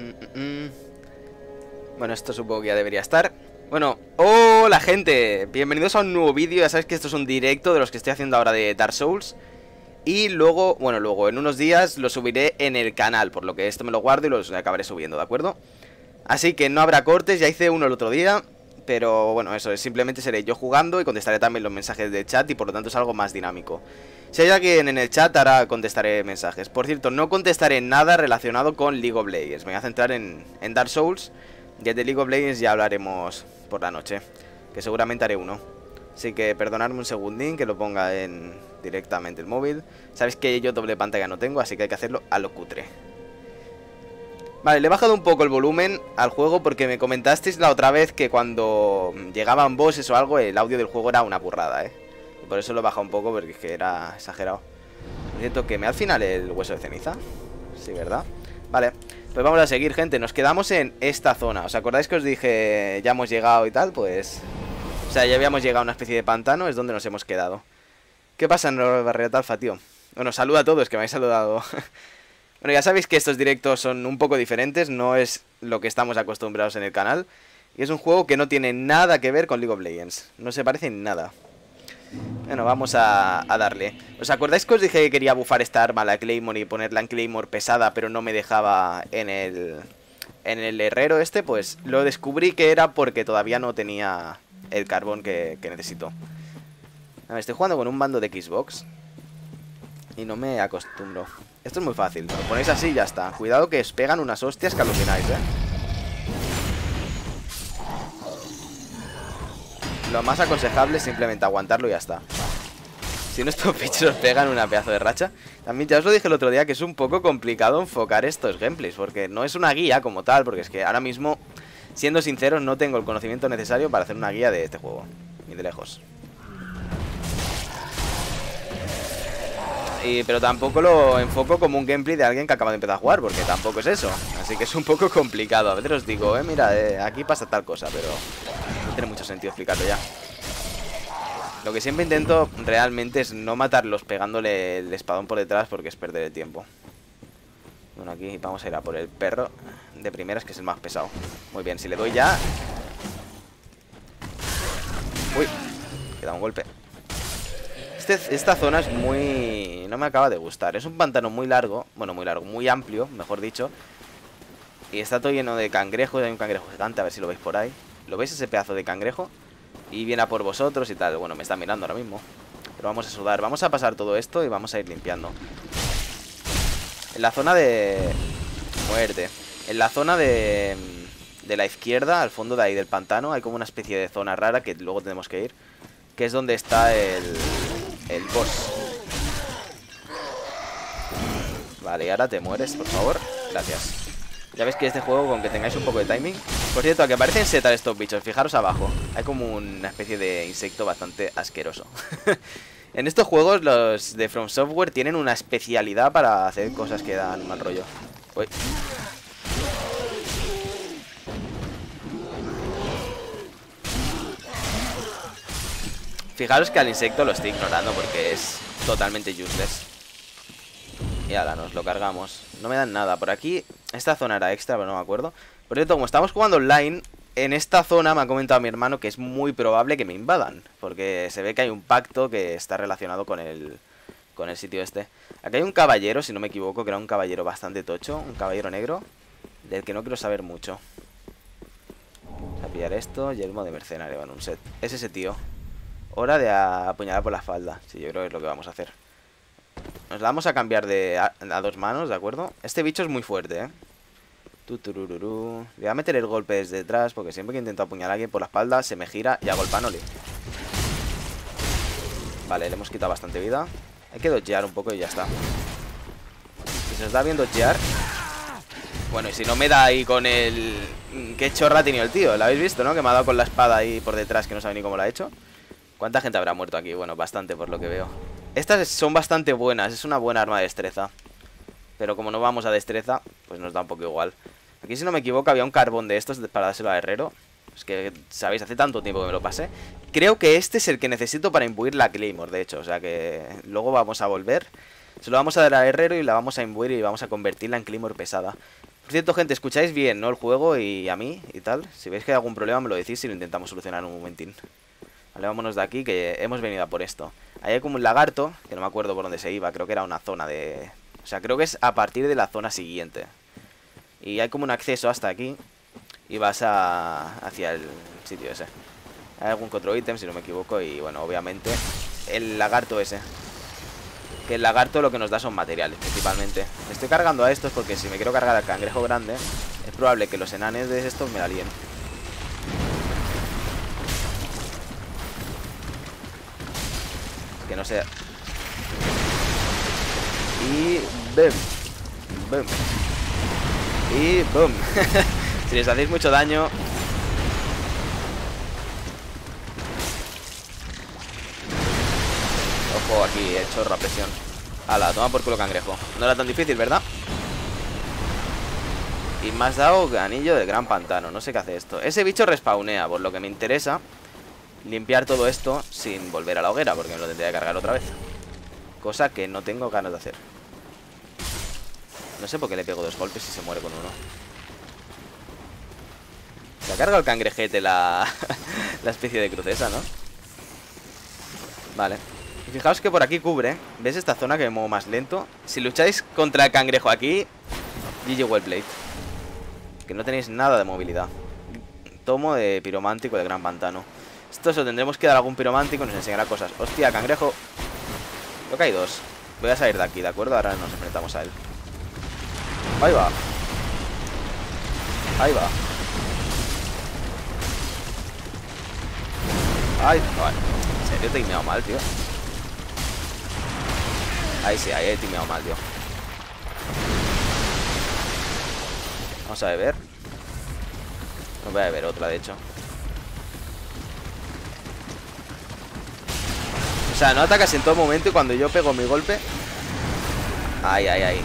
mm, mm. Bueno, esto supongo que ya debería estar. Bueno, hola gente, bienvenidos a un nuevo vídeo, ya sabéis que esto es un directo de los que estoy haciendo ahora de Dark Souls Y luego, bueno, luego en unos días lo subiré en el canal, por lo que esto me lo guardo y lo acabaré subiendo, ¿de acuerdo? Así que no habrá cortes, ya hice uno el otro día, pero bueno, eso, simplemente seré yo jugando y contestaré también los mensajes de chat y por lo tanto es algo más dinámico Si hay alguien en el chat, ahora contestaré mensajes Por cierto, no contestaré nada relacionado con League of Legends, me voy a centrar en, Dark Souls Y de League of Legends ya hablaremos por la noche, que seguramente haré uno. Así que perdonadme un segundín que lo ponga en directamente el móvil. Sabéis que yo doble pantalla no tengo, así que hay que hacerlo a lo cutre. Vale, le he bajado un poco el volumen al juego porque me comentasteis la otra vez que cuando llegaban bosses o algo el audio del juego era una burrada, ¿eh? Por eso lo he bajado un poco porque es que era exagerado. Siento que me al final el hueso de ceniza. Sí, ¿verdad? Vale. Pues vamos a seguir, gente. Nos quedamos en esta zona. ¿Os acordáis que os dije ya hemos llegado y tal? Pues... O sea, ya habíamos llegado a una especie de pantano. Es donde nos hemos quedado. ¿Qué pasa en la barrera alfa, tío? Bueno, saluda a todos, que me habéis saludado. bueno, ya sabéis que estos directos son un poco diferentes. No es lo que estamos acostumbrados en el canal. Y es un juego que no tiene nada que ver con League of Legends. No se parece en nada. Bueno, vamos a, darle. ¿Os acordáis que os dije que quería bufar esta arma, la Claymore, y ponerla en Claymore pesada, pero no me dejaba en el, en el herrero este? Pues lo descubrí que era porque todavía no tenía el carbón que, que necesito. A ver, estoy jugando con un bando de Xbox y no me acostumbro. Esto es muy fácil, lo ponéis así y ya está. Cuidado que os pegan unas hostias que alucináis, ¿eh? Lo más aconsejable es simplemente aguantarlo y ya está. Si no, estos bichos pegan una pedazo de racha. También ya os lo dije el otro día que es un poco complicado enfocar estos gameplays. Porque no es una guía como tal. Porque es que ahora mismo, siendo sinceros, no tengo el conocimiento necesario para hacer una guía de este juego. Ni de lejos. Y, pero tampoco lo enfoco como un gameplay de alguien que acaba de empezar a jugar, porque tampoco es eso. Así que es un poco complicado. A veces os digo, eh, mira, eh, aquí pasa tal cosa, pero no tiene mucho sentido explicarlo ya. Lo que siempre intento realmente es no matarlos pegándole el espadón por detrás porque es perder el tiempo. Bueno, aquí vamos a ir a por el perro de primeras, que es el más pesado. Muy bien, si le doy ya... Uy, queda un golpe. Este, esta zona es muy... No me acaba de gustar. Es un pantano muy largo, bueno, muy largo, muy amplio, mejor dicho. Y está todo lleno de cangrejos, hay un cangrejo gigante, a ver si lo veis por ahí. ¿Lo veis ese pedazo de cangrejo? Y viene a por vosotros y tal. Bueno, me está mirando ahora mismo. Pero vamos a sudar. Vamos a pasar todo esto y vamos a ir limpiando. En la zona de... Muerte. En la zona de... De la izquierda, al fondo de ahí del pantano, hay como una especie de zona rara que luego tenemos que ir. Que es donde está el... El boss. Vale, y ahora te mueres, por favor. Gracias. Ya veis que este juego, con que tengáis un poco de timing Por cierto, que aparecen setas estos bichos Fijaros abajo, hay como una especie de insecto bastante asqueroso. En estos juegos los de From Software tienen una especialidad para hacer cosas que dan mal rollo. Fijaros que al insecto lo estoy ignorando porque es totalmente useless y ahora nos lo cargamos. No me dan nada. Por aquí, esta zona era extra, pero no me acuerdo. Por cierto, como estamos jugando online, en esta zona me ha comentado mi hermano que es muy probable que me invadan. Porque se ve que hay un pacto que está relacionado con el, con el sitio este. Aquí hay un caballero, si no me equivoco, que era un caballero bastante tocho. Un caballero negro, del que no quiero saber mucho. Vamos a pillar esto, yelmo de mercenario en un set. Es ese tío. Hora de apuñalar por la falda. Sí, yo creo que es lo que vamos a hacer. Nos la vamos a cambiar de a, dos manos, ¿de acuerdo? Este bicho es muy fuerte, ¿eh? Voy a meter el golpe desde detrás porque siempre que intento apuñalar a alguien por la espalda se me gira y hago el panoli. Vale, le hemos quitado bastante vida. Hay que dodgear un poco y ya está. Si se nos da bien dodgear... Bueno, y si no me da ahí con el... Qué chorra ha tenido el tío, ¿lo habéis visto, no? Que me ha dado con la espada ahí por detrás que no sabe ni cómo lo ha hecho. ¿Cuánta gente habrá muerto aquí? Bueno, bastante por lo que veo. Estas son bastante buenas, es una buena arma de destreza. Pero como no vamos a destreza, pues nos da un poco igual. Aquí si no me equivoco había un carbón de estos para dárselo a Herrero. Es que, ¿sabéis? Hace tanto tiempo que me lo pasé. Creo que este es el que necesito para imbuir la Claymore, de hecho. O sea que luego vamos a volver. Se lo vamos a dar a Herrero y la vamos a imbuir y vamos a convertirla en Claymore pesada. Por cierto, gente, escucháis bien, ¿no? El juego y a mí y tal. Si veis que hay algún problema me lo decís y lo intentamos solucionar en un momentín. Vale, vámonos de aquí que hemos venido a por esto. Ahí hay como un lagarto, que no me acuerdo por dónde se iba, creo que era una zona de... O sea, creo que es a partir de la zona siguiente. Y hay como un acceso hasta aquí y vas a... hacia el sitio ese. Hay algún otro ítem, si no me equivoco, y bueno, obviamente el lagarto ese. Que el lagarto lo que nos da son materiales, principalmente. Me estoy cargando a estos porque si me quiero cargar al cangrejo grande, es probable que los enanes de estos me la líen. Que no sea... Y... ¡Bum! ¡Bum! Y... ¡Bum! si les hacéis mucho daño... Ojo aquí, he hecho presión. Ala, toma por culo cangrejo. No era tan difícil, ¿verdad? Y me has dado anillo del gran pantano. No sé qué hace esto. Ese bicho respawnea, por lo que me interesa limpiar todo esto sin volver a la hoguera, porque me lo tendría que cargar otra vez. Cosa que no tengo ganas de hacer. No sé por qué le pego dos golpes y se muere con uno. Se ha cargado el cangrejete la, la especie de cruz ¿no? Vale. Y fijaos que por aquí cubre. ¿Ves esta zona que me muevo más lento? Si lucháis contra el cangrejo aquí, GG Wellblade. Que no tenéis nada de movilidad. Tomo de piromántico del gran pantano. Esto lo tendremos que dar algún piromántico y nos enseñará cosas. Hostia, cangrejo. Creo que hay dos. Voy a salir de aquí, ¿de acuerdo? Ahora nos enfrentamos a él. Ahí va. Ahí va. Ay, vale. En serio, te he timeado mal, tío. Ahí sí, ahí he timeado mal, tío. Vamos a beber. No voy a beber otra, de hecho. Sea, no atacas en todo momento y cuando yo pego mi golpe... Ay, ay, ay.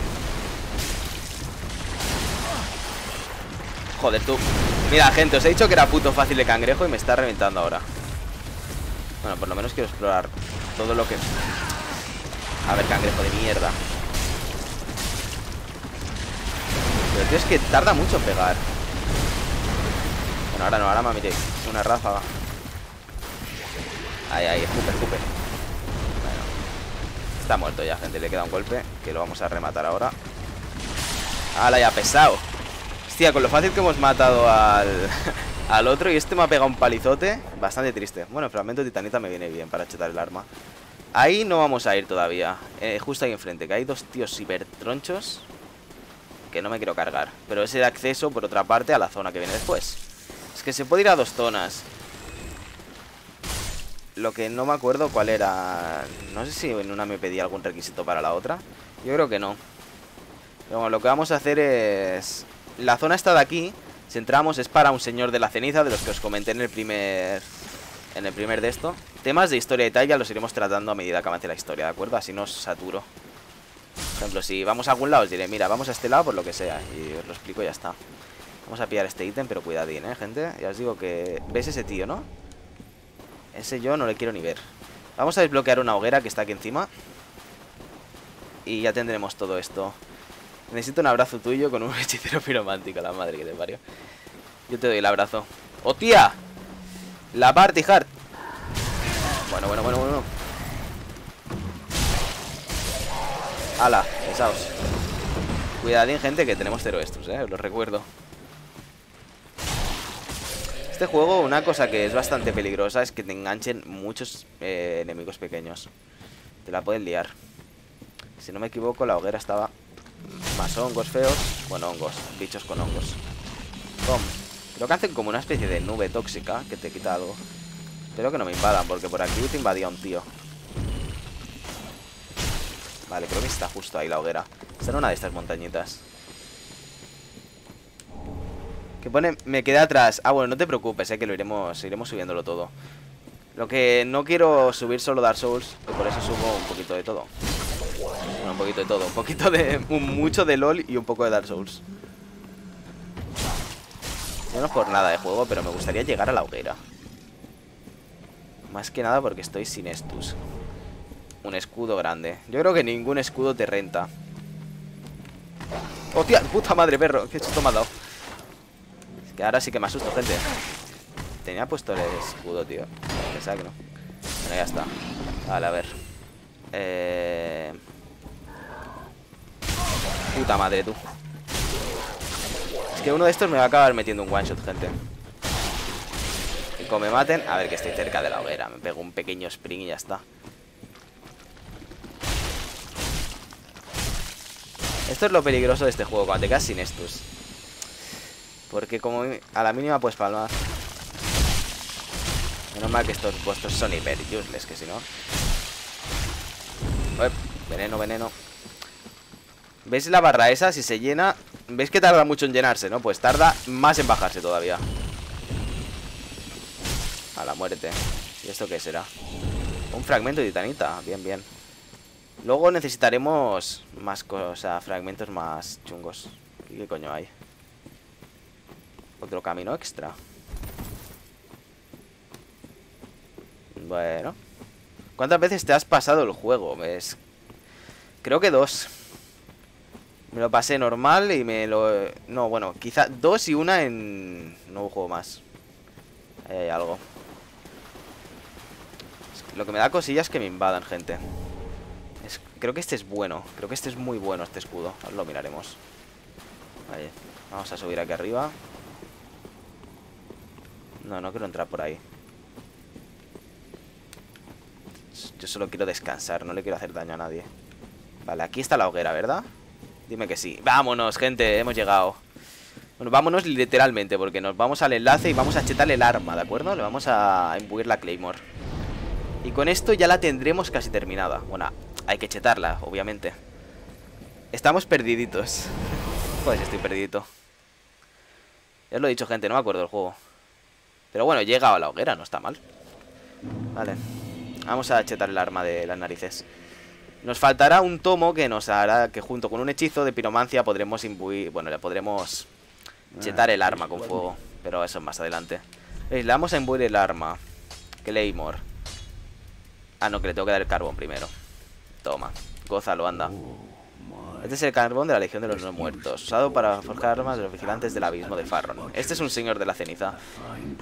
Joder, tú. Mira, gente, os he dicho que era puto fácil de cangrejo y me está reventando ahora. Bueno, por lo menos quiero explorar todo lo que... A ver, cangrejo de mierda. Pero tío, es que tarda mucho en pegar. Bueno, ahora no, ahora me miré una ráfaga. Ay, ay, escupe, escupe. Está muerto ya, gente. Le queda un golpe que lo vamos a rematar ahora. ¡Hala, ya pesado! Hostia, con lo fácil que hemos matado al, al otro y este me ha pegado un palizote. Bastante triste. Bueno, el fragmento de titanita me viene bien para chetar el arma. Ahí no vamos a ir todavía. Eh, justo ahí enfrente, que hay dos tíos tronchos que no me quiero cargar. Pero es el acceso, por otra parte, a la zona que viene después. Es que se puede ir a dos zonas. Lo que no me acuerdo cuál era... No sé si en una me pedía algún requisito para la otra. Yo creo que no. Pero bueno, lo que vamos a hacer es... La zona esta de aquí, si entramos, es para un señor de la ceniza, de los que os comenté en el primer... En el primer de esto. Temas de historia y tal los iremos tratando a medida que avance la historia, ¿de acuerdo? Así no os saturo. Por ejemplo, si vamos a algún lado os diré, mira, vamos a este lado por lo que sea. Y os lo explico y ya está. Vamos a pillar este ítem, pero cuidadín, ¿eh, gente? Ya os digo que... ¿Ves ese tío, no? Ese yo no le quiero ni ver. Vamos a desbloquear una hoguera que está aquí encima. Y ya tendremos todo esto. Necesito un abrazo tuyo con un hechicero piromántico, la madre que te parió. Yo te doy el abrazo. ¡Oh, tía! La party heart. Bueno, bueno, bueno, bueno. Ala, pesaos. Cuidadín, gente, que tenemos cero estos, eh, os lo recuerdo. Este juego, una cosa que es bastante peligrosa es que te enganchen muchos eh, enemigos pequeños. Te la pueden liar. Si no me equivoco, la hoguera estaba más hongos feos. Bueno, hongos, bichos con hongos. Tom. Creo que hacen como una especie de nube tóxica que te quita algo. Espero que no me invadan, porque por aquí te invadía un tío. Vale, creo que está justo ahí la hoguera. Está en una de estas montañitas. Que pone, me quedé atrás. Ah, bueno, no te preocupes, eh, que lo iremos, iremos subiéndolo todo. Lo que no quiero subir solo Dark Souls, y por eso subo un poquito de todo. Bueno, un poquito de todo. Un poquito de... mucho de LOL y un poco de Dark Souls. Yo no es por nada de juego, pero me gustaría llegar a la hoguera. Más que nada porque estoy sin estus. Un escudo grande. Yo creo que ningún escudo te renta. ¡Hostia! ¡Puta madre, perro! ¿Qué esto me ha dado? Que ahora sí que me asusto, gente. Tenía puesto el escudo, tío. Pensaba que no. Bueno, ya está. Vale, a ver. Eh... Puta madre, tú. Es que uno de estos me va a acabar metiendo un one shot, gente. Y como me maten... A ver, que estoy cerca de la hoguera. Me pego un pequeño spring y ya está. Esto es lo peligroso de este juego, cuando te quedas sin estos. Porque como a la mínima pues palmar. Menos mal que estos puestos son hiper useless, que si no... veneno, veneno. ¿Veis la barra esa? Si se llena... ¿Veis que tarda mucho en llenarse, no? Pues tarda más en bajarse todavía. A la muerte. ¿Y esto qué será? Un fragmento de titanita. Bien, bien. Luego necesitaremos más cosas, fragmentos más chungos. ¿Y qué coño hay? Otro camino extra. Bueno. ¿Cuántas veces te has pasado el juego? ¿Ves? Creo que dos. Me lo pasé normal y me lo... No, bueno, quizá dos y una en... No juego más. Ahí hay algo. Lo que me da cosillas es que me invadan, gente. Creo que este es bueno. Creo que este es muy bueno, este escudo. Ahora lo miraremos. Vamos a subir aquí arriba. No, no quiero entrar por ahí. Yo solo quiero descansar, no le quiero hacer daño a nadie. Vale, aquí está la hoguera, ¿verdad? Dime que sí. Vámonos, gente, hemos llegado. Bueno, vámonos literalmente, porque nos vamos al enlace y vamos a chetar el arma, ¿de acuerdo? Le vamos a imbuir la Claymore. Y con esto ya la tendremos casi terminada. Bueno, hay que chetarla, obviamente. Estamos perdiditos. Joder, estoy perdidito. Ya os lo he dicho, gente, no me acuerdo del juego. Pero bueno, he llegado a la hoguera, no está mal. Vale. Vamos a chetar el arma de las narices. Nos faltará un tomo que nos hará que junto con un hechizo de piromancia podremos imbuir... Bueno, le podremos chetar el arma con fuego. Pero eso es más adelante. Le vamos a imbuir el arma. Claymore. Ah, no, que le tengo que dar el carbón primero. Toma, gózalo, anda. Este es el carbón de la Legión de los No Muertos, usado para forjar armas de los vigilantes del abismo de Farron. Este es un señor de la ceniza.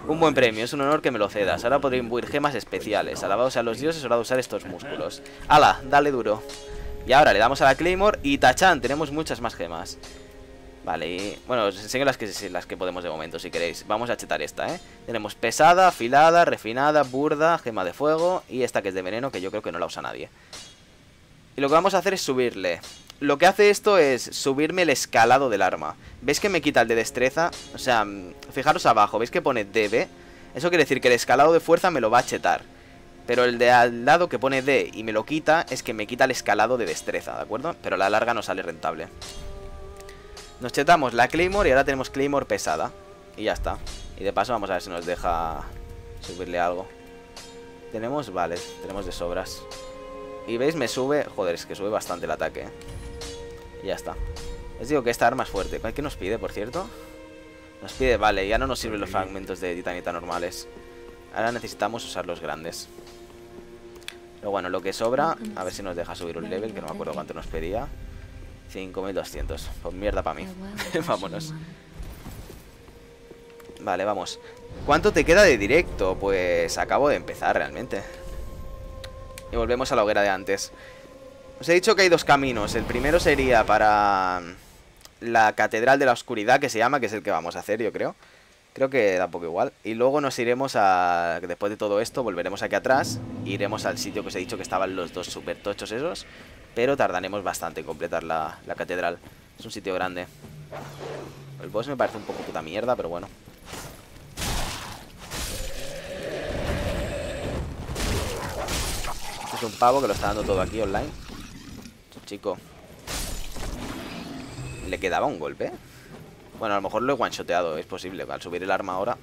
Un buen premio, es un honor que me lo cedas. Ahora podré imbuir gemas especiales. Alabados a los dioses, hora de usar estos músculos. ¡Hala! Dale duro. Y ahora le damos a la Claymore y tachan, tenemos muchas más gemas. Vale, y bueno, os enseño las que, las que podemos de momento, si queréis. Vamos a chetar esta, ¿eh? Tenemos pesada, afilada, refinada, burda, gema de fuego y esta que es de veneno, que yo creo que no la usa nadie. Y lo que vamos a hacer es subirle. Lo que hace esto es subirme el escalado del arma. ¿Veis que me quita el de destreza? O sea, mm, fijaros abajo, ¿veis que pone DB? Eso quiere decir que el escalado de fuerza me lo va a chetar. Pero el de al lado que pone D y me lo quita es que me quita el escalado de destreza, ¿de acuerdo? Pero a la larga no sale rentable. Nos chetamos la Claymore y ahora tenemos Claymore pesada. Y ya está. Y de paso vamos a ver si nos deja subirle algo. Tenemos, vale, tenemos de sobras. Y veis, me sube... Joder, es que sube bastante el ataque. Y ya está. Les digo que esta arma es fuerte. ¿Qué nos pide, por cierto? Nos pide... Vale, ya no nos sirven los fragmentos de titanita normales. Ahora necesitamos usar los grandes. Pero bueno, lo que sobra... A ver si nos deja subir un level, que no me acuerdo cuánto nos pedía. 5200. Pues mierda para mí. Vámonos. Vale, vamos. ¿Cuánto te queda de directo? Pues acabo de empezar realmente. Y volvemos a la hoguera de antes. Os he dicho que hay dos caminos. El primero sería para la Catedral de la Oscuridad, que se llama, que es el que vamos a hacer, yo creo. Creo que da poco igual. Y luego nos iremos a... Después de todo esto, volveremos aquí atrás. iremos al sitio que os he dicho que estaban los dos super tochos esos. Pero tardaremos bastante en completar la, la catedral. Es un sitio grande. El boss me parece un poco puta mierda, pero bueno. un pavo que lo está dando todo aquí online. Chico. ¿Le quedaba un golpe? Bueno, a lo mejor lo he one-shoteado, es posible, al subir el arma ahora.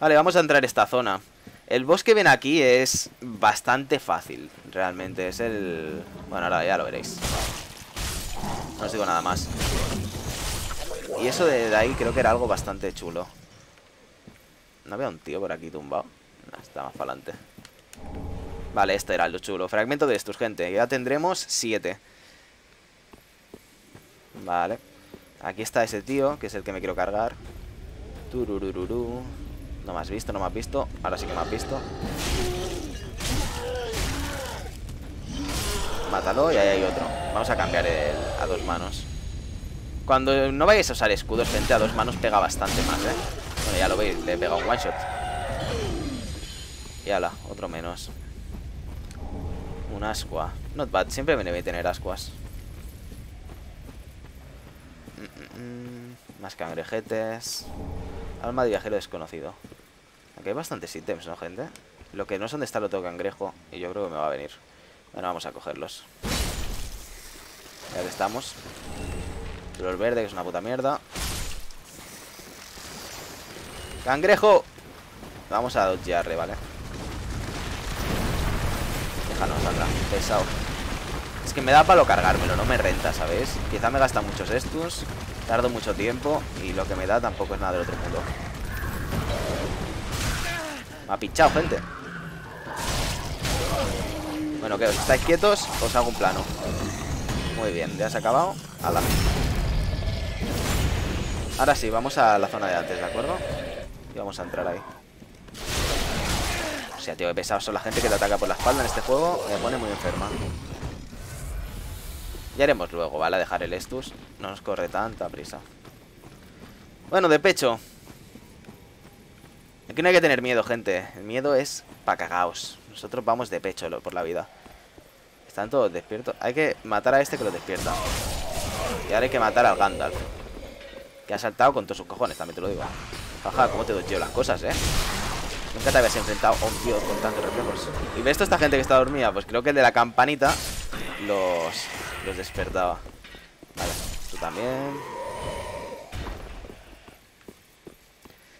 Vale, vamos a entrar a esta zona. El boss que ven aquí es bastante fácil, realmente. Es el... Bueno, ahora ya lo veréis. No os digo nada más. Y eso de ahí creo que era algo bastante chulo. No veo un tío por aquí tumbado. está más para adelante. Vale, este era lo chulo. Fragmento de estos, gente. Ya tendremos siete. Vale. Aquí está ese tío, que es el que me quiero cargar. Tururururu. No me has visto, no me has visto. Ahora sí que me has visto. Mátalo y ahí hay otro. Vamos a cambiar el, a dos manos. Cuando no vayáis a usar escudos, gente, a dos manos pega bastante más, ¿eh? Bueno, ya lo veis, le he pegado un one shot. Y ala, otro menos. Un ascua. Not bad, siempre me debe tener ascuas. Mm, mm, mm. Más cangrejetes. Alma de viajero desconocido. Aquí hay bastantes ítems, ¿no, gente? Lo que no son de está lo cangrejo. Y yo creo que me va a venir. Bueno, vamos a cogerlos. Ya que estamos. Flor verde, que es una puta mierda. ¡Cangrejo! Vamos a dodgearle, ¿vale? Déjanos, anda. Pesado. Es que me da palo cargármelo, no me renta, ¿sabes? Quizá me gasta muchos estos. Tardo mucho tiempo. Y lo que me da tampoco es nada del otro mundo. Me ha pinchado, gente. Bueno, que os estáis quietos, os hago un plano. Muy bien, ya se ha acabado. Ala. Ahora sí, vamos a la zona de antes, ¿de acuerdo? Y vamos a entrar ahí. O sea, tío, qué pesados son la gente que te ataca por la espalda en este juego. Me pone muy enferma. Ya haremos luego, ¿vale? A dejar el Estus. No nos corre tanta prisa. Bueno, de pecho. Aquí no hay que tener miedo, gente. El miedo es pa' cagaos. Nosotros vamos de pecho por la vida. Están todos despiertos. Hay que matar a este que lo despierta. Y ahora hay que matar al Gandalf. Que ha saltado con todos sus cojones, también te lo digo. Jaja, cómo te doy yo las cosas, ¿eh? Nunca te habías enfrentado a un tío con tantos reflejos. ¿Y ves toda esta gente que está dormida? Pues creo que el de la campanita los, los despertaba. Vale, tú también.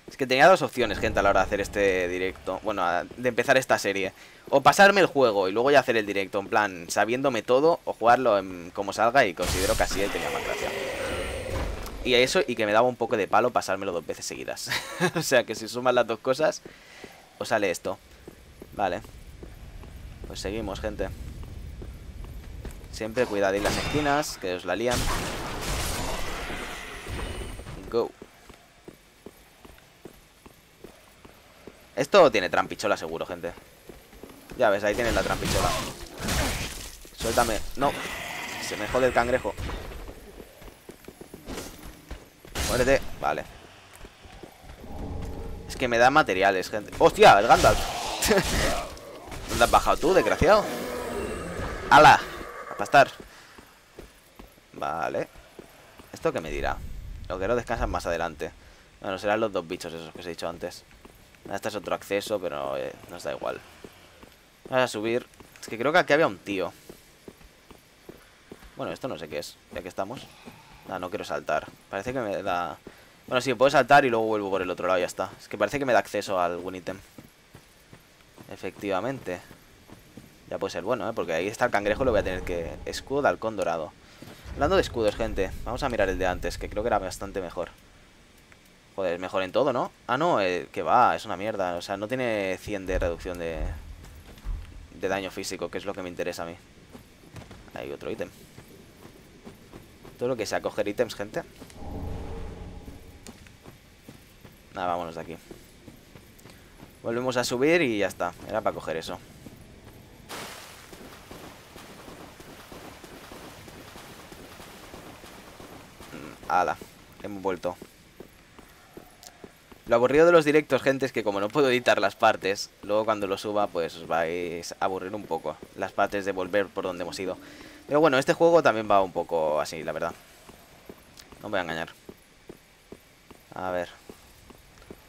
Es que tenía dos opciones, gente, a la hora de hacer este directo. Bueno, de empezar esta serie. O pasarme el juego y luego ya hacer el directo, en plan, sabiéndome todo, o jugarlo como salga y considero que así él tenía más gracia. Y eso, y que me daba un poco de palo pasármelo dos veces seguidas. o sea que si sumas las dos cosas, os sale esto. Vale. Pues seguimos, gente. Siempre cuidad las esquinas, que os la lían. Go. Esto tiene trampichola seguro, gente. Ya ves, ahí tienes la trampichola. Suéltame. No. Se me jode el cangrejo. Muérete. Vale. Es que me da materiales, gente. ¡Hostia! El Gandalf. ¿Dónde has bajado tú, desgraciado? ¡Hala! A pastar. Vale. ¿Esto qué me dirá? Lo que no descansan más adelante. Bueno, serán los dos bichos esos que os he dicho antes. Este es otro acceso, pero eh, nos da igual. Vamos a subir. Es que creo que aquí había un tío. Bueno, esto no sé qué es, ya que estamos. No, no quiero saltar. Parece que me da... Bueno, sí, puedo saltar y luego vuelvo por el otro lado ya está. Es que parece que me da acceso a algún ítem. Efectivamente. Ya puede ser bueno, ¿eh? Porque ahí está el cangrejo lo voy a tener que... Escudo de halcón dorado. Hablando de escudos, gente. Vamos a mirar el de antes, que creo que era bastante mejor. Joder, es mejor en todo, ¿no? Ah, no, eh, que va, es una mierda. O sea, no tiene 100 de reducción de... De daño físico, que es lo que me interesa a mí. Hay otro ítem. Todo lo que sea coger ítems, gente. Nada, vámonos de aquí. Volvemos a subir y ya está. Era para coger eso. Ala, hemos vuelto. Lo aburrido de los directos, gente, es que como no puedo editar las partes, luego cuando lo suba, pues os vais a aburrir un poco. Las partes de volver por donde hemos ido. Pero bueno, este juego también va un poco así, la verdad. No me voy a engañar. A ver.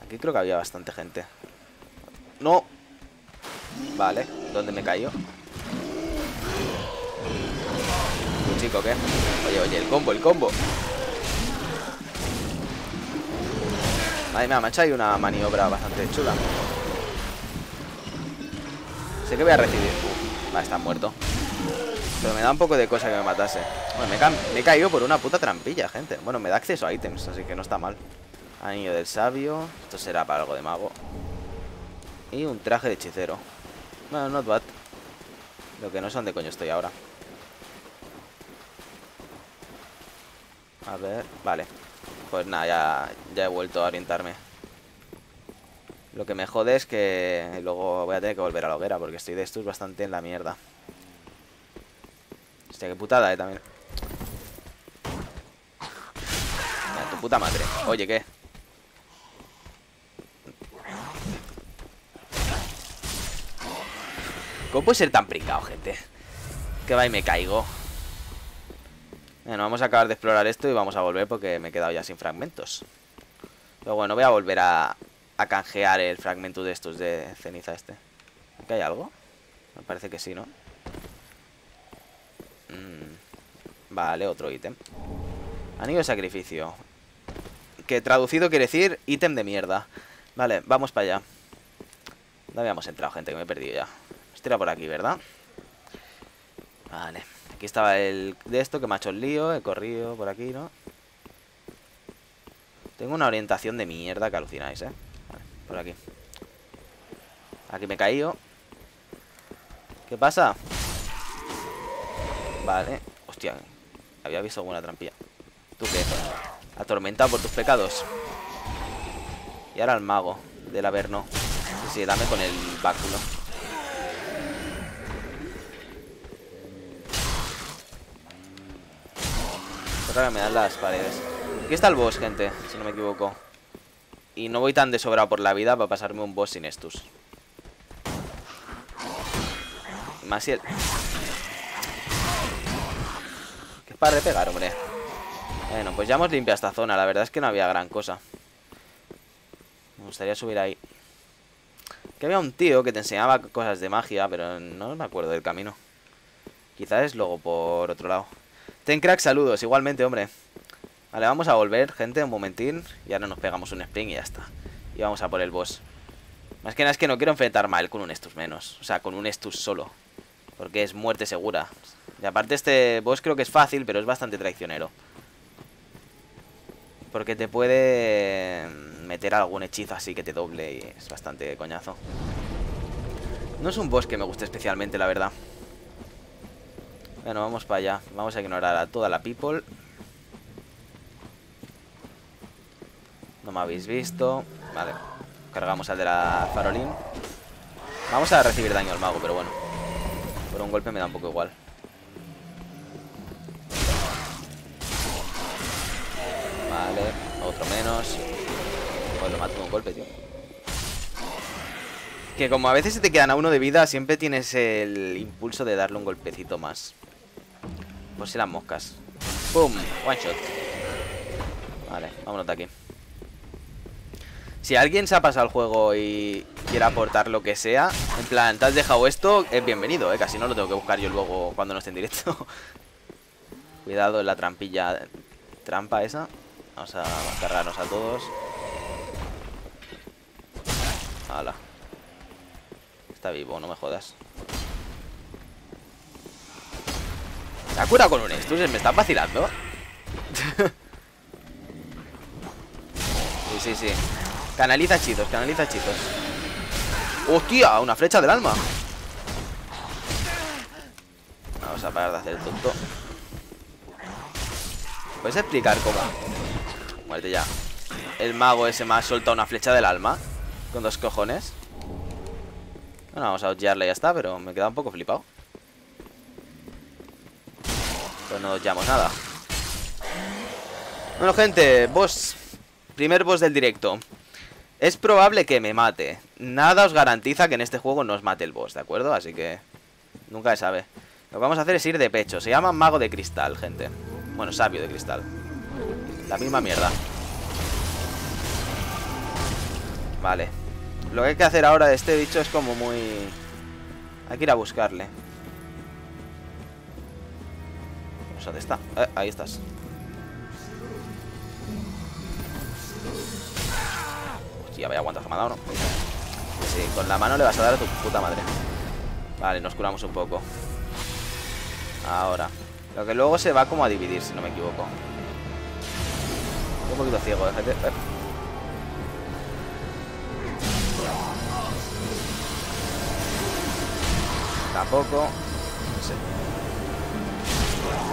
Aquí creo que había bastante gente. ¡No! Vale, ¿dónde me cayó? Un chico, ¿qué? Oye, oye, el combo, el combo. Madre mía, me ha hecho ahí una maniobra bastante chula. Sé que voy a recibir. Uh, va, está muerto. Pero me da un poco de cosa que me matase. Bueno, me, he caído por una puta trampilla, gente. Bueno, me da acceso a ítems, así que no está mal. Anillo del sabio. Esto será para algo de mago. Y un traje de hechicero. Bueno, not bad. Lo que no sé dónde coño estoy ahora. A ver, vale. Pues nada, ya, ya he vuelto a orientarme. Lo que me jode es que luego voy a tener que volver a la hoguera porque estoy de estos bastante en la mierda. Hostia, qué putada, eh, también. tu puta madre. Oye, ¿qué? ¿Cómo puede ser tan pringado, gente? Que va y me caigo. Bueno, vamos a acabar de explorar esto y vamos a volver porque me he quedado ya sin fragmentos. Pero bueno, voy a volver a, canjear el fragmento de estos de ceniza este. ¿Aquí hay algo? Me parece que sí, ¿no? Mm, vale, otro ítem. Anillo de sacrificio. Que traducido quiere decir ítem de mierda. Vale, vamos para allá. ¿Dónde habíamos entrado, gente? Que me he perdido ya. Estira por aquí, ¿verdad? Vale. Aquí estaba el de esto que me ha hecho el lío. He corrido por aquí, ¿no? Tengo una orientación de mierda que alucináis, ¿eh? Vale, por aquí. Aquí me he caído. ¿Qué pasa? Vale. Hostia. Había visto alguna trampilla. ¿Tú qué? Atormentado por tus pecados. Y ahora el mago del Averno. Sí, sí, dame con el báculo. Que me dan las paredes. Aquí está el boss, gente, si no me equivoco. Y no voy tan de sobrado por la vida para pasarme un boss sin estos. Más si el... Que es para repegar, hombre. Bueno, pues ya hemos limpiado esta zona. La verdad es que no había gran cosa. Me gustaría subir ahí. Que había un tío que te enseñaba cosas de magia, pero no me acuerdo del camino. Quizás es luego por otro lado. Ten crack, saludos, igualmente, hombre. Vale, vamos a volver, gente, un momentín. Y ahora nos pegamos un spring y ya está. Y vamos a por el boss. Más que nada es que no quiero enfrentar mal con un Estus menos. O sea, con un Estus solo. Porque es muerte segura. Y aparte este boss creo que es fácil, pero es bastante traicionero. Porque te puede meter algún hechizo así que te doble y es bastante coñazo. No es un boss que me guste especialmente, la verdad. Bueno, vamos para allá. Vamos a ignorar a toda la people. No me habéis visto. Vale. Cargamos al de la farolín. Vamos a recibir daño al mago, pero bueno. Por un golpe me da un poco igual. Vale, otro menos. Pues lo mato con un golpe, tío. Que como a veces se te quedan a uno de vida, siempre tienes el impulso de darle un golpecito más. Por si las moscas. ¡Pum! One shot. Vale, vámonos de aquí. Si alguien se ha pasado el juego y quiere aportar lo que sea, en plan, te has dejado esto, es bienvenido, ¿eh? Casi no lo tengo que buscar yo luego cuando no esté en directo. Cuidado en la trampilla, trampa esa. Vamos a cargarnos a todos. Hala. Está vivo, no me jodas. ¿Se ha curado con un Estus? ¿Me están vacilando? sí, sí, sí Canaliza hechizos, canaliza hechizos ¡Hostia! Una flecha del alma Vamos a parar de hacer el tonto ¿Puedes explicar cómo? Muerte ya El mago ese me ha soltado una flecha del alma Con dos cojones Bueno, vamos a odiarle y ya está Pero me queda un poco flipado pues no llamo nada. Bueno gente, boss. Primer boss del directo. Es probable que me mate. Nada os garantiza que en este juego no os mate el boss, ¿de acuerdo? Así que nunca se sabe. Lo que vamos a hacer es ir de pecho. Se llama Mago de Cristal, gente. Bueno, Sabio de Cristal. La misma mierda. Vale. Lo que hay que hacer ahora de este bicho es como muy... Hay que ir a buscarle ¿dónde está? Eh, ahí estás. Hostia, vaya aguantas que me ha dado, ¿no? Sí, con la mano le vas a dar a tu puta madre. Vale, nos curamos un poco. Ahora. Lo que luego se va como a dividir, si no me equivoco. un poquito ciego, déjate. Eh. Tampoco. No sé.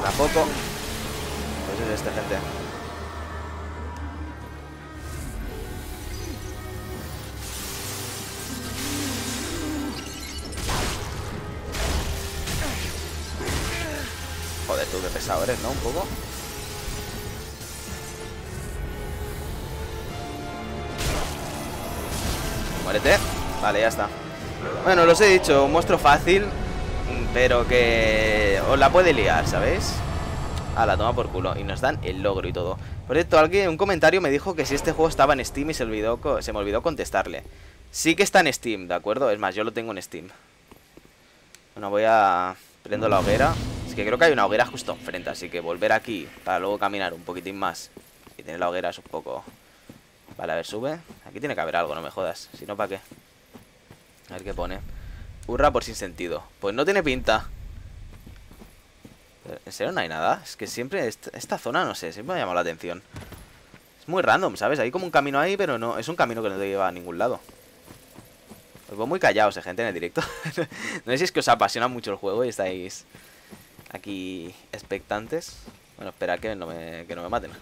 Tampoco. Pues es este, gente. Joder, tú qué pesado eres, ¿no? Un poco. Muérete. Vale, ya está. Bueno, los he dicho, un monstruo fácil, pero que os la puede liar, ¿sabéis? A la toma por culo. Y nos dan el logro y todo. Por cierto, alguien, un comentario me dijo que si este juego estaba en Steam y se, olvidó, se me olvidó contestarle. Sí que está en Steam, ¿de acuerdo? Es más, yo lo tengo en Steam. Bueno, voy a... Prendo la hoguera. Es que creo que hay una hoguera justo enfrente, así que volver aquí para luego caminar un poquitín más y tener la hoguera es un poco... Vale, a ver, sube. Aquí tiene que haber algo, no me jodas. Si no, ¿para qué? A ver qué pone. Hurra por sin sentido. Pues no tiene pinta. ¿En serio no hay nada? Es que siempre esta, zona, no sé, siempre me ha llamado la atención. Es muy random, ¿sabes? Hay como un camino ahí, pero no es un camino que no te lleva a ningún lado. Os veo muy callados, eh, gente, en el directo. no sé si es que os apasiona mucho el juego y estáis aquí expectantes. Bueno, espera que no me, que no me maten. Hay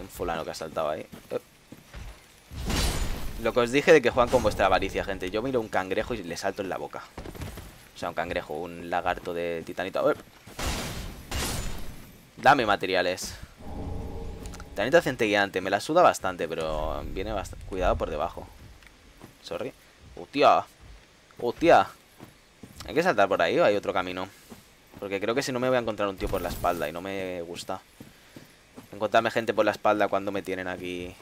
un fulano que ha saltado ahí. Lo que os dije de que juegan con vuestra avaricia, gente. Yo miro un cangrejo y le salto en la boca. Sea, un cangrejo, un lagarto de titanito. Dame materiales. Titanito centelleante. Me la suda bastante, pero viene bastante... Cuidado por debajo. Sorry. ¡Hostia! ¡Hostia! ¿Hay que saltar por ahí o hay otro camino? Porque creo que si no me voy a encontrar un tío por la espalda y no me gusta. Encontrarme gente por la espalda cuando me tienen aquí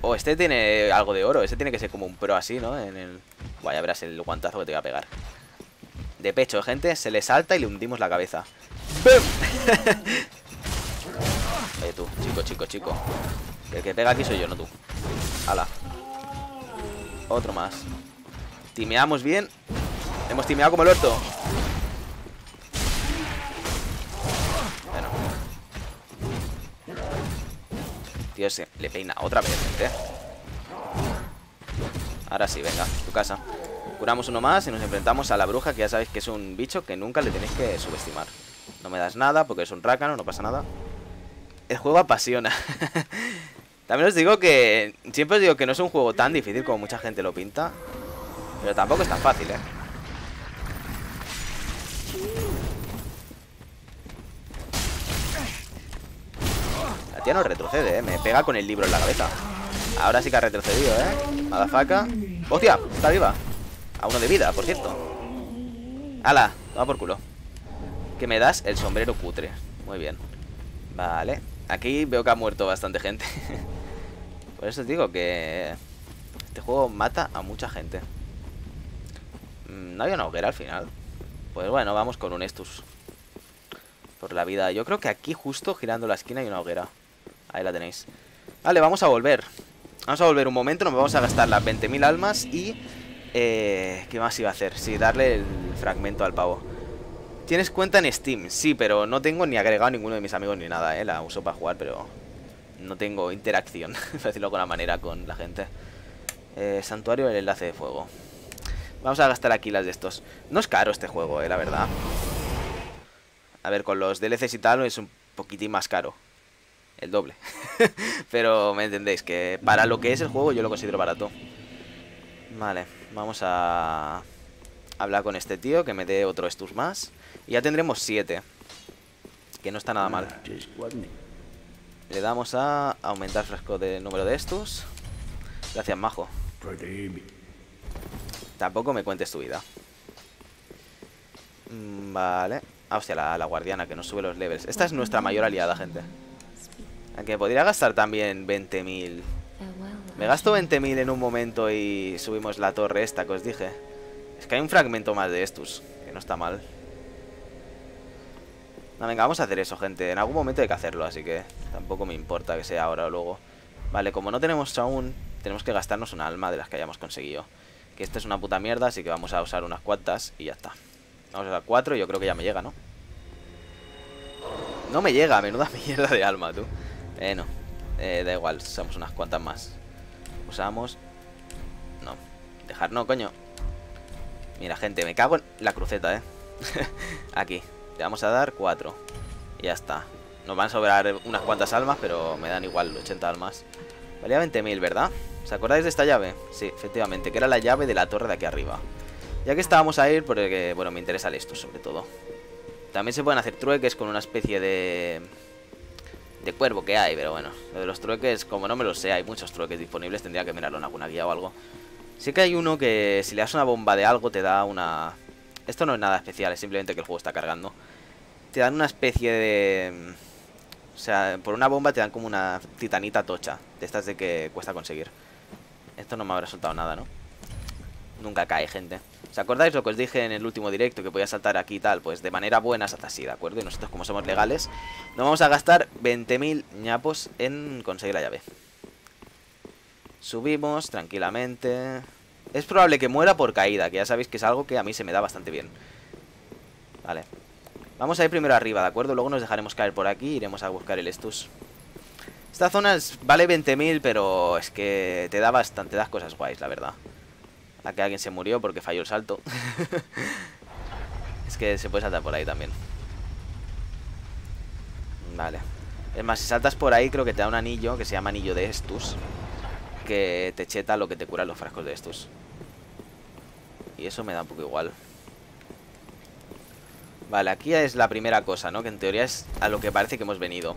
Oh, este tiene algo de oro. Este tiene que ser como un pro así, ¿no? En el... Buah, ya verás el guantazo que te voy a pegar. De pecho, gente. Se le salta y le hundimos la cabeza. ¡Bum! Oye, tú. Chico, chico, chico. El que pega aquí soy yo, no tú. Hala. Otro más. Timeamos bien. Hemos timeado como el orto. Tío le peina otra vez, gente. Ahora sí, venga, tu casa. Curamos uno más y nos enfrentamos a la bruja, que ya sabéis que es un bicho que nunca le tenéis que subestimar. No me das nada porque es un rácano, no pasa nada. El juego apasiona. También os digo que... Siempre os digo que no es un juego tan difícil como mucha gente lo pinta. Pero tampoco es tan fácil, ¿eh? Ya no retrocede, ¿eh? Me pega con el libro en la cabeza. Ahora sí que ha retrocedido, ¿eh? Madafaca. ¡Hostia! Está viva. A uno de vida, por cierto. ¡Hala! Va por culo. Que me das el sombrero cutre. Muy bien. Vale. Aquí veo que ha muerto bastante gente. por eso os digo que... Este juego mata a mucha gente. Mm, no había una hoguera al final. Pues bueno, vamos con un Estus. Por la vida. Yo creo que aquí justo girando la esquina hay una hoguera. Ahí la tenéis. Vale, vamos a volver. Vamos a volver un momento, nos vamos a gastar las 20.000 almas Y... Eh, ¿Qué más iba a hacer? Sí, darle el fragmento al pavo. ¿Tienes cuenta en Steam? Sí, pero no tengo ni agregado a ninguno de mis amigos ni nada, eh La uso para jugar, pero... No tengo interacción, por decirlo con la manera, con la gente. Eh, Santuario, el enlace de fuego. Vamos a gastar aquí las de estos. No es caro este juego, eh, la verdad. A ver, con los DLCs y tal es un poquitín más caro el doble. Pero me entendéis, que para lo que es el juego yo lo considero barato. Vale, vamos a hablar con este tío que me dé otro estus más. Y ya tendremos siete. Que no está nada mal. Le damos a aumentar fresco de número de estos. Gracias, majo. Tampoco me cuentes tu vida. Mm, vale. Ah, hostia, la, la guardiana que nos sube los levels. Esta es nuestra mayor aliada, gente. Aunque podría gastar también 20.000. Me gasto 20.000 en un momento y subimos la torre esta que os dije. Es que hay un fragmento más de estos, que no está mal. No, venga, vamos a hacer eso, gente. En algún momento hay que hacerlo, así que tampoco me importa que sea ahora o luego. Vale, como no tenemos aún, tenemos que gastarnos una alma de las que hayamos conseguido. Que esta es una puta mierda, así que vamos a usar unas cuantas y ya está. Vamos a usar cuatro y yo creo que ya me llega, ¿no? No me llega, menuda mierda de alma, tú. Bueno, eh, da igual, usamos unas cuantas más. Usamos... No, dejar no, coño. Mira, gente, me cago en la cruceta, ¿eh? Aquí, le vamos a dar cuatro. Y ya está. Nos van a sobrar unas cuantas almas, pero me dan igual 80 almas. Valía 20.000, ¿verdad? ¿Os acordáis de esta llave? Sí, efectivamente, que era la llave de la torre de aquí arriba. Ya que estábamos a ir, porque, bueno, me interesa esto sobre todo. También se pueden hacer trueques con una especie de... De cuervo que hay, pero bueno. Lo de los trueques, como no me lo sé, hay muchos trueques disponibles. Tendría que mirarlo en alguna guía o algo. Sí que hay uno que si le das una bomba de algo te da una... Esto no es nada especial, es simplemente que el juego está cargando. Te dan una especie de... O sea, por una bomba te dan como una titanita tocha. De estas de que cuesta conseguir. Esto no me habrá soltado nada, ¿no? Nunca cae, gente. ¿Os acordáis lo que os dije en el último directo? Que podía saltar aquí y tal. Pues de manera buena hasta así, ¿de acuerdo? Y nosotros como somos legales, no vamos a gastar 20.000 ñapos en conseguir la llave. Subimos tranquilamente. Es probable que muera por caída, que ya sabéis que es algo que a mí se me da bastante bien. Vale. Vamos a ir primero arriba, ¿de acuerdo? Luego nos dejaremos caer por aquí iremos a buscar el Estus. Esta zona vale 20.000, pero es que te da bastante, das cosas guays, la verdad. Aquí alguien se murió porque falló el salto. es que se puede saltar por ahí también. Vale. Es más, si saltas por ahí creo que te da un anillo que se llama anillo de Estus que te cheta lo que te cura los frascos de estos. Y eso me da un poco igual. Vale, aquí es la primera cosa, ¿no? Que en teoría es a lo que parece que hemos venido.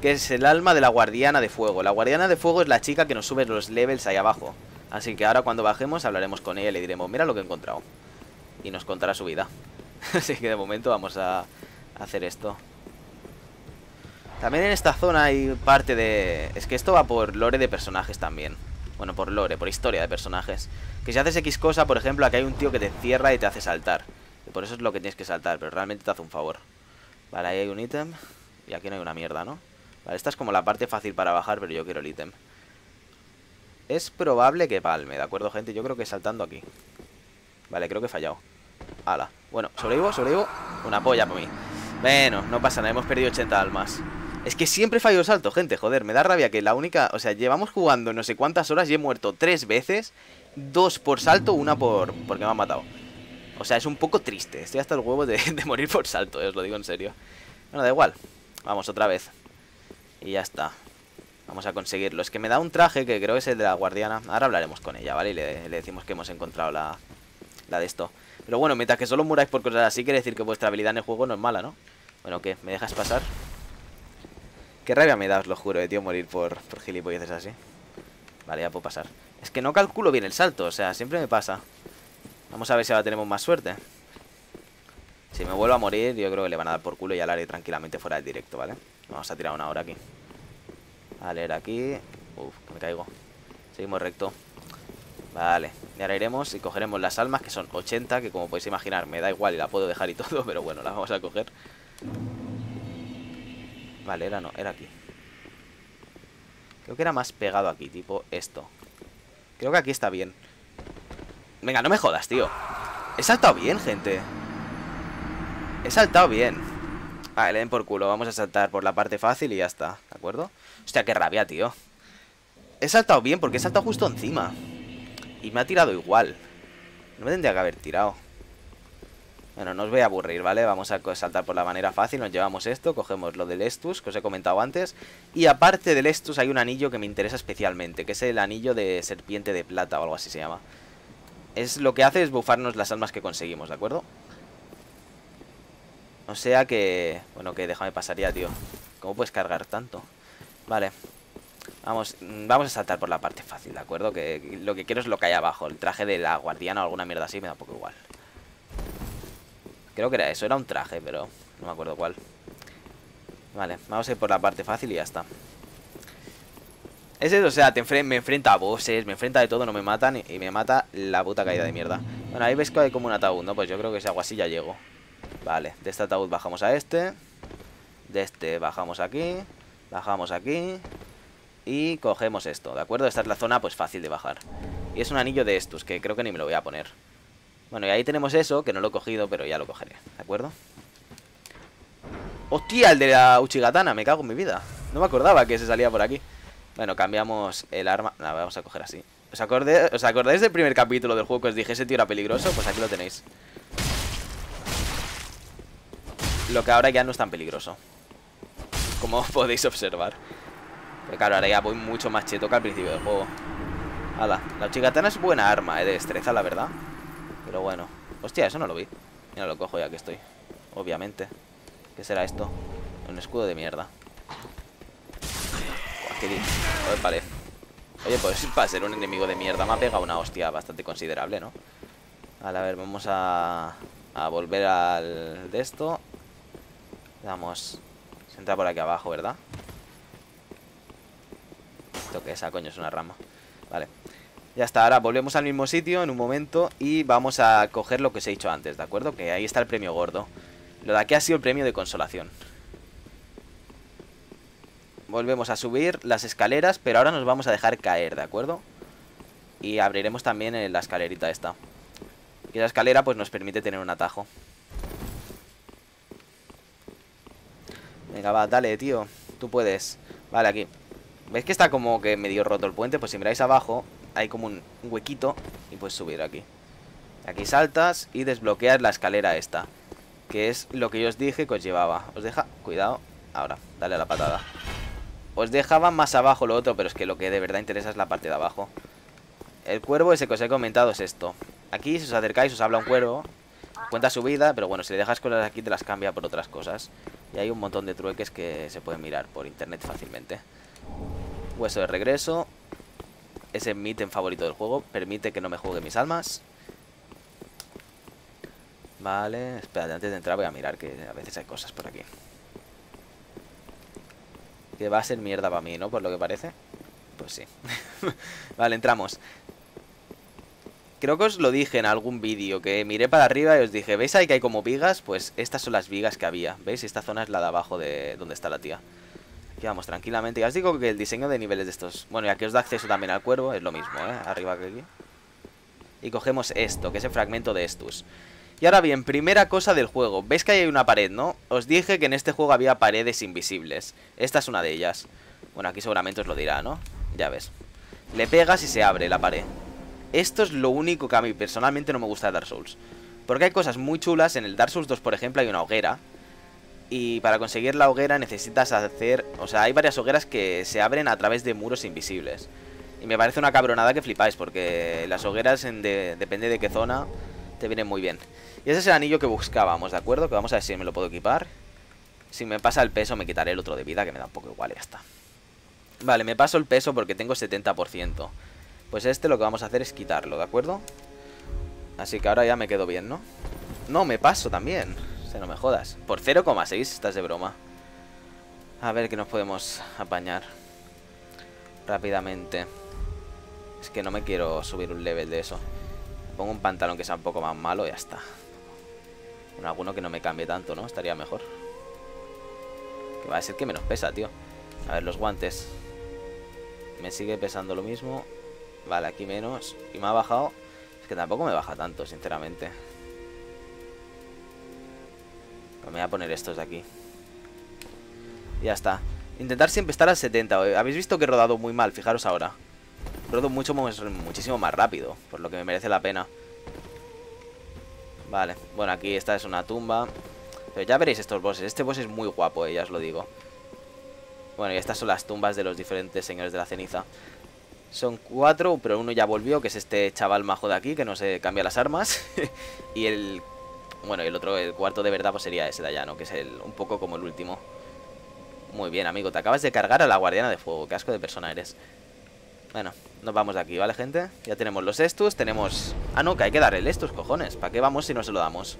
Que es el alma de la guardiana de fuego. La guardiana de fuego es la chica que nos sube los levels ahí abajo. Así que ahora cuando bajemos hablaremos con ella y le diremos, mira lo que he encontrado. Y nos contará su vida. Así que de momento vamos a hacer esto. También en esta zona hay parte de... Es que esto va por lore de personajes también. Bueno, por lore, por historia de personajes. Que si haces X cosa, por ejemplo, aquí hay un tío que te cierra y te hace saltar. Y por eso es lo que tienes que saltar, pero realmente te hace un favor. Vale, ahí hay un ítem. Y aquí no hay una mierda, ¿no? Vale, esta es como la parte fácil para bajar, pero yo quiero el ítem. Es probable que palme, ¿de acuerdo, gente? Yo creo que saltando aquí. Vale, creo que he fallado. Hala. Bueno, sobrevivo, sobrevivo. Una polla para mí. Bueno, no pasa nada, hemos perdido 80 almas. Es que siempre fallo el salto, gente, joder, me da rabia que la única... O sea, llevamos jugando no sé cuántas horas y he muerto tres veces. Dos por salto, una por... porque me han matado. O sea, es un poco triste. Estoy hasta el huevo de, morir por salto, eh, os lo digo en serio. Bueno, da igual. Vamos otra vez. Y ya está. Vamos a conseguirlo. Es que me da un traje que creo que es el de la guardiana. Ahora hablaremos con ella, ¿vale? Y le, decimos que hemos encontrado la, la de esto. Pero bueno, mientras que solo muráis por cosas así, quiere decir que vuestra habilidad en el juego no es mala, ¿no? Bueno, ¿qué? ¿Me dejas pasar? Qué rabia me da, os lo juro, eh, tío, morir por, por gilipolleces así. Vale, ya puedo pasar. Es que no calculo bien el salto, o sea, siempre me pasa. Vamos a ver si ahora tenemos más suerte. Si me vuelvo a morir, yo creo que le van a dar por culo y ya lo haré tranquilamente fuera del directo, ¿vale? Vamos a tirar una hora aquí. A leer aquí. Uf, me caigo. Seguimos recto. Vale, y ahora iremos y cogeremos las almas, que son 80, que como podéis imaginar me da igual y la puedo dejar y todo, pero bueno, las vamos a coger. Vale, era no, era aquí Creo que era más pegado aquí, tipo esto Creo que aquí está bien Venga, no me jodas, tío He saltado bien, gente He saltado bien Vale, le den por culo Vamos a saltar por la parte fácil y ya está ¿De acuerdo? Hostia, qué rabia, tío He saltado bien porque he saltado justo encima Y me ha tirado igual No me tendría que haber tirado bueno, no os voy a aburrir, ¿vale? Vamos a saltar por la manera fácil, nos llevamos esto, cogemos lo del Estus, que os he comentado antes. Y aparte del Estus hay un anillo que me interesa especialmente, que es el anillo de serpiente de plata o algo así se llama. Es lo que hace es bufarnos las almas que conseguimos, ¿de acuerdo? O sea que... Bueno, que déjame pasar ya, tío. ¿Cómo puedes cargar tanto? Vale. Vamos, vamos a saltar por la parte fácil, ¿de acuerdo? Que lo que quiero es lo que hay abajo. El traje de la guardiana o alguna mierda así me da un poco igual. Creo que era eso, era un traje, pero no me acuerdo cuál. Vale, vamos a ir por la parte fácil y ya está. Ese, o sea, me enfrenta a bosses, me enfrenta de todo, no me matan y, me mata la puta caída de mierda. Bueno, ahí ves que hay como un ataúd, ¿no? Pues yo creo que si hago así ya llego. Vale, de este ataúd bajamos a este. De este bajamos aquí. Bajamos aquí. Y cogemos esto, ¿de acuerdo? Esta es la zona, pues fácil de bajar. Y es un anillo de estos, que creo que ni me lo voy a poner. Bueno, y ahí tenemos eso, que no lo he cogido, pero ya lo cogeré, ¿de acuerdo? ¡Hostia! El de la Uchigatana, me cago en mi vida No me acordaba que se salía por aquí Bueno, cambiamos el arma La vamos a coger así ¿Os, ¿Os acordáis del primer capítulo del juego que os dije ese tío era peligroso? Pues aquí lo tenéis Lo que ahora ya no es tan peligroso Como podéis observar Pero claro, ahora ya voy mucho más cheto que al principio del juego Hala, la Uchigatana es buena arma, eh, de destreza, la verdad Pero bueno. Hostia, eso no lo vi. Mira, lo cojo ya que estoy. Obviamente. ¿Qué será esto? Un escudo de mierda. Joder, Oye, pues para ser un enemigo de mierda me ha pegado una hostia bastante considerable, ¿no? Vale, a ver, vamos a, a volver al de esto. Vamos. Entra por aquí abajo, ¿verdad? ¿Esto qué es? Ah, coño, es una rama. Vale. Ya está, ahora volvemos al mismo sitio en un momento y vamos a coger lo que os he dicho antes, ¿de acuerdo? Que ahí está el premio gordo. Lo de aquí ha sido el premio de consolación. Volvemos a subir las escaleras, pero ahora nos vamos a dejar caer, ¿de acuerdo? Y abriremos también eh, la escalerita esta. Y la escalera pues nos permite tener un atajo. Venga, va, dale, tío. Tú puedes. Vale, aquí. ¿Veis que está como que medio roto el puente? Pues si miráis abajo, hay como un, huequito y puedes subir aquí. Aquí saltas y desbloqueas la escalera esta. Que es lo que yo os dije que os llevaba. Os deja... Cuidado. Ahora, dale a la patada. Os dejaba más abajo lo otro, pero es que lo que de verdad interesa es la parte de abajo. El cuervo ese que os he comentado es esto. Aquí, si os acercáis, os habla un cuervo. Cuenta su vida, pero bueno, si le dejas cosas aquí te las cambia por otras cosas. Y hay un montón de trueques que se pueden mirar por internet fácilmente. Hueso de regreso. Ese ítem favorito del juego. Permite que no me juegue mis almas. Vale, espérate, antes de entrar voy a mirar que a veces hay cosas por aquí. Que va a ser mierda para mí, ¿no? Por lo que parece. Pues sí. vale, entramos. Creo que os lo dije en algún vídeo, que miré para arriba y os dije, ¿veis ahí que hay como vigas? Pues estas son las vigas que había, ¿veis? Esta zona es la de abajo de donde está la tía. Aquí vamos tranquilamente. Ya os digo que el diseño de niveles de estos... Bueno, ya que os da acceso también al cuervo, es lo mismo, ¿eh? Arriba que aquí. Y cogemos esto, que es el fragmento de estos. Y ahora bien, primera cosa del juego. ¿Veis que hay una pared, no? Os dije que en este juego había paredes invisibles. Esta es una de ellas. Bueno, aquí seguramente os lo dirá, ¿no? Ya ves. Le pegas y se abre la pared. Esto es lo único que a mí personalmente no me gusta de Dark Souls. Porque hay cosas muy chulas. En el Dark Souls 2, por ejemplo, hay una hoguera. Y para conseguir la hoguera necesitas hacer... O sea, hay varias hogueras que se abren a través de muros invisibles. Y me parece una cabronada que flipáis, porque las hogueras, en depende de qué zona, te vienen muy bien. Y ese es el anillo que buscábamos, ¿de acuerdo? Que vamos a ver si me lo puedo equipar. Si me pasa el peso me quitaré el otro de vida, que me da un poco igual y ya está. Vale, me paso el peso porque tengo 70%. Pues este lo que vamos a hacer es quitarlo, ¿de acuerdo? Así que ahora ya me quedo bien, ¿no? No, me paso también. O sea, no me jodas. Por 0,6 estás de broma. A ver qué nos podemos apañar. Rápidamente. Es que no me quiero subir un level de eso. Pongo un pantalón que sea un poco más malo y ya está. Con alguno que no me cambie tanto, ¿no? Estaría mejor. Que va a ser que menos pesa, tío. A ver, los guantes. Me sigue pesando lo mismo. Vale, aquí menos. Y me ha bajado. Es que tampoco me baja tanto, sinceramente. Me voy a poner estos de aquí. ya está. Intentar siempre estar al 70. Habéis visto que he rodado muy mal, fijaros ahora. Rodo mucho, muchísimo más rápido, por lo que me merece la pena. Vale, bueno, aquí esta es una tumba. Pero ya veréis estos bosses. Este boss es muy guapo, eh, ya os lo digo. Bueno, y estas son las tumbas de los diferentes señores de la ceniza. Son cuatro, pero uno ya volvió, que es este chaval majo de aquí, que no se cambia las armas. y el... Bueno, el otro, el cuarto de verdad, pues sería ese de allá, ¿no? Que es el, un poco como el último. Muy bien, amigo. Te acabas de cargar a la guardiana de fuego. Qué asco de persona eres. Bueno, nos vamos de aquí, ¿vale, gente? Ya tenemos los estus, tenemos... Ah, no, que hay que darle el estus, cojones. ¿Para qué vamos si no se lo damos?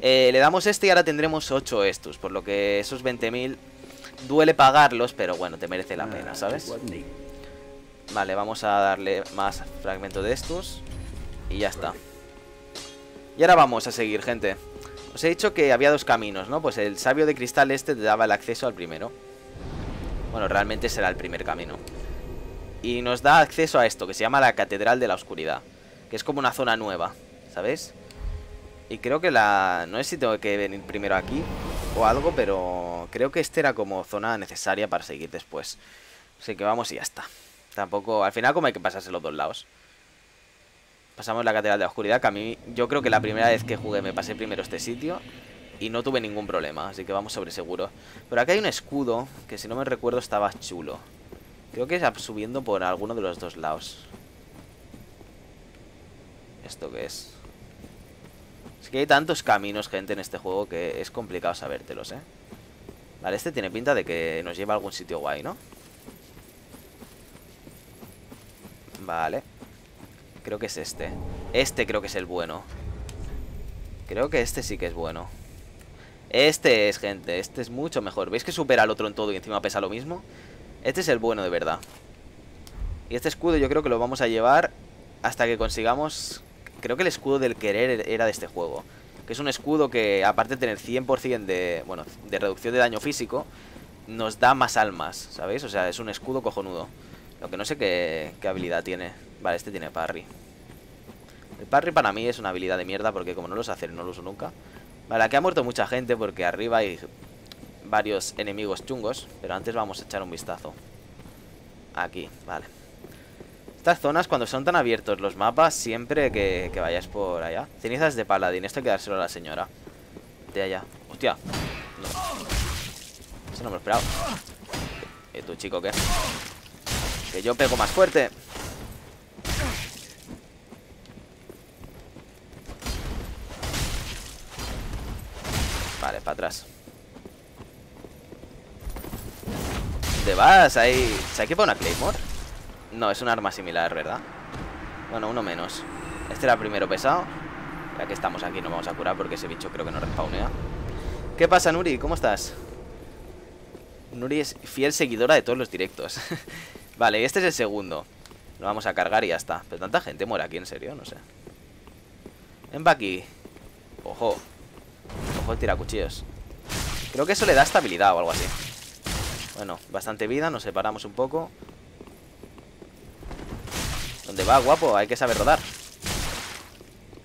Eh, le damos este y ahora tendremos 8 estus, por lo que esos 20.000 duele pagarlos, pero bueno, te merece la pena, ¿sabes? Vale, vamos a darle más fragmentos de estos. Y ya está. Y ahora vamos a seguir, gente. Os he dicho que había dos caminos, ¿no? Pues el sabio de cristal este te daba el acceso al primero. Bueno, realmente será el primer camino. Y nos da acceso a esto, que se llama la Catedral de la Oscuridad. Que es como una zona nueva, ¿sabes? Y creo que la... No sé si tengo que venir primero aquí o algo, pero creo que este era como zona necesaria para seguir después. Así que vamos y ya está. Tampoco, al final como hay que pasarse los dos lados. Pasamos la Catedral de la Oscuridad, que a mí, yo creo que la primera vez que jugué me pasé primero este sitio y no tuve ningún problema, así que vamos sobre seguro. Pero aquí hay un escudo que si no me recuerdo estaba chulo. Creo que es subiendo por alguno de los dos lados. ¿Esto qué es? Es que hay tantos caminos, gente, en este juego que es complicado sabértelos, ¿eh? Vale, este tiene pinta de que nos lleva a algún sitio guay, ¿no? Vale. Creo que es este. Este creo que es el bueno. Creo que este sí que es bueno. Este es, gente. Este es mucho mejor. ¿Veis que supera al otro en todo y encima pesa lo mismo? Este es el bueno de verdad. Y este escudo yo creo que lo vamos a llevar hasta que consigamos... Creo que el escudo del querer era de este juego. Que es un escudo que, aparte de tener 100% de, bueno, de reducción de daño físico, nos da más almas, ¿sabéis? O sea, es un escudo cojonudo. Lo que no sé qué, qué habilidad tiene. Vale, este tiene parry. El parry para mí es una habilidad de mierda porque como no lo sé hacer no lo uso nunca. Vale, aquí ha muerto mucha gente porque arriba hay varios enemigos chungos. Pero antes vamos a echar un vistazo. Aquí, vale. Estas zonas, cuando son tan abiertos los mapas, siempre que, que vayas por allá. Cenizas de paladín, esto hay que dárselo a la señora. De allá. Hostia. No. Eso no me lo esperaba. ¿Y tú, chico, qué? Que yo pego más fuerte. Vale, para atrás. ¿Dónde vas? Ahí... ¿Se poner una Claymore? No, es un arma similar, ¿verdad? Bueno, uno menos. Este era el primero pesado. Ya que estamos aquí, nos vamos a curar porque ese bicho creo que no respawnea. ¿Qué pasa, Nuri? ¿Cómo estás? Nuri es fiel seguidora de todos los directos. vale, este es el segundo. Lo vamos a cargar y ya está. Pero tanta gente muere aquí, en serio, no sé. Ven pa' aquí. Ojo. Ojo el cuchillos Creo que eso le da estabilidad o algo así. Bueno, bastante vida, nos separamos un poco. ¿Dónde va, guapo? Hay que saber rodar.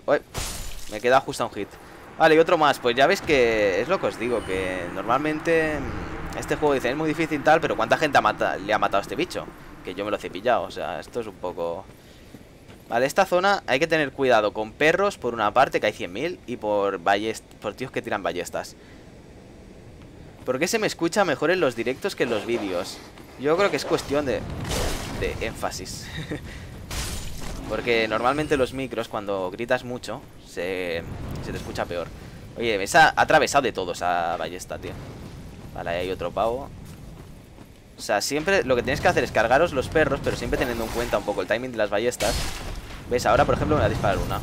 Uy, me queda justo un hit. Vale, y otro más. Pues ya veis que es lo que os digo, que normalmente este juego dice es muy difícil tal, pero ¿cuánta gente le ha matado a este bicho? Que yo me lo he cepillado, o sea, esto es un poco... Vale, esta zona hay que tener cuidado con perros, por una parte, que hay 100.000, y por, por tíos que tiran ballestas. ¿Por qué se me escucha mejor en los directos que en los vídeos? Yo creo que es cuestión de, de énfasis. Porque normalmente los micros, cuando gritas mucho, se, se te escucha peor. Oye, esa ha atravesado de todo esa ballesta, tío. Vale, ahí hay otro pavo. O sea, siempre lo que tenéis que hacer es cargaros los perros, pero siempre teniendo en cuenta un poco el timing de las ballestas. ¿Ves? Ahora, por ejemplo, me voy a disparar una.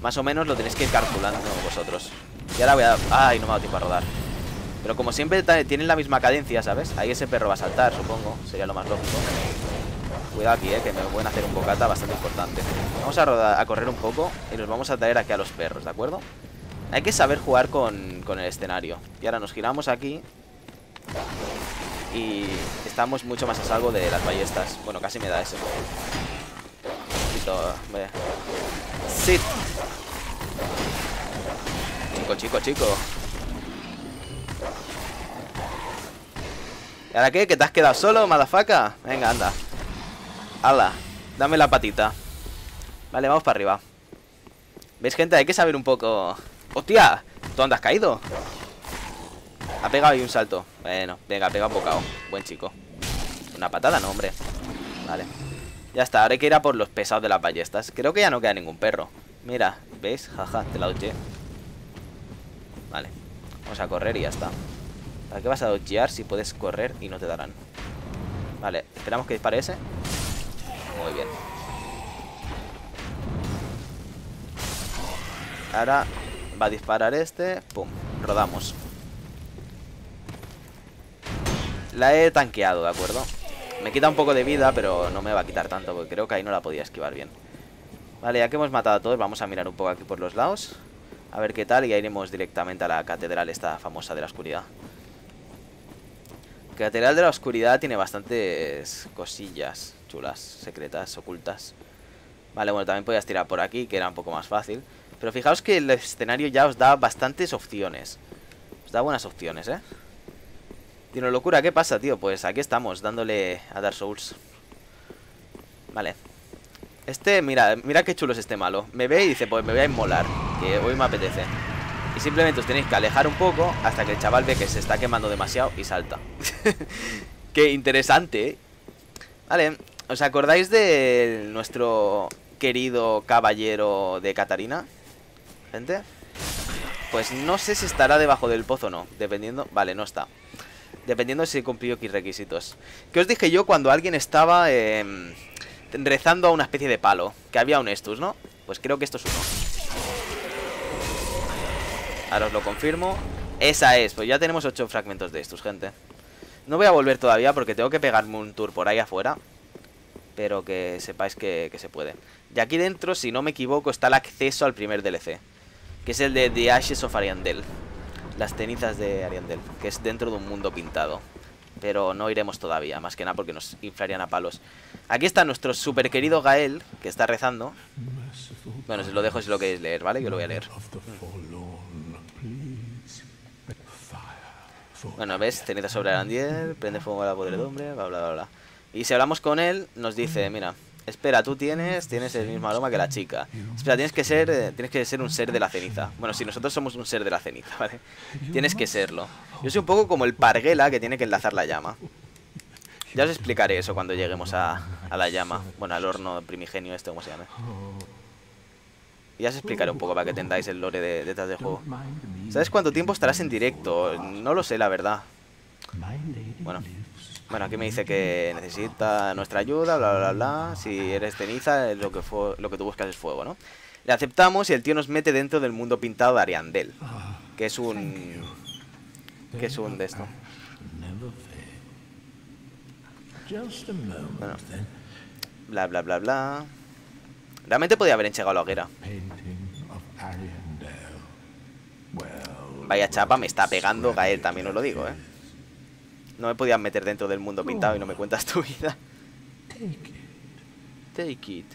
Más o menos lo tenéis que ir calculando vosotros. Y ahora voy a... ¡Ay! No me ha dado tiempo a rodar. Pero como siempre tienen la misma cadencia, ¿sabes? Ahí ese perro va a saltar, supongo. Sería lo más lógico. Cuidado aquí, eh, que me pueden hacer un bocata bastante importante. Vamos a, a correr un poco y nos vamos a traer aquí a los perros, ¿de acuerdo? Hay que saber jugar con, con el escenario. Y ahora nos giramos aquí. Y estamos mucho más a salvo de las ballestas. Bueno, casi me da eso. Sit. Chico, chico, chico. ¿Y ahora qué? ¿Que te has quedado solo, madafaca? Venga, anda. Hala, dame la patita Vale, vamos para arriba ¿Veis, gente? Hay que saber un poco... ¡Hostia! ¿Tú dónde has caído? Ha pegado ahí un salto Bueno, venga, pega un bocado Buen chico Una patada, no, hombre Vale Ya está, ahora hay que ir a por los pesados de las ballestas Creo que ya no queda ningún perro Mira, ¿veis? Jaja, te la dodge Vale Vamos a correr y ya está ¿Para qué vas a dodgear si puedes correr y no te darán? Vale, esperamos que dispare ese muy bien. Ahora va a disparar este. Pum. Rodamos. La he tanqueado, ¿de acuerdo? Me quita un poco de vida, pero no me va a quitar tanto, porque creo que ahí no la podía esquivar bien. Vale, ya que hemos matado a todos, vamos a mirar un poco aquí por los lados. A ver qué tal, y ya iremos directamente a la catedral esta famosa de la oscuridad. Catedral de la oscuridad tiene bastantes cosillas chulas, secretas, ocultas. Vale, bueno, también podías tirar por aquí, que era un poco más fácil. Pero fijaos que el escenario ya os da bastantes opciones. Os da buenas opciones, ¿eh? Tiene locura, ¿qué pasa, tío? Pues aquí estamos, dándole a Dark Souls. Vale. Este, mira, mira qué chulo es este malo. Me ve y dice, pues me voy a inmolar, que hoy me apetece. Y simplemente os tenéis que alejar un poco hasta que el chaval ve que se está quemando demasiado y salta. qué interesante, ¿eh? Vale, ¿Os acordáis de nuestro querido caballero de Catarina? Gente. Pues no sé si estará debajo del pozo o no. Dependiendo... Vale, no está. Dependiendo si cumplió X requisitos. ¿Qué os dije yo cuando alguien estaba em, rezando a una especie de palo? Que había un Estus, ¿no? Pues creo que esto es uno. Ahora os lo confirmo. Esa es, pues ya tenemos 8 fragmentos de estos, gente. No voy a volver todavía porque tengo que pegarme un tour por ahí afuera. Pero que sepáis que, que se puede. Y aquí dentro, si no me equivoco, está el acceso al primer DLC. Que es el de The Ashes of Ariandel. Las cenizas de Ariandel. Que es dentro de un mundo pintado. Pero no iremos todavía, más que nada porque nos inflarían a palos. Aquí está nuestro super querido Gael, que está rezando. Bueno, se lo dejo si lo queréis leer, ¿vale? Yo lo voy a leer. Bueno, ves, ceniza sobre Arandiel, prende fuego a la podredumbre, bla, bla, bla, bla. Y si hablamos con él, nos dice, mira, espera, tú tienes, tienes el mismo aroma que la chica. Espera, tienes que ser, eh, tienes que ser un ser de la ceniza. Bueno, si nosotros somos un ser de la ceniza, ¿vale? Tienes que serlo. Yo soy un poco como el parguela que tiene que enlazar la llama. Ya os explicaré eso cuando lleguemos a, a la llama. Bueno, al horno primigenio este, como se llama. Ya os explicaré un poco para que entendáis el lore de, detrás del juego. ¿Sabes cuánto tiempo estarás en directo? No lo sé, la verdad. Bueno. Bueno, aquí me dice que necesita nuestra ayuda, bla, bla, bla, Si eres ceniza, lo que, fue, lo que tú buscas es fuego, ¿no? Le aceptamos y el tío nos mete dentro del mundo pintado de Ariandel. Que es un... Que es un de esto. Bueno. Bla, bla, bla, bla. Realmente podía haber enchegado la hoguera. Vaya chapa, me está pegando Gael, también os lo digo, ¿eh? No me podías meter dentro del mundo pintado y no me cuentas tu vida. Take it.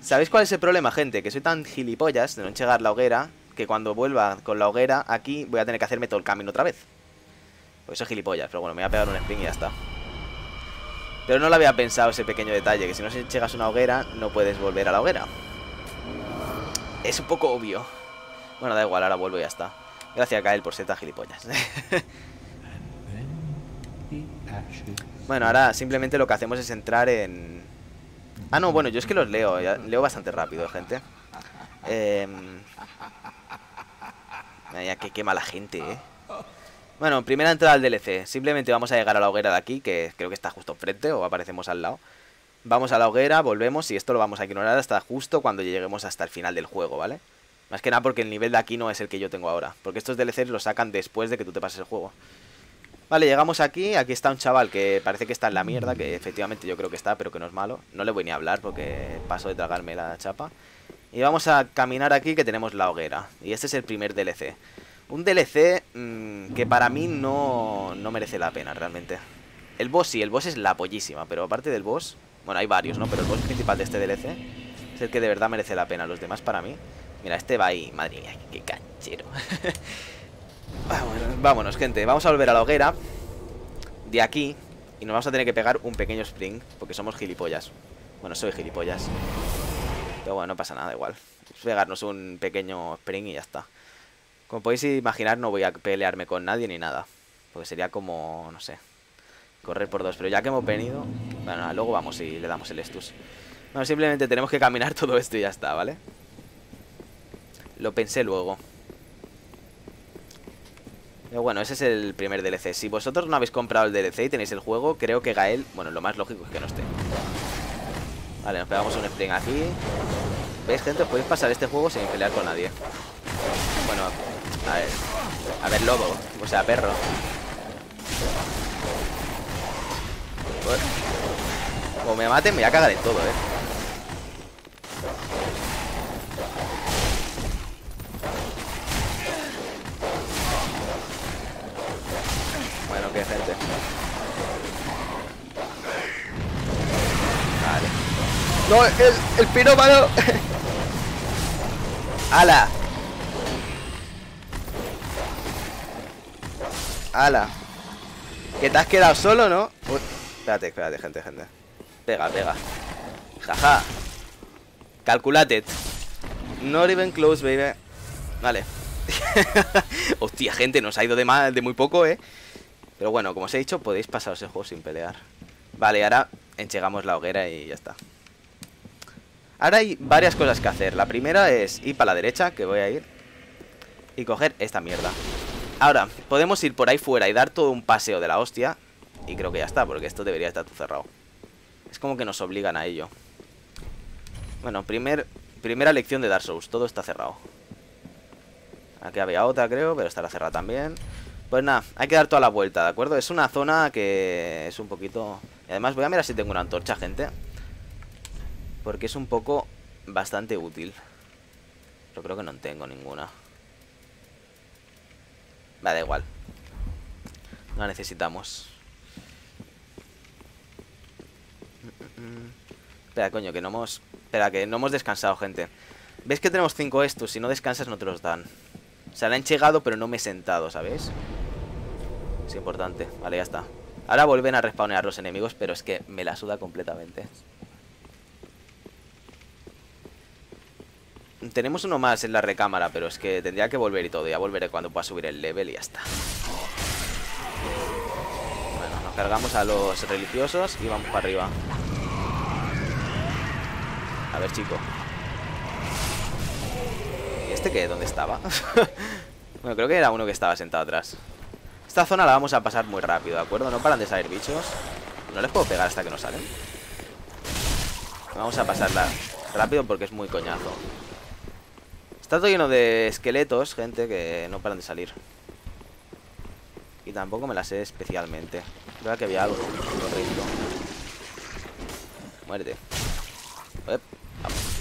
¿Sabéis cuál es el problema, gente? Que soy tan gilipollas de no enchegar la hoguera que cuando vuelva con la hoguera aquí voy a tener que hacerme todo el camino otra vez. Pues soy gilipollas, pero bueno, me voy a pegar un spring y ya está. Pero no lo había pensado ese pequeño detalle, que si no se llegas una hoguera, no puedes volver a la hoguera. Es un poco obvio. Bueno, da igual, ahora vuelvo y ya está. Gracias a Kael por ser tan gilipollas. bueno, ahora simplemente lo que hacemos es entrar en... Ah, no, bueno, yo es que los leo. leo bastante rápido, gente. Eh... Ya que quema la gente, eh. Bueno, primera entrada al DLC. Simplemente vamos a llegar a la hoguera de aquí, que creo que está justo enfrente, o aparecemos al lado. Vamos a la hoguera, volvemos, y esto lo vamos a ignorar hasta justo cuando lleguemos hasta el final del juego, ¿vale? Más que nada porque el nivel de aquí no es el que yo tengo ahora. Porque estos DLCs los sacan después de que tú te pases el juego. Vale, llegamos aquí. Aquí está un chaval que parece que está en la mierda. Que efectivamente yo creo que está, pero que no es malo. No le voy ni a hablar porque paso de tragarme la chapa. Y vamos a caminar aquí que tenemos la hoguera. Y este es el primer DLC. Un DLC mmm, que para mí no, no merece la pena realmente. El boss sí, el boss es la pollísima, pero aparte del boss... Bueno, hay varios, ¿no? Pero el boss principal de este DLC es el que de verdad merece la pena. Los demás para mí... Mira, este va ahí... Madre mía, qué canchero. vámonos, gente. Vamos a volver a la hoguera. De aquí. Y nos vamos a tener que pegar un pequeño spring. Porque somos gilipollas. Bueno, soy gilipollas. Pero bueno, no pasa nada, igual. Pegarnos un pequeño spring y ya está. Como podéis imaginar, no voy a pelearme con nadie ni nada. Porque sería como, no sé, correr por dos. Pero ya que hemos venido, bueno, luego vamos y le damos el estus. Bueno, simplemente tenemos que caminar todo esto y ya está, ¿vale? Lo pensé luego. Pero bueno, ese es el primer DLC. Si vosotros no habéis comprado el DLC y tenéis el juego, creo que Gael, bueno, lo más lógico es que no esté. Vale, nos pegamos un spring aquí. ¿Veis, gente? Podéis pasar este juego sin pelear con nadie. Bueno, a ver. A ver, lobo. O sea, perro. Como me maten, me voy a cagar en todo, eh. Vale. No, el, el pirómano. ¡Hala! ¡Hala! Que te has quedado solo, ¿no? Espérate, espérate, gente, gente. Pega, pega. Jaja. Calculated. Not even close, baby. Vale. Hostia, gente, nos ha ido de, mal, de muy poco, ¿eh? Pero bueno, como os he dicho, podéis pasaros el juego sin pelear. Vale, ahora enchegamos la hoguera y ya está. Ahora hay varias cosas que hacer. La primera es ir para la derecha, que voy a ir. Y coger esta mierda. Ahora, podemos ir por ahí fuera y dar todo un paseo de la hostia. Y creo que ya está, porque esto debería estar cerrado. Es como que nos obligan a ello. Bueno, primer, primera lección de Dark Souls. Todo está cerrado. Aquí había otra, creo, pero estará cerrada también. Pues nada, hay que dar toda la vuelta, ¿de acuerdo? Es una zona que es un poquito... Y además voy a mirar si tengo una antorcha, gente. Porque es un poco bastante útil. Pero creo que no tengo ninguna. Va, da igual. No la necesitamos. Espera, coño, que no hemos... Espera, que no hemos descansado, gente. ¿Ves que tenemos cinco estos? Si no descansas no te los dan. O sea, la han llegado, pero no me he sentado, ¿sabes? Es importante. Vale, ya está. Ahora vuelven a respawnear los enemigos, pero es que me la suda completamente. Tenemos uno más en la recámara, pero es que tendría que volver y todo. Ya volveré cuando pueda subir el level y ya está. Bueno, nos cargamos a los religiosos y vamos para arriba. A ver, chico. ¿Y este qué? ¿Dónde estaba? bueno, creo que era uno que estaba sentado atrás. Esta zona la vamos a pasar muy rápido, ¿de acuerdo? No paran de salir bichos. No les puedo pegar hasta que no salen. Vamos a pasarla rápido porque es muy coñazo. Está todo lleno de esqueletos, gente, que no paran de salir. Y tampoco me la sé especialmente. Creo que había algo correcto. Muerte.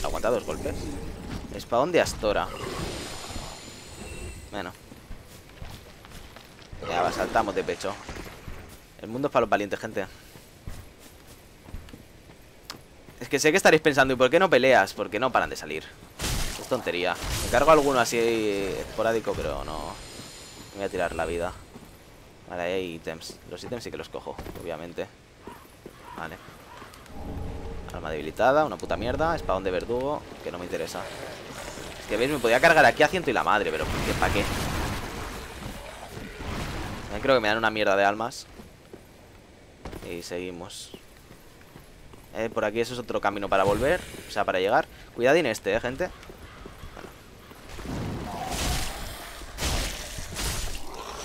Aguanta dos golpes. Espadón de Astora. Bueno. Ya saltamos de pecho. El mundo es para los valientes, gente. Es que sé que estaréis pensando, ¿y por qué no peleas? Porque no paran de salir tontería. Me cargo alguno así esporádico, pero no... Voy a tirar la vida. Vale, ahí hay ítems. Los ítems sí que los cojo, obviamente. Vale. Arma debilitada, una puta mierda. Espadón de verdugo, que no me interesa. Es que veis, me podía cargar aquí a ciento y la madre, pero ¿qué, ¿para qué? Creo que me dan una mierda de almas. Y seguimos. Eh, por aquí eso es otro camino para volver. O sea, para llegar. Cuidadín este, eh, gente.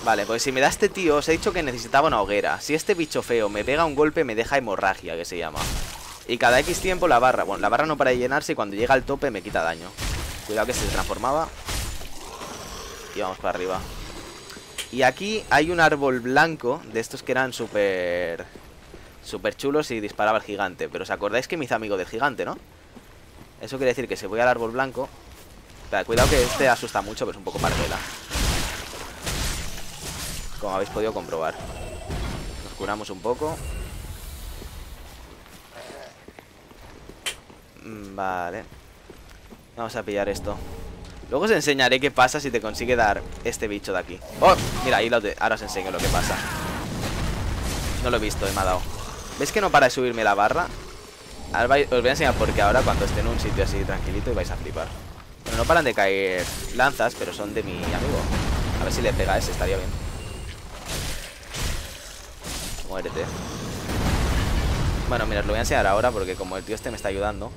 Vale, pues si me da este tío, os he dicho que necesitaba una hoguera. Si este bicho feo me pega un golpe, me deja hemorragia, que se llama. Y cada X tiempo la barra, bueno, la barra no para de llenarse y cuando llega al tope me quita daño. Cuidado que se transformaba. Y vamos para arriba. Y aquí hay un árbol blanco, de estos que eran súper... Súper chulos y disparaba el gigante. Pero os acordáis que me hice amigo del gigante, ¿no? Eso quiere decir que si voy al árbol blanco... cuidado que este asusta mucho, pero es un poco parguela como habéis podido comprobar. Nos curamos un poco. Mm, vale. Vamos a pillar esto. Luego os enseñaré qué pasa si te consigue dar este bicho de aquí. ¡Oh! Mira, ahí lo ahora os enseño lo que pasa. No lo he visto, me ha dado. ¿Ves que no para de subirme la barra? os voy a enseñar porque ahora cuando esté en un sitio así tranquilito y vais a flipar. Bueno, no paran de caer lanzas, pero son de mi amigo. A ver si le pega a ese, estaría bien. Muérete. Bueno, mira, os lo voy a enseñar ahora porque como el tío este me está ayudando.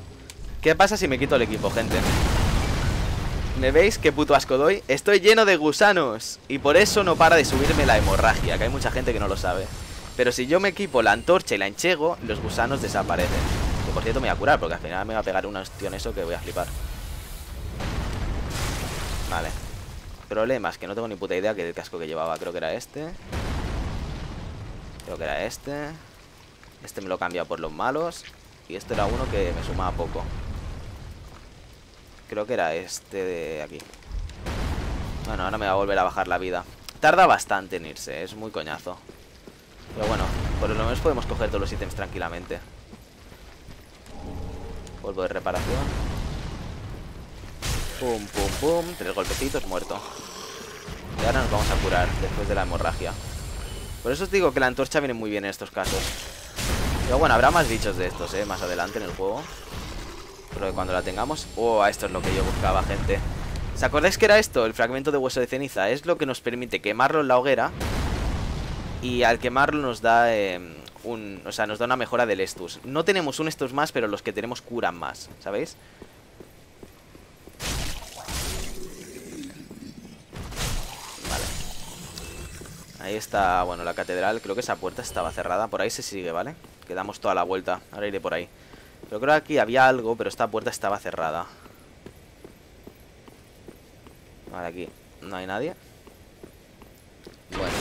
¿Qué pasa si me quito el equipo, gente? ¿Me veis qué puto asco doy? Estoy lleno de gusanos Y por eso no para de subirme la hemorragia Que hay mucha gente que no lo sabe Pero si yo me equipo la antorcha y la enchego Los gusanos desaparecen Que por cierto me voy a curar Porque al final me va a pegar una en eso que voy a flipar Vale Problemas, que no tengo ni puta idea que el casco que llevaba Creo que era este Creo que era este. Este me lo cambia por los malos. Y este era uno que me sumaba poco. Creo que era este de aquí. Bueno, ahora me va a volver a bajar la vida. Tarda bastante en irse, es muy coñazo. Pero bueno, por lo menos podemos coger todos los ítems tranquilamente. Polvo de reparación. Pum, pum, pum. Tres golpecitos, muerto. Y ahora nos vamos a curar después de la hemorragia. Por eso os digo que la antorcha viene muy bien en estos casos. Pero bueno, habrá más bichos de estos, ¿eh? Más adelante en el juego. Pero que cuando la tengamos... Oh, esto es lo que yo buscaba, gente. ¿Os acordáis que era esto? El fragmento de hueso de ceniza. Es lo que nos permite quemarlo en la hoguera. Y al quemarlo nos da... Em, o sea, nos da una mejora del Estus. No tenemos un Estus más, pero los que tenemos curan más, ¿sabéis? Ahí está, bueno, la catedral. Creo que esa puerta estaba cerrada. Por ahí se sigue, ¿vale? Quedamos toda la vuelta. Ahora iré por ahí. Pero creo que aquí había algo, pero esta puerta estaba cerrada. Vale, aquí no hay nadie. Bueno.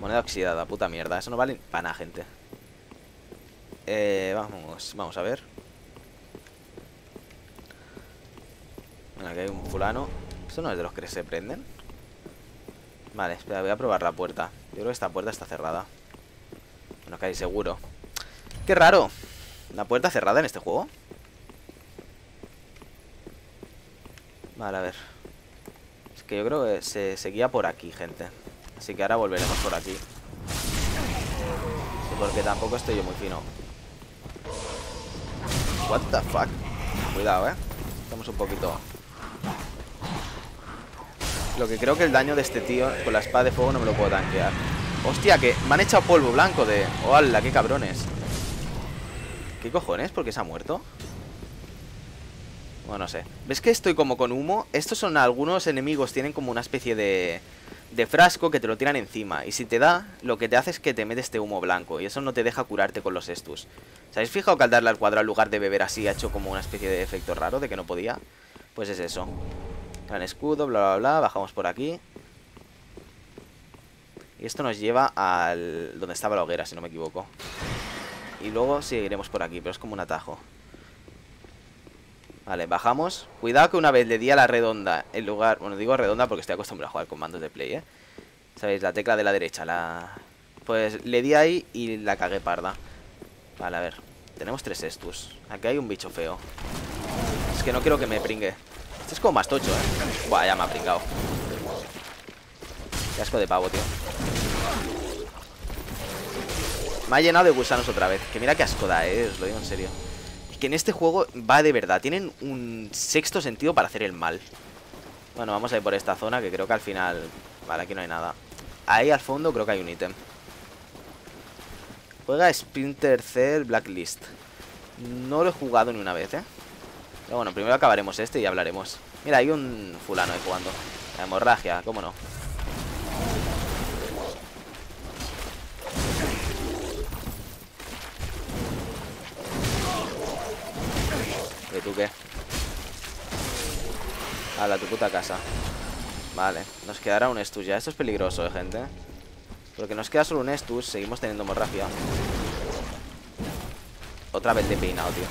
Moneda oxidada, puta mierda. Eso no vale para nada, gente. Eh, vamos, vamos a ver. Bueno, aquí hay un fulano. ¿Esto no es de los que se prenden? Vale, espera, voy a probar la puerta. Yo creo que esta puerta está cerrada. Bueno, casi seguro. ¡Qué raro! ¿La puerta cerrada en este juego? Vale, a ver. Es que yo creo que se seguía por aquí, gente. Así que ahora volveremos por aquí. Porque tampoco estoy yo muy fino. What the fuck? Cuidado, eh. Estamos un poquito lo que creo que el daño de este tío con la espada de fuego no me lo puedo tanquear. Hostia, que me han echado polvo blanco de... ¡Hola, qué cabrones! ¿Qué cojones? ¿Por qué se ha muerto? Bueno, no sé. ¿Ves que estoy como con humo? Estos son algunos enemigos, tienen como una especie de... De frasco que te lo tiran encima Y si te da, lo que te hace es que te mete este humo blanco Y eso no te deja curarte con los estus ¿Sabéis fijado que al darle al cuadrado en lugar de beber así Ha hecho como una especie de efecto raro de que no podía? Pues es eso Gran escudo, bla, bla, bla. Bajamos por aquí. Y esto nos lleva al... Donde estaba la hoguera, si no me equivoco. Y luego seguiremos por aquí, pero es como un atajo. Vale, bajamos. Cuidado que una vez le di a la redonda en lugar... Bueno, digo redonda porque estoy acostumbrado a jugar con mandos de play, ¿eh? ¿Sabéis? La tecla de la derecha, la... Pues le di ahí y la cagué parda. Vale, a ver. Tenemos tres estus. Aquí hay un bicho feo. Es que no quiero que me pringue. Este es como más tocho, ¿eh? Buah, ya me ha pringado. Qué asco de pavo, tío. Me ha llenado de gusanos otra vez. Que mira qué asco da, eh. Os lo digo en serio. Es que en este juego va de verdad. Tienen un sexto sentido para hacer el mal. Bueno, vamos a ir por esta zona que creo que al final... Vale, aquí no hay nada. Ahí al fondo creo que hay un ítem. Juega Splinter Cell Blacklist. No lo he jugado ni una vez, ¿eh? Pero bueno, primero acabaremos este y hablaremos. Mira, hay un fulano ahí jugando. La hemorragia, ¿cómo no? ¿Y tú qué? A la tu puta casa. Vale, nos quedará un Estus ya. Esto es peligroso, eh, gente. Porque nos queda solo un Estus, seguimos teniendo hemorragia. Otra vez de peinado, tío.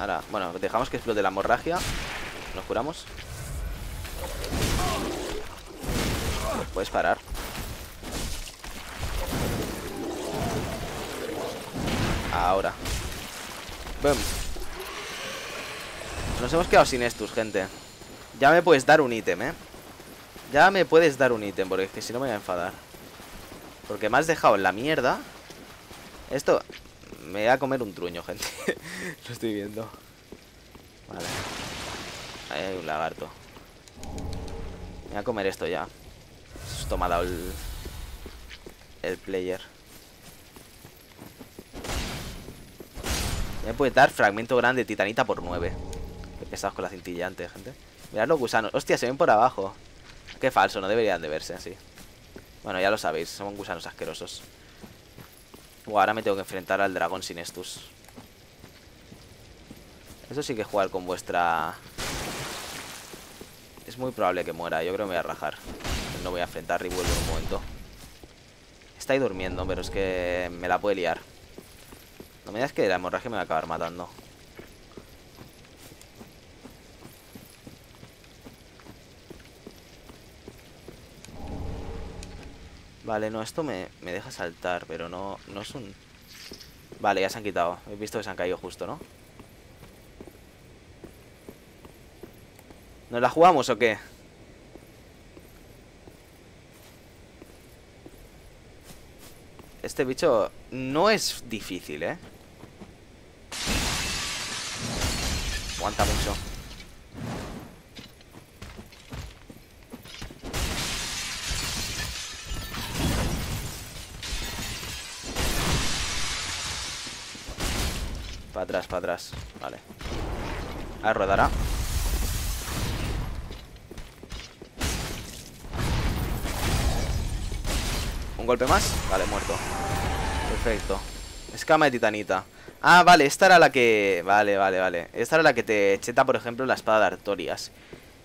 Ahora, bueno, dejamos que explote la hemorragia Nos curamos Puedes parar Ahora Boom Nos hemos quedado sin estos, gente Ya me puedes dar un ítem, eh Ya me puedes dar un ítem Porque es que si no me voy a enfadar Porque me has dejado en la mierda Esto me voy a comer un truño, gente. Lo estoy viendo. Vale. Ahí hay un lagarto. Me voy a comer esto ya. Esto me ha dado el... El player. Me puede dar fragmento grande de titanita por 9. Qué con la cintillante, gente. Mirad los gusanos. Hostia, se ven por abajo. Qué falso, no deberían de verse así. Bueno, ya lo sabéis, son gusanos asquerosos ahora me tengo que enfrentar al dragón sin estus. Eso sí que jugar con vuestra... Es muy probable que muera. Yo creo que me voy a rajar. No voy a enfrentar Revuelvo en un momento. Está ahí durmiendo, pero es que me la puede liar. No me digas que la hemorragia me va a acabar matando. Vale, no, esto me, deja saltar, pero no, no es un... Vale, ya se han quitado. He visto que se han caído justo, ¿no? ¿Nos la jugamos o qué? Este bicho no es difícil, ¿eh? Aguanta mucho. Para atrás, para atrás. Vale. Ahora rodará. ¿Un golpe más? Vale, muerto. Perfecto. Escama de titanita. Ah, vale, esta era la que... Vale, vale, vale. Esta era la que te cheta, por ejemplo, la espada de Artorias.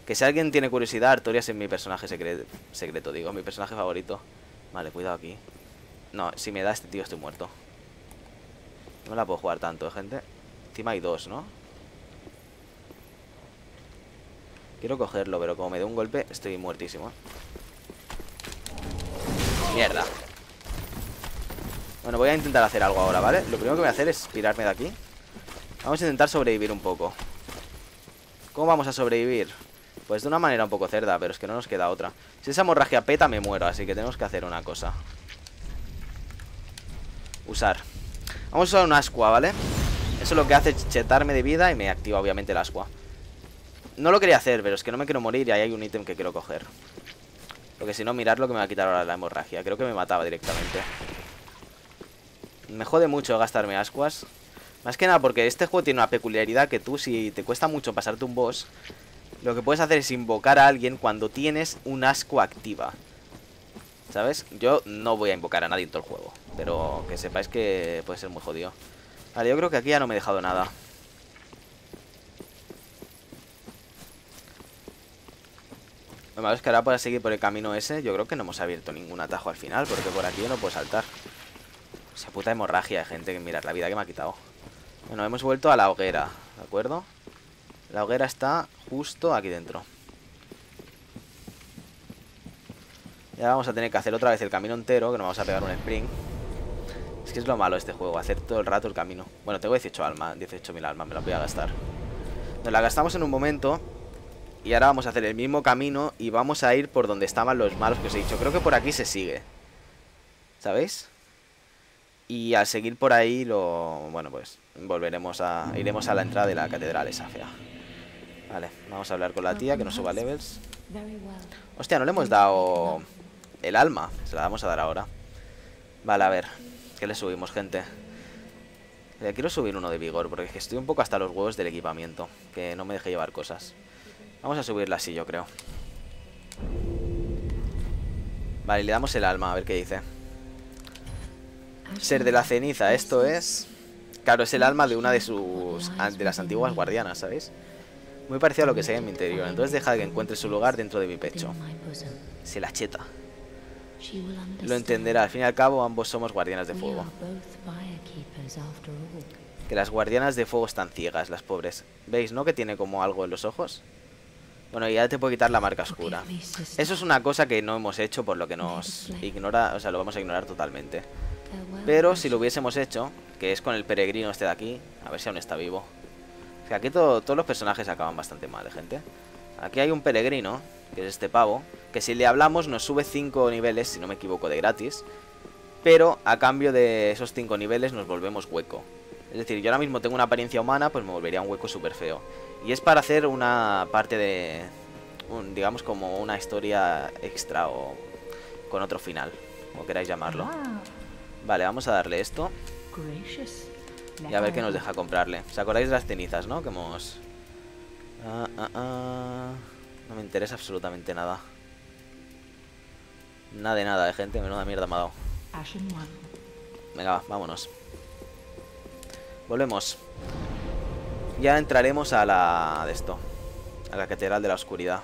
Que si alguien tiene curiosidad, Artorias es mi personaje secreto, digo, mi personaje favorito. Vale, cuidado aquí. No, si me da este tío estoy muerto. No la puedo jugar tanto, gente. Encima hay dos, ¿no? Quiero cogerlo, pero como me dé un golpe, estoy muertísimo. Mierda. Bueno, voy a intentar hacer algo ahora, ¿vale? Lo primero que voy a hacer es pirarme de aquí. Vamos a intentar sobrevivir un poco. ¿Cómo vamos a sobrevivir? Pues de una manera un poco cerda, pero es que no nos queda otra. Si esa hemorragia peta, me muero, así que tenemos que hacer una cosa. Usar. Vamos a usar un ascua, ¿vale? Eso es lo que hace chetarme de vida y me activa obviamente el ascua. No lo quería hacer, pero es que no me quiero morir y ahí hay un ítem que quiero coger. Porque si no, mirar lo que me va a quitar ahora la hemorragia. Creo que me mataba directamente. Me jode mucho gastarme ascuas. Más que nada porque este juego tiene una peculiaridad que tú, si te cuesta mucho pasarte un boss, lo que puedes hacer es invocar a alguien cuando tienes un ascua activa. ¿Sabes? Yo no voy a invocar a nadie en todo el juego. Pero que sepáis que puede ser muy jodido. Vale, yo creo que aquí ya no me he dejado nada. Lo malo es que ahora para seguir por el camino ese Yo creo que no hemos abierto ningún atajo al final Porque por aquí yo no puedo saltar Esa puta hemorragia de gente que mirad la vida que me ha quitado Bueno, hemos vuelto a la hoguera ¿De acuerdo? La hoguera está justo aquí dentro Ya vamos a tener que hacer otra vez el camino entero Que nos vamos a pegar un sprint Es que es lo malo este juego Hacer todo el rato el camino Bueno, tengo 18 almas 18.000 almas, me las voy a gastar Nos la gastamos en un momento y ahora vamos a hacer el mismo camino y vamos a ir por donde estaban los malos que os he dicho. Creo que por aquí se sigue. ¿Sabéis? Y al seguir por ahí lo... Bueno, pues volveremos a... Iremos a la entrada de la catedral esa fea. Vale, vamos a hablar con la tía que nos suba levels. Hostia, no le hemos dado el alma. Se la vamos a dar ahora. Vale, a ver. ¿Qué le subimos, gente? Le quiero subir uno de vigor porque es que estoy un poco hasta los huevos del equipamiento. Que no me deje llevar cosas. Vamos a subirla así, yo creo. Vale, le damos el alma, a ver qué dice. Ser de la ceniza, esto es... Claro, es el alma de una de sus... De las antiguas guardianas, ¿sabéis? Muy parecido a lo que sé en mi interior. Entonces deja que encuentre su lugar dentro de mi pecho. Se la cheta. Lo entenderá. Al fin y al cabo, ambos somos guardianas de fuego. Que las guardianas de fuego están ciegas, las pobres. ¿Veis, no? Que tiene como algo en los ojos. Bueno, ya te puedo quitar la marca oscura. Eso es una cosa que no hemos hecho, por lo que nos ignora, o sea, lo vamos a ignorar totalmente. Pero si lo hubiésemos hecho, que es con el peregrino este de aquí, a ver si aún está vivo. O sea, aquí todos los personajes acaban bastante mal, ¿eh, gente. Aquí hay un peregrino, que es este pavo, que si le hablamos nos sube 5 niveles, si no me equivoco, de gratis. Pero a cambio de esos 5 niveles nos volvemos hueco. Es decir, yo ahora mismo tengo una apariencia humana, pues me volvería un hueco súper feo. Y es para hacer una parte de... digamos como una historia extra o con otro final, como queráis llamarlo. Ah. Vale, vamos a darle esto. Y a ver qué nos deja comprarle. ¿Os acordáis de las cenizas, no? Que hemos... Ah, ah, no me interesa absolutamente nada. Nada de nada, de eh, gente. Menuda mierda me ha dado. Venga, va, vámonos. Volvemos. Ya entraremos a la... de esto. A la Catedral de la Oscuridad.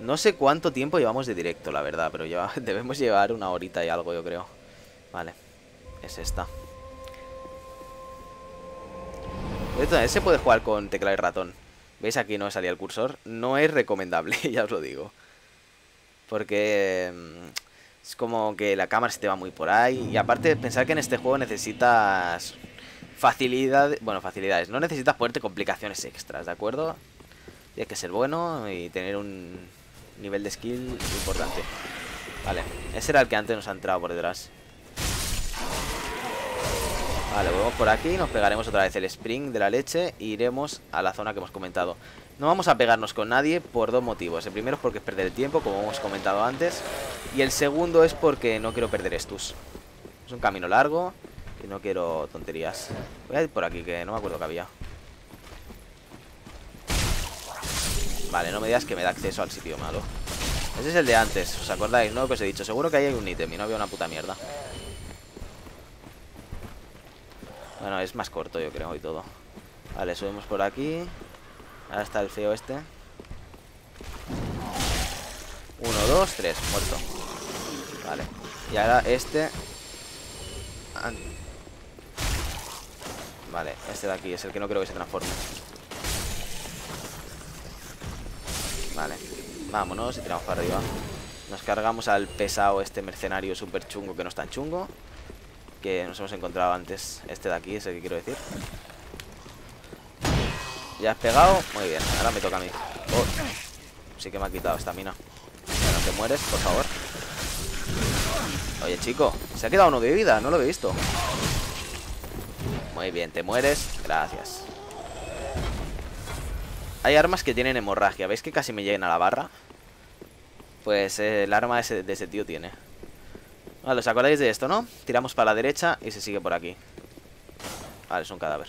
No sé cuánto tiempo llevamos de directo, la verdad, pero ya debemos llevar una horita y algo, yo creo. Vale. Es esta. Esto se puede jugar con teclado y ratón. ¿Veis? Aquí no salía el cursor. No es recomendable, ya os lo digo. Porque... Mm, es como que la cámara se te va muy por ahí. Y aparte, pensar que en este juego necesitas facilidad, bueno, facilidades. No necesitas ponerte complicaciones extras, ¿de acuerdo? Tienes que ser bueno y tener un nivel de skill importante. Vale, ese era el que antes nos ha entrado por detrás. Vale, volvemos por aquí, nos pegaremos otra vez el spring de la leche e iremos a la zona que hemos comentado. No vamos a pegarnos con nadie por dos motivos. El primero es porque es perder el tiempo, como hemos comentado antes. Y el segundo es porque no quiero perder estos. Es un camino largo no quiero tonterías. Voy a ir por aquí, que no me acuerdo que había. Vale, no me digas que me da acceso al sitio malo. Ese es el de antes, ¿os acordáis, no? Que os he dicho, seguro que ahí hay un ítem y no había una puta mierda. Bueno, es más corto yo creo y todo. Vale, subimos por aquí. Ahora está el feo este. Uno, dos, tres, muerto. Vale. Y ahora este. Vale, este de aquí es el que no creo que se transforme. Vale. Vámonos y tiramos para arriba. Nos cargamos al pesado este mercenario súper chungo que no es tan chungo. Que nos hemos encontrado antes. Este de aquí es el que quiero decir. ¿Ya has pegado? Muy bien, ahora me toca a mí. Oh, sí que me ha quitado esta mina. Bueno, te mueres, por favor. Oye, chico, se ha quedado uno de vida, no lo he visto. Muy bien, te mueres. Gracias. Hay armas que tienen hemorragia. ¿Veis que casi me llegan a la barra? Pues eh, el arma de ese tío tiene. Vale, ¿os acordáis de esto, no? Tiramos para la derecha y se sigue por aquí. Vale, es un cadáver.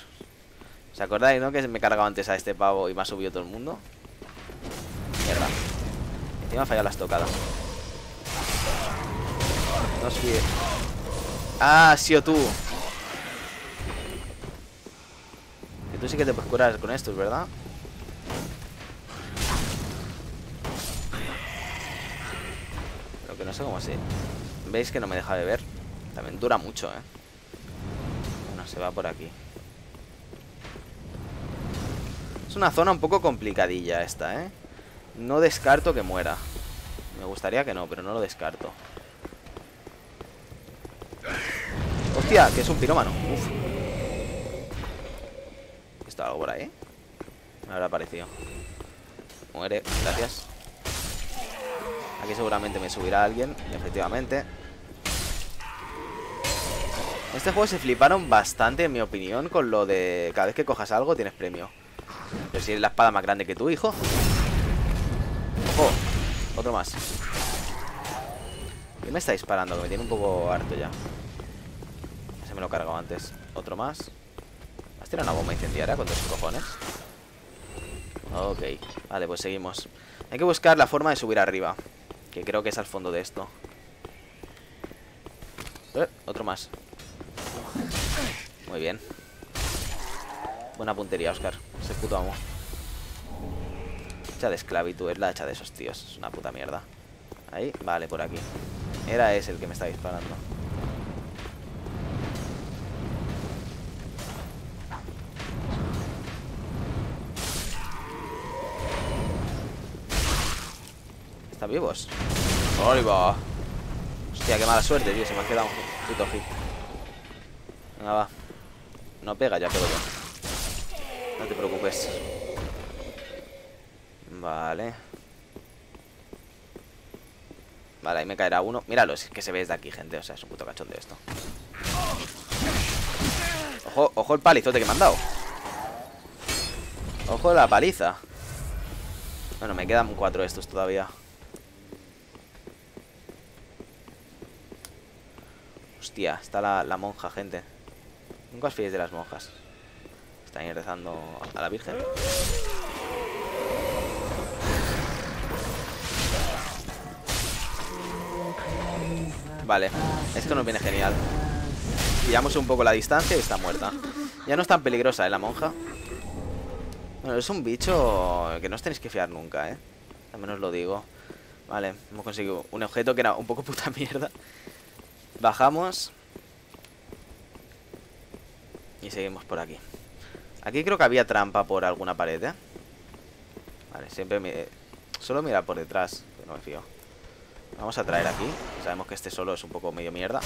¿Os acordáis, no? Que me he cargado antes a este pavo y me ha subido todo el mundo. Mierda. Encima ha fallado la estocada. No os. Ah, sí o tú. Que tú sí que te puedes curar con estos, ¿verdad? Pero que no sé cómo así. ¿Veis que no me deja de ver? También dura mucho, ¿eh? Bueno, se va por aquí. Es una zona un poco complicadilla esta, ¿eh? No descarto que muera. Me gustaría que no, pero no lo descarto. ¡Hostia! Que es un pirómano. Uf. ¿Está algo por ahí? Me habrá aparecido. Muere, gracias. Aquí seguramente me subirá alguien, efectivamente. Este juego se fliparon bastante, en mi opinión, con lo de cada vez que cojas algo tienes premio. Pero si es la espada más grande que tú, hijo. ¡Ojo! Otro más. ¿Quién me está disparando? Que me tiene un poco harto ya. Se me lo cargado antes. Otro más. ¿Has tirado una bomba incendiaria con dos cojones? Ok. Vale, pues seguimos. Hay que buscar la forma de subir arriba. Que creo que es al fondo de esto. Eh, otro más. Muy bien. Buena puntería, Oscar. Ese puto amo. Hecha de esclavitud, es la hecha de esos tíos. Es una puta mierda. Ahí, vale, por aquí. Era ese el que me está disparando. ¿Están vivos? va! Hostia, qué mala suerte, tío. Se me ha quedado un puto hit. Venga, va. No pega, ya pego yo. No te preocupes. Vale. Vale, ahí me caerá uno. Míralo, es que se ve desde aquí, gente. O sea, es un puto cachón de esto. Ojo, ojo el palizote que me han dado. Ojo la paliza. Bueno, me quedan cuatro estos todavía. Hostia, está la, la monja, gente. Nunca os fiéis de las monjas. Están rezando a la Virgen. Vale, esto nos viene genial. Pillamos un poco la distancia y está muerta. Ya no es tan peligrosa, ¿eh? La monja. Bueno, es un bicho que no os tenéis que fiar nunca, ¿eh? Al menos lo digo. Vale, hemos conseguido un objeto que era un poco puta mierda. Bajamos. Y seguimos por aquí. Aquí creo que había trampa por alguna pared, ¿eh? Vale, siempre me... Solo mira por detrás, que no me fío. Vamos a traer aquí. Sabemos que este solo es un poco medio mierda.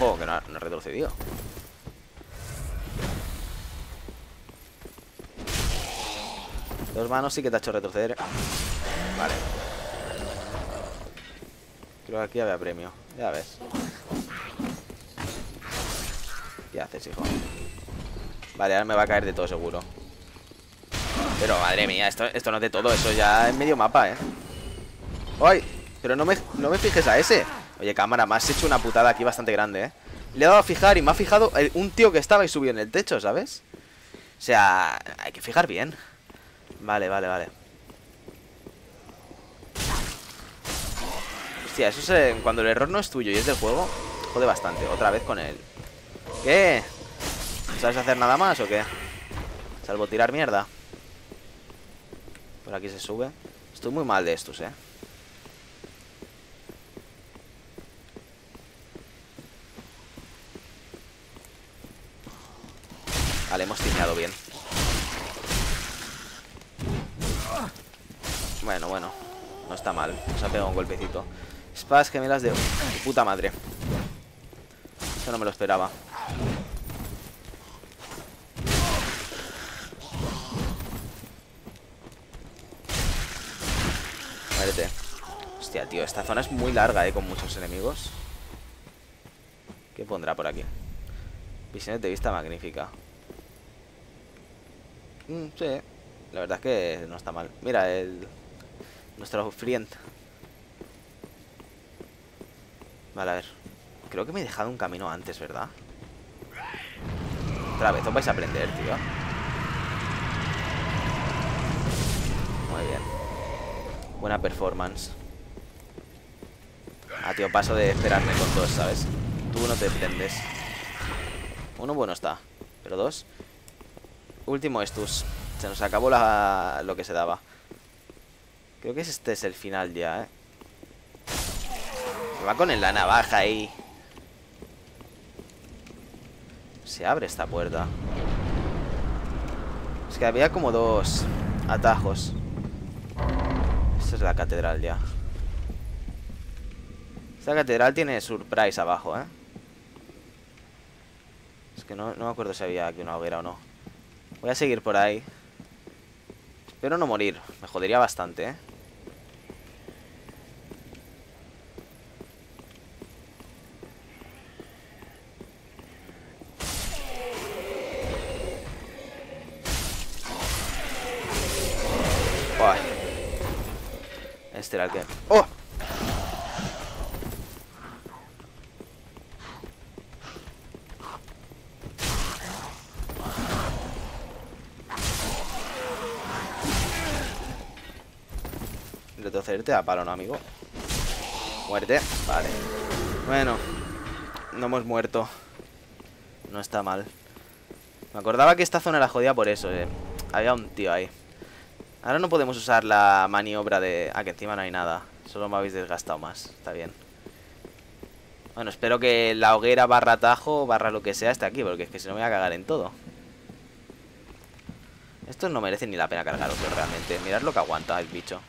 Ojo, que no ha, retrocedido. Dos manos sí que te ha hecho retroceder. Vale. Creo que aquí había premio. Ya ves. ¿Qué haces, hijo? Vale, ahora me va a caer de todo seguro Pero madre mía, esto, esto no es de todo Eso ya es medio mapa, eh ¡Ay! Pero no me, no me fijes a ese Oye, cámara, me has hecho una putada aquí bastante grande, eh Le he dado a fijar y me ha fijado un tío que estaba y subió en el techo, ¿sabes? O sea, hay que fijar bien Vale, vale, vale Hostia, eso es eh, cuando el error no es tuyo y es del juego, jode bastante. Otra vez con él. ¿Qué? ¿No sabes hacer nada más o qué? Salvo tirar mierda. Por aquí se sube. Estoy muy mal de estos, eh. Vale, hemos tiñado bien. Bueno, bueno. No está mal. Nos ha pegado un golpecito. Espadas gemelas de... puta madre. Eso no me lo esperaba. Muérete. Hostia, tío, esta zona es muy larga, eh, con muchos enemigos. ¿Qué pondrá por aquí? Visiones de vista magnífica. Mm, sí, la verdad es que no está mal. Mira, el... Nuestro friend. Vale, a ver. Creo que me he dejado un camino antes, ¿verdad? Otra vez, os vais a aprender, tío. Muy bien. Buena performance. Ah, tío, paso de esperarme con dos, ¿sabes? Tú no te prendes. Uno bueno está. Pero dos... Último estus. Se nos acabó lo que se daba. Creo que este es el final ya, ¿eh? Se va con la navaja ahí. Se abre esta puerta. Es que había como dos atajos. Esta es la catedral ya. Esta catedral tiene surprise abajo, ¿eh? Es que no, no me acuerdo si había aquí una hoguera o no. Voy a seguir por ahí. Espero no morir. Me jodería bastante, ¿eh? Este era el que... ¡Oh! Retrocederte a palo, ¿no, amigo? Muerte, vale Bueno No hemos muerto No está mal Me acordaba que esta zona era jodida por eso eh. Había un tío ahí Ahora no podemos usar la maniobra de... Ah, que encima no hay nada. Solo me habéis desgastado más Está bien. Bueno, espero que la hoguera barra tajo Barra lo que sea esté aquí Porque es que si no me voy a cagar en todo. Estos no merecen ni la pena cargaros realmente. Mirad lo que aguanta el bicho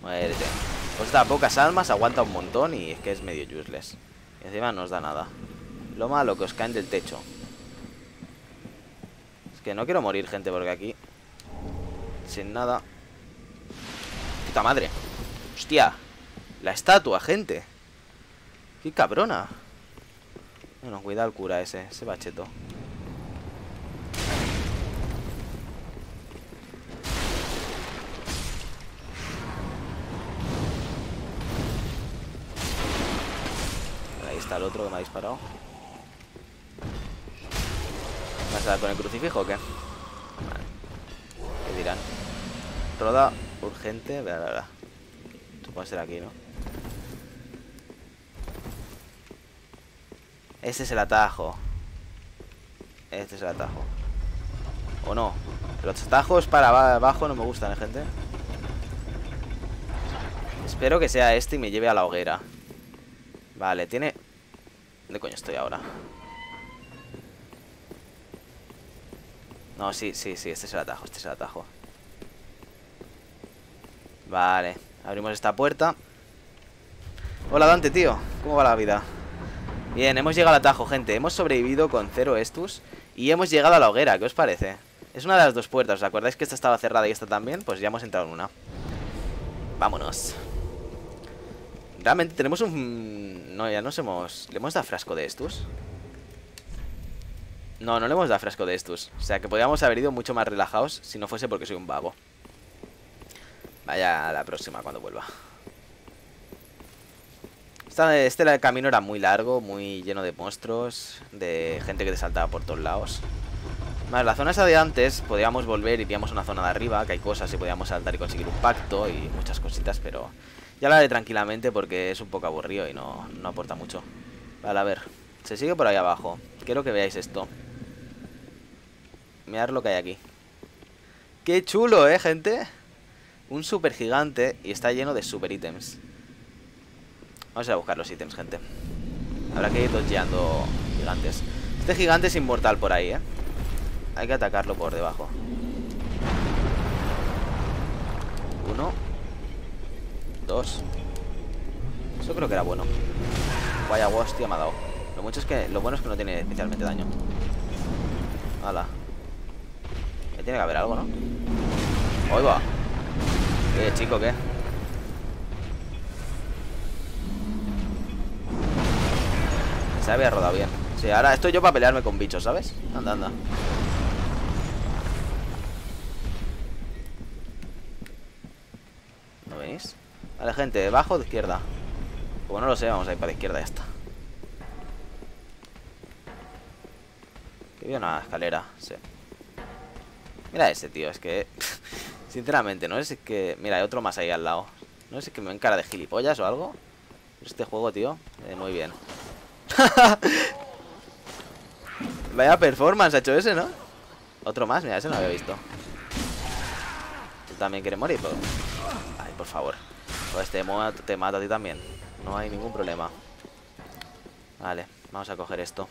Muérete. Pocas almas, aguanta un montón y es que es medio useless. Y encima no os da nada. Lo malo que os caen del techo. Es que no quiero morir, gente, porque aquí... Sin nada... ¡Puta madre! ¡Hostia! La estatua, gente. ¡Qué cabrona! Bueno, cuidado el cura ese, ese bacheto. El otro que me ha disparado. ¿Vas a dar con el crucifijo o qué? Vale. ¿Qué dirán? Roda urgente. Bla, bla, bla. Esto puede ser aquí, ¿no? Este es el atajo. Este es el atajo. ¿O no? Los atajos para abajo no me gustan, ¿eh, gente? Espero que sea este y me lleve a la hoguera. Vale, tiene ¿Dónde coño estoy ahora? No, sí, sí, sí, este es el atajo, este es el atajo Vale, abrimos esta puerta Hola Dante, tío, ¿cómo va la vida? Bien, hemos llegado al atajo, gente Hemos sobrevivido con cero estus Y hemos llegado a la hoguera, ¿qué os parece? Es una de las dos puertas, ¿os acordáis que esta estaba cerrada y esta también? Pues ya hemos entrado en una Vámonos Realmente tenemos un no, ya nos hemos... ¿Le hemos dado frasco de estos? No, no le hemos dado frasco de estos O sea, que podríamos haber ido mucho más relajados Si no fuese porque soy un vago Vaya a la próxima cuando vuelva este camino era muy largo, muy lleno de monstruos, de gente que te saltaba por todos lados. Más, la zona esa de antes, podíamos volver, iríamos a una zona de arriba, que hay cosas y podíamos saltar y conseguir un pacto y muchas cositas, pero ya la haré tranquilamente porque es un poco aburrido y no, no aporta mucho. Vale, a ver, se sigue por ahí abajo. Quiero que veáis esto. Mirad lo que hay aquí. ¡Qué chulo, eh, gente! Un super gigante y está lleno de super ítems. Vamos a, buscar los ítems, gente. Habrá que ir dodgeando gigantes. Este gigante es inmortal por ahí, ¿eh? Hay que atacarlo por debajo. Uno. Eso creo que era bueno. Vaya hostia me ha dado. Lo mucho es que. Lo bueno es que no tiene especialmente daño. Hala. tiene que haber algo, ¿no? Ahí va. ¿Qué, chico, qué? Se había rodado bien. Sí, ahora estoy yo para pelearme con bichos, ¿sabes? Anda, anda. ¿No veis? Gente, ¿debajo o de izquierda? Como no lo sé, vamos a ir para la izquierda ya está. Que había una escalera. Mira ese, tío, es que... Sinceramente, no es que... Mira, hay otro más ahí al lado. No sé que me ven cara de gilipollas o algo. Este juego, tío, eh, muy bien. Vaya performance ha hecho ese, ¿no? Otro más, mira, ese no lo había visto. ¿Tú también quieres morir? Ay, por favor. Pues te, mata a ti también. No hay ningún problema. Vale, vamos a coger esto.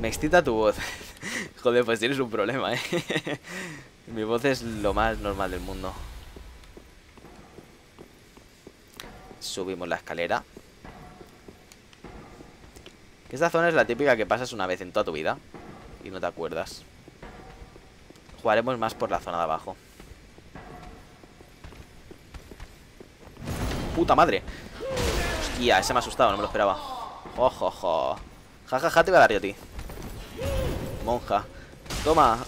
Me excita tu voz. Joder, pues tienes un problema, ¿eh? Mi voz es lo más normal del mundo. Subimos la escalera. Esta zona es la típica que pasas una vez en toda tu vida y no te acuerdas. Jugaremos más por la zona de abajo. ¡Puta madre! Hostia, ese me ha asustado, no me lo esperaba. ¡Ojo, ojo! Ja, ja, ja, te voy a dar yo a ti. Monja. Toma.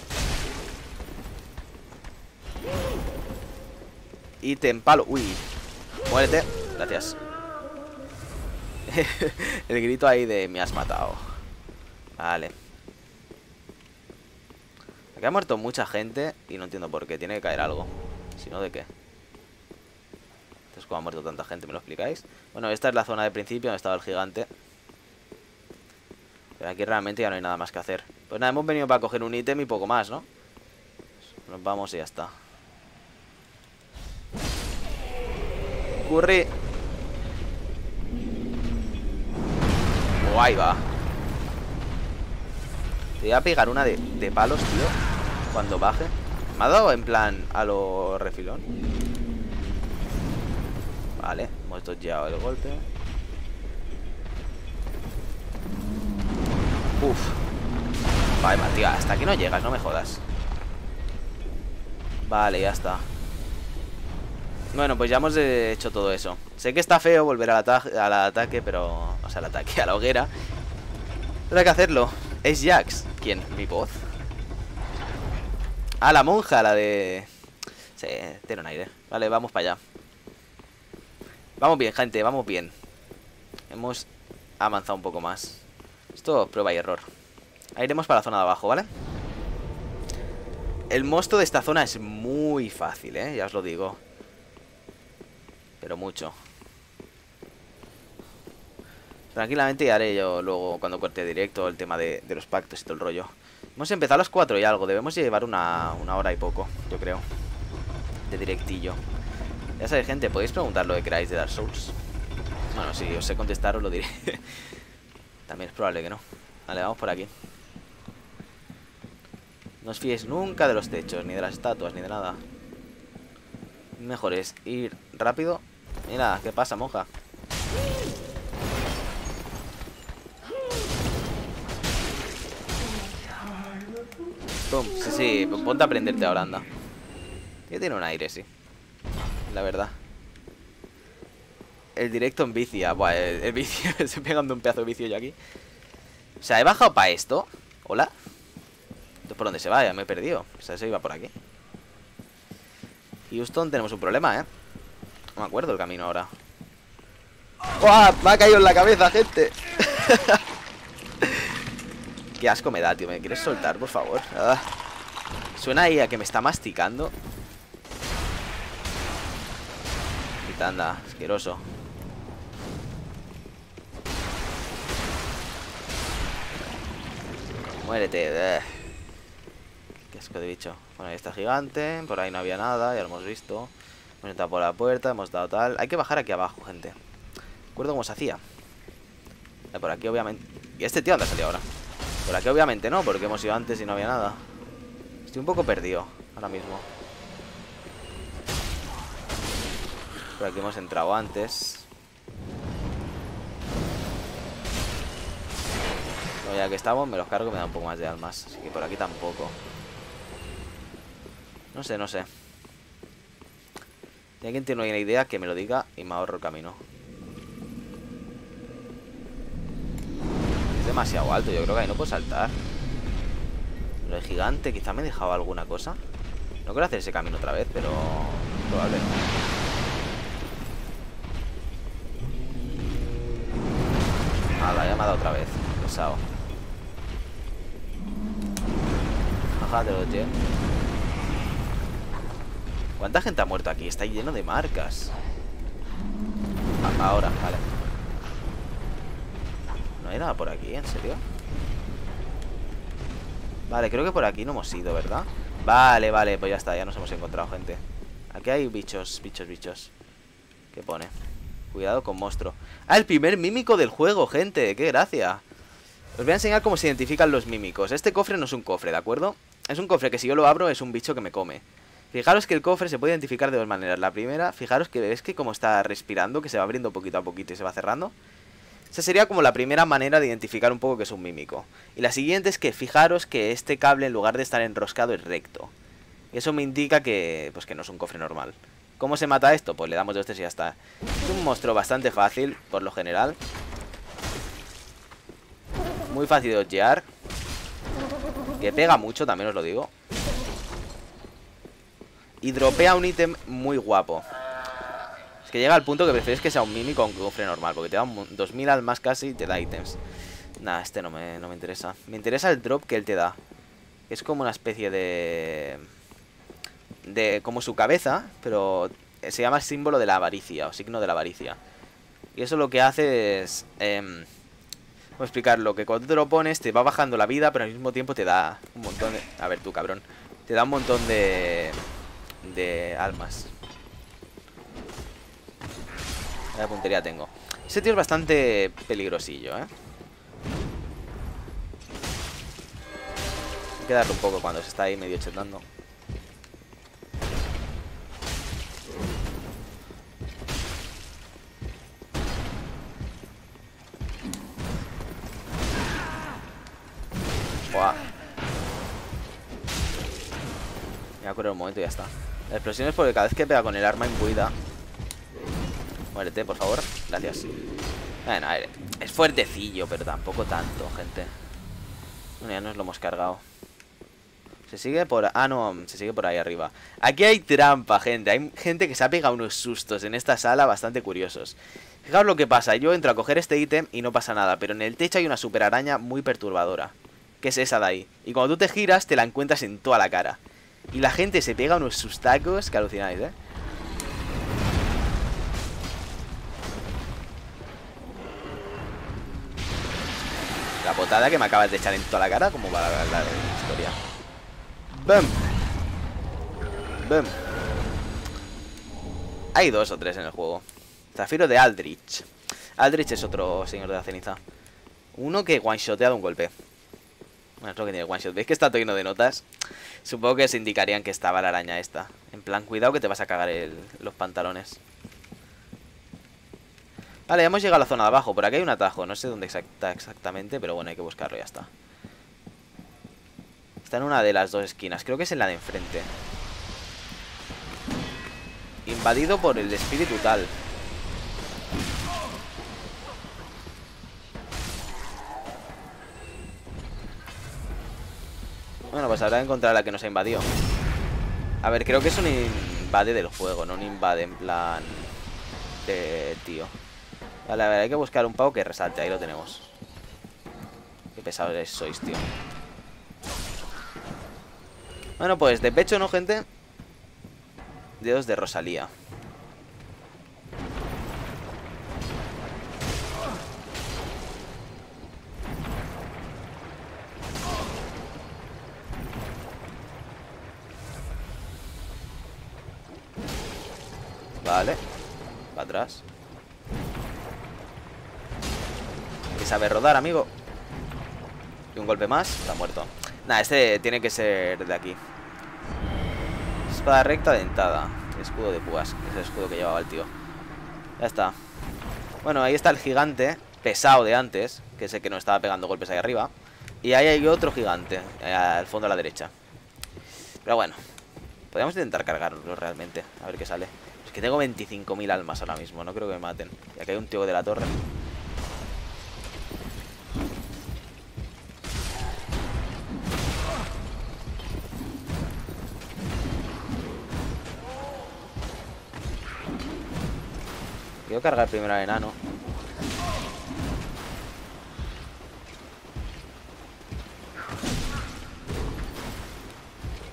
Y te. Uy. Muérete. Gracias. el grito ahí de me has matado. Vale. Aquí ha muerto mucha gente y no entiendo por qué. Tiene que caer algo. Si no, ¿de qué? ¿Cómo ha muerto tanta gente? ¿Me lo explicáis? Bueno, esta es la zona de principio donde estaba el gigante. Pero aquí realmente ya no hay nada más que hacer. Pues nada, hemos venido para coger un ítem y poco más, ¿no? Nos vamos y ya está. Curry. ahí va. Te voy a pegar una de, palos, tío. Cuando baje. Me ha dado en plan a lo refilón. Vale, hemos dodgeado el golpe. Uf. Vale, tío, hasta aquí no llegas, no me jodas. Vale, ya está. Bueno, pues ya hemos hecho todo eso. Sé que está feo volver al, al ataque, pero... O sea, al ataque, a la hoguera. Pero hay que hacerlo. Es Jax. ¿Quién? ¿Mi voz? Ah, la monja, la de... Sí, tiene un aire. Vale, vamos para allá. Vamos bien, gente, vamos bien. Hemos avanzado un poco más. Esto prueba y error. Ahí iremos para la zona de abajo, ¿vale? El monstruo de esta zona es muy fácil, ¿eh? Ya os lo digo. Pero mucho. Tranquilamente haré yo luego cuando corte directo el tema de, los pactos y todo el rollo. Hemos empezado a las 4 y algo. Debemos llevar una, una hora y poco, yo creo. De directillo. Ya sabéis, gente, podéis preguntar lo que queráis de Dark Souls. Bueno, si os sé contestar os lo diré. También es probable que no. Vale, vamos por aquí. No os fiéis nunca de los techos, ni de las estatuas, ni de nada. Mejor es ir rápido Mira, ¿qué pasa, monja? Pum, sí, sí, ponte a aprenderte ahora, anda Que tiene un aire, sí La verdad El directo en vicio ah, Buah, el, vicio, estoy pegando un pedazo de vicio yo aquí O sea, he bajado para esto Hola Entonces, ¿por dónde se va? Ya me he perdido O sea, se iba por aquí Houston, tenemos un problema, ¿eh? No me acuerdo el camino ahora. ¡Uah! Me ha caído en la cabeza, gente. Qué asco me da, tío. ¿Me quieres soltar, por favor? Ah. Suena ahí a que me está masticando. Anda, asqueroso. Muérete. Eh. Qué asco de bicho. Bueno, ahí está gigante. Por ahí no había nada, ya lo hemos visto. Hemos entrado por la puerta, hemos dado tal. Hay que bajar aquí abajo, gente. Recuerdo cómo se hacía. Eh, por aquí, obviamente. ¿Y este tío dónde ha salido ahora? Por aquí, obviamente, no, porque hemos ido antes y no había nada. Estoy un poco perdido ahora mismo. Por aquí hemos entrado antes. ya que estamos, me los cargo y me da un poco más de almas. Así que por aquí tampoco. No sé, no sé. Si alguien tiene una idea, que me lo diga y me ahorro el camino. Es demasiado alto, yo creo que ahí no puedo saltar. Lo de gigante, quizá me he dejado alguna cosa. No quiero hacer ese camino otra vez, pero... Probable. Ah, la llamada otra vez. Pesado. Bájatelo, tío. ¿Cuánta gente ha muerto aquí? Está lleno de marcas. Ah, ahora, vale. No hay nada por aquí, ¿en serio? Vale, creo que por aquí no hemos ido, ¿verdad? Vale, vale, pues ya está, ya nos hemos encontrado, gente. Aquí hay bichos, bichos, bichos. ¿Qué pone? Cuidado con monstruo. Ah, el primer mímico del juego, gente. ¡Qué gracia! Os voy a enseñar cómo se identifican los mímicos. Este cofre no es un cofre, ¿de acuerdo? Es un cofre que si yo lo abro es un bicho que me come. Fijaros que el cofre se puede identificar de dos maneras. La primera, fijaros que ves que como está respirando, que se va abriendo poquito a poquito y se va cerrando. Esa sería como la primera manera de identificar un poco que es un mímico. Y la siguiente es que fijaros que este cable en lugar de estar enroscado es recto. Y eso me indica que, pues que no es un cofre normal. ¿Cómo se mata esto? Pues le damos dos tres y ya está. Es un monstruo bastante fácil, por lo general. Muy fácil de dodgear. Que pega mucho, también os lo digo. Y dropea un ítem muy guapo. Es que llega al punto que prefieres que sea un mimi con cofre normal. Porque te da 2000 almas casi y te da ítems. Nah, este no me, no me interesa. Me interesa el drop que él te da. Es como una especie de de como su cabeza, pero se llama símbolo de la avaricia o signo de la avaricia. Y eso lo que hace es... Eh, ¿Cómo explicarlo? Que cuando te lo pones te va bajando la vida, pero al mismo tiempo te da un montón de... A ver tú, cabrón. Te da un montón de... De almas. La puntería tengo. Ese tío es bastante peligrosillo, ¿eh? Hay que darle un poco cuando se está ahí medio chetando. Correr un momento ya está. La explosión es porque cada vez que pega con el arma imbuida. Muérete, por favor. Gracias. Bueno, a ver. Es fuertecillo, pero tampoco tanto, gente. Bueno, ya nos lo hemos cargado. Se sigue por... Ah, no, se sigue por ahí arriba. Aquí hay trampa, gente. Hay gente que se ha pegado unos sustos en esta sala bastante curiosos. Fijaos lo que pasa. Yo entro a coger este ítem y no pasa nada. Pero en el techo hay una super araña muy perturbadora. Que es esa de ahí. Y cuando tú te giras, te la encuentras en toda la cara. Y la gente se pega unos sustacos que alucináis, ¿eh? La potada que me acabas de echar en toda la cara Como para la, la, historia ¡Bum! ¡Bum! Hay dos o tres en el juego Zafiro de Aldrich Aldrich es otro señor de la ceniza Uno que one-shotea de un golpe Bueno, es lo que tiene one-shot ¿Veis que está todo lleno de notas? Supongo que se indicarían que estaba la araña esta. En plan, cuidado que te vas a cagar los pantalones. Vale, hemos llegado a la zona de abajo. Por aquí hay un atajo. No sé dónde está exactamente, pero bueno, hay que buscarlo, ya está. Está en una de las dos esquinas. Creo que es en la de enfrente. Invadido por el espíritu tal. Bueno, pues habrá que encontrar a la que nos ha invadido. A ver, creo que es un invade del juego, no un invade en plan... De tío. Vale, a ver, hay que buscar un pavo que resalte. Ahí lo tenemos. Qué pesados sois, tío. Bueno, pues de pecho, ¿no, gente? Dedos de Rosalía. Vale. Para atrás. Que sabe rodar, amigo. Y un golpe más, está muerto. Nada, este tiene que ser de aquí. Espada recta dentada. Escudo de púas. Es el escudo que llevaba el tío. Ya está. Bueno, ahí está el gigante pesado de antes, que el que nos estaba pegando golpes ahí arriba. Y ahí hay otro gigante, eh, al fondo a la derecha. Pero bueno, podríamos intentar cargarlo realmente, a ver qué sale. Es que tengo 25.000 almas ahora mismo, no creo que me maten. Ya que hay un tío de la torre. Quiero cargar primero al enano.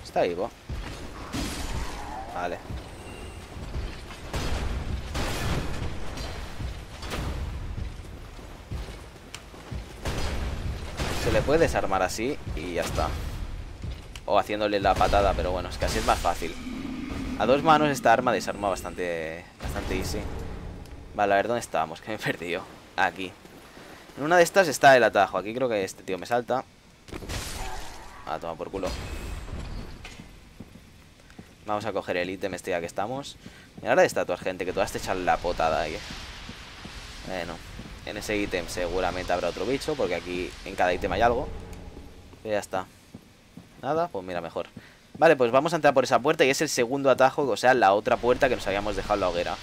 Está vivo. Vale. Se le puede desarmar así y ya está. O haciéndole la patada, pero bueno, es que así es más fácil. A dos manos esta arma desarma bastante, bastante easy. Vale, a ver, ¿dónde estábamos? Que me he perdido. Aquí. En una de estas está el atajo. Aquí creo que este tío me salta. Ah, toma por culo. Vamos a coger el ítem este ya que estamos. Mira la de estatuas, gente, que todas te echan la potada ahí. Bueno, en ese ítem seguramente habrá otro bicho, porque aquí en cada ítem hay algo. Y ya está. Nada, pues mira, mejor. Vale, pues vamos a entrar por esa puerta y es el segundo atajo, o sea, la otra puerta que nos habíamos dejado en la hoguera.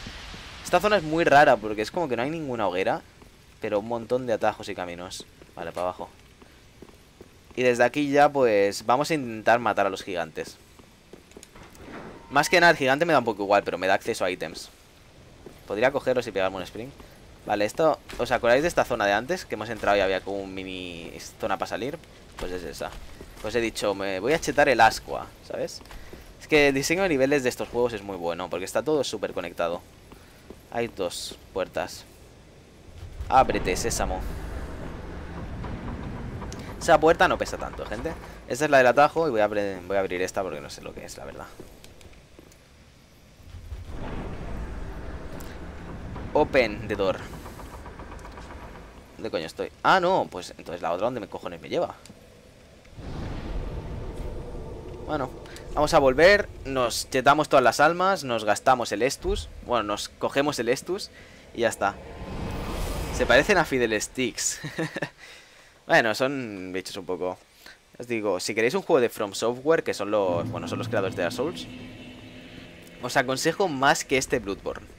Esta zona es muy rara porque es como que no hay ninguna hoguera, pero un montón de atajos y caminos. Vale, para abajo. Y desde aquí ya, pues, vamos a intentar matar a los gigantes. Más que nada, el gigante me da un poco igual, pero me da acceso a ítems. Podría cogerlos y pegarme un sprint. Vale, esto... ¿Os acordáis de esta zona de antes? Que hemos entrado y había como un mini zona para salir. Pues es esa. Pues he dicho, me voy a chetar el asqua, ¿sabes? Es que el diseño de niveles de estos juegos es muy bueno, porque está todo súper conectado. Hay dos puertas. Ábrete, sésamo. Esa puerta no pesa tanto, gente. Esta es la del atajo y voy a, voy a abrir esta porque no sé lo que es, la verdad. Open the door. ¿Dónde coño estoy? Ah, no, pues entonces la otra donde me cojones me lleva. Bueno, vamos a volver, nos chetamos todas las almas, nos gastamos el Estus, bueno, nos cogemos el Estus y ya está. Se parecen a Fidel Sticks. bueno, son bichos un poco... Os digo, si queréis un juego de From Software, que son los, bueno, son los creadores de Dark Souls, os aconsejo más que este Bloodborne.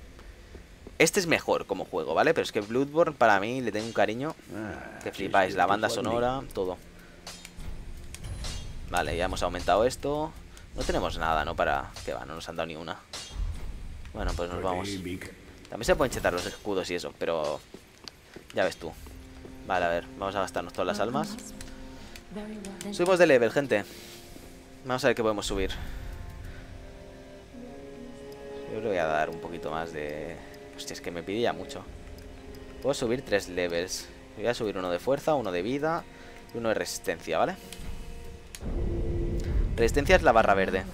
Este es mejor como juego, ¿vale? Pero es que Bloodborne para mí le tengo un cariño ah, que flipáis. La banda sonora, todo. Vale, ya hemos aumentado esto. No tenemos nada, ¿no? Para... Que va, no nos han dado ni una. Bueno, pues nos vamos. También se pueden chetar los escudos y eso, pero... Ya ves tú. Vale, a ver, vamos a gastarnos todas las almas. Subimos de level, gente. Vamos a ver qué podemos subir. Yo le voy a dar un poquito más de... Hostia, es que me pide ya mucho. Puedo subir tres levels. Voy a subir uno de fuerza, uno de vida y uno de resistencia, ¿vale? Resistencia es la barra verde.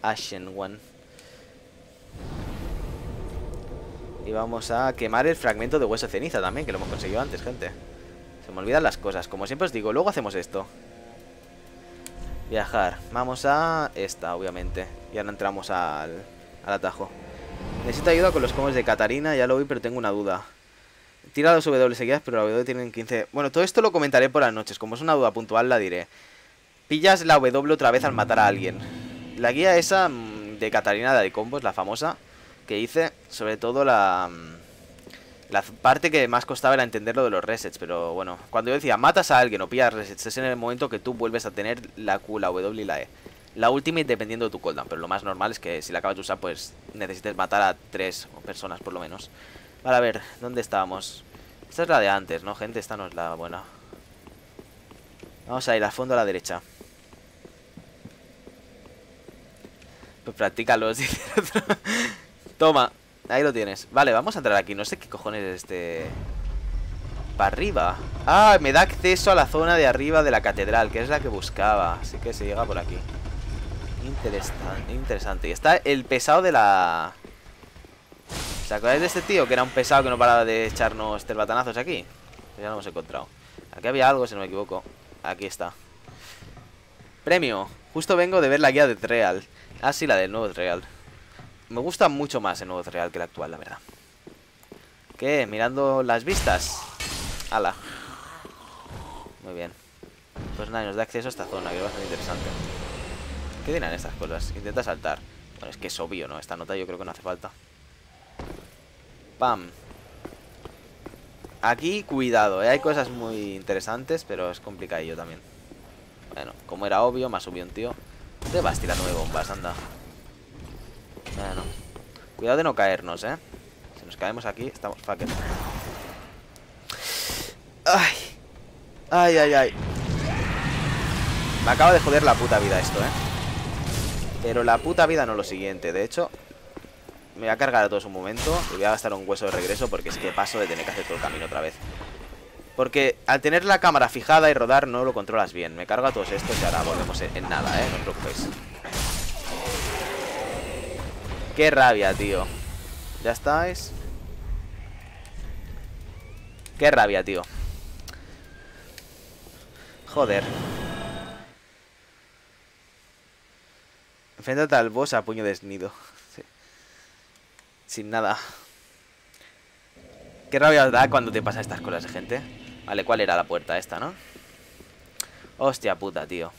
Ashen One. Y vamos a quemar el fragmento de hueso ceniza también, que lo hemos conseguido antes, gente. Se me olvidan las cosas. Como siempre os digo, luego hacemos esto. Viajar. Vamos a esta, obviamente. Y ahora entramos al, al atajo. Necesito ayuda con los combos de Katarina, ya lo vi, pero tengo una duda. Tira dos W seguidas, pero la W tienen 15... Bueno, todo esto lo comentaré por las noches. Como es una duda puntual, la diré. Pillas la W otra vez al matar a alguien. La guía esa mm, de Catarina de combos, la famosa, que hice, sobre todo la... Mm, la parte que más costaba era entender lo de los resets, pero bueno, cuando yo decía matas a alguien o pillas resets, es en el momento que tú vuelves a tener la Q, la W y la E. la ultimate dependiendo de tu cooldown. Pero lo más normal es que si la acabas de usar, pues necesites matar a tres personas por lo menos. Vale, a ver, ¿dónde estábamos? Esta es la de antes, ¿no, gente? Esta no es la buena. Vamos a ir al fondo a la derecha. Pues practícalo, Toma, ahí lo tienes. Vale, vamos a entrar aquí. No sé qué cojones es este... Para arriba. Ah, me da acceso a la zona de arriba de la catedral, que es la que buscaba. Así que se llega por aquí. Interesante, interesante. Y está el pesado de la... ¿Se acordáis de este tío? Que era un pesado que no paraba de echarnos terbatanazos aquí. Pues ya lo hemos encontrado. Aquí había algo, si no me equivoco. Aquí está. Premio. Justo vengo de ver la guía de Real. Ah, sí, la del nuevo Real. Me gusta mucho más el nuevo Real que el actual, la verdad. ¿Qué? Mirando las vistas. Ala. Muy bien. Pues nada, nos da acceso a esta zona, que es bastante interesante. ¿Qué dirán estas cosas? Intenta saltar. Bueno, es que es obvio, ¿no? Esta nota yo creo que no hace falta. ¡Pam! Aquí, cuidado, ¿eh? Hay cosas muy interesantes, pero es complicadillo también. Bueno, como era obvio, me ha subido un tío. Te vas tirándome bombas, anda. Bueno. Cuidado de no caernos, ¿eh? Si nos caemos aquí, estamos fucking. Ay. Ay, ay, ay. Me acaba de joder la puta vida esto, ¿eh? Pero la puta vida no lo siguiente. De hecho, me voy a cargar a todos un momento y voy a gastar un hueso de regreso porque es que paso de tener que hacer todo el camino otra vez. Porque al tener la cámara fijada y rodar no lo controlas bien. Me cargo a todos estos y ahora volvemos en, nada, ¿eh? No os preocupéis. Qué rabia, tío. ¿Ya estáis? Qué rabia, tío. Joder. Enfréntate al boss a puño desnido sin nada. Qué rabia os da cuando te pasan estas cosas, gente. Vale, ¿cuál era la puerta esta, no? Hostia puta, tío.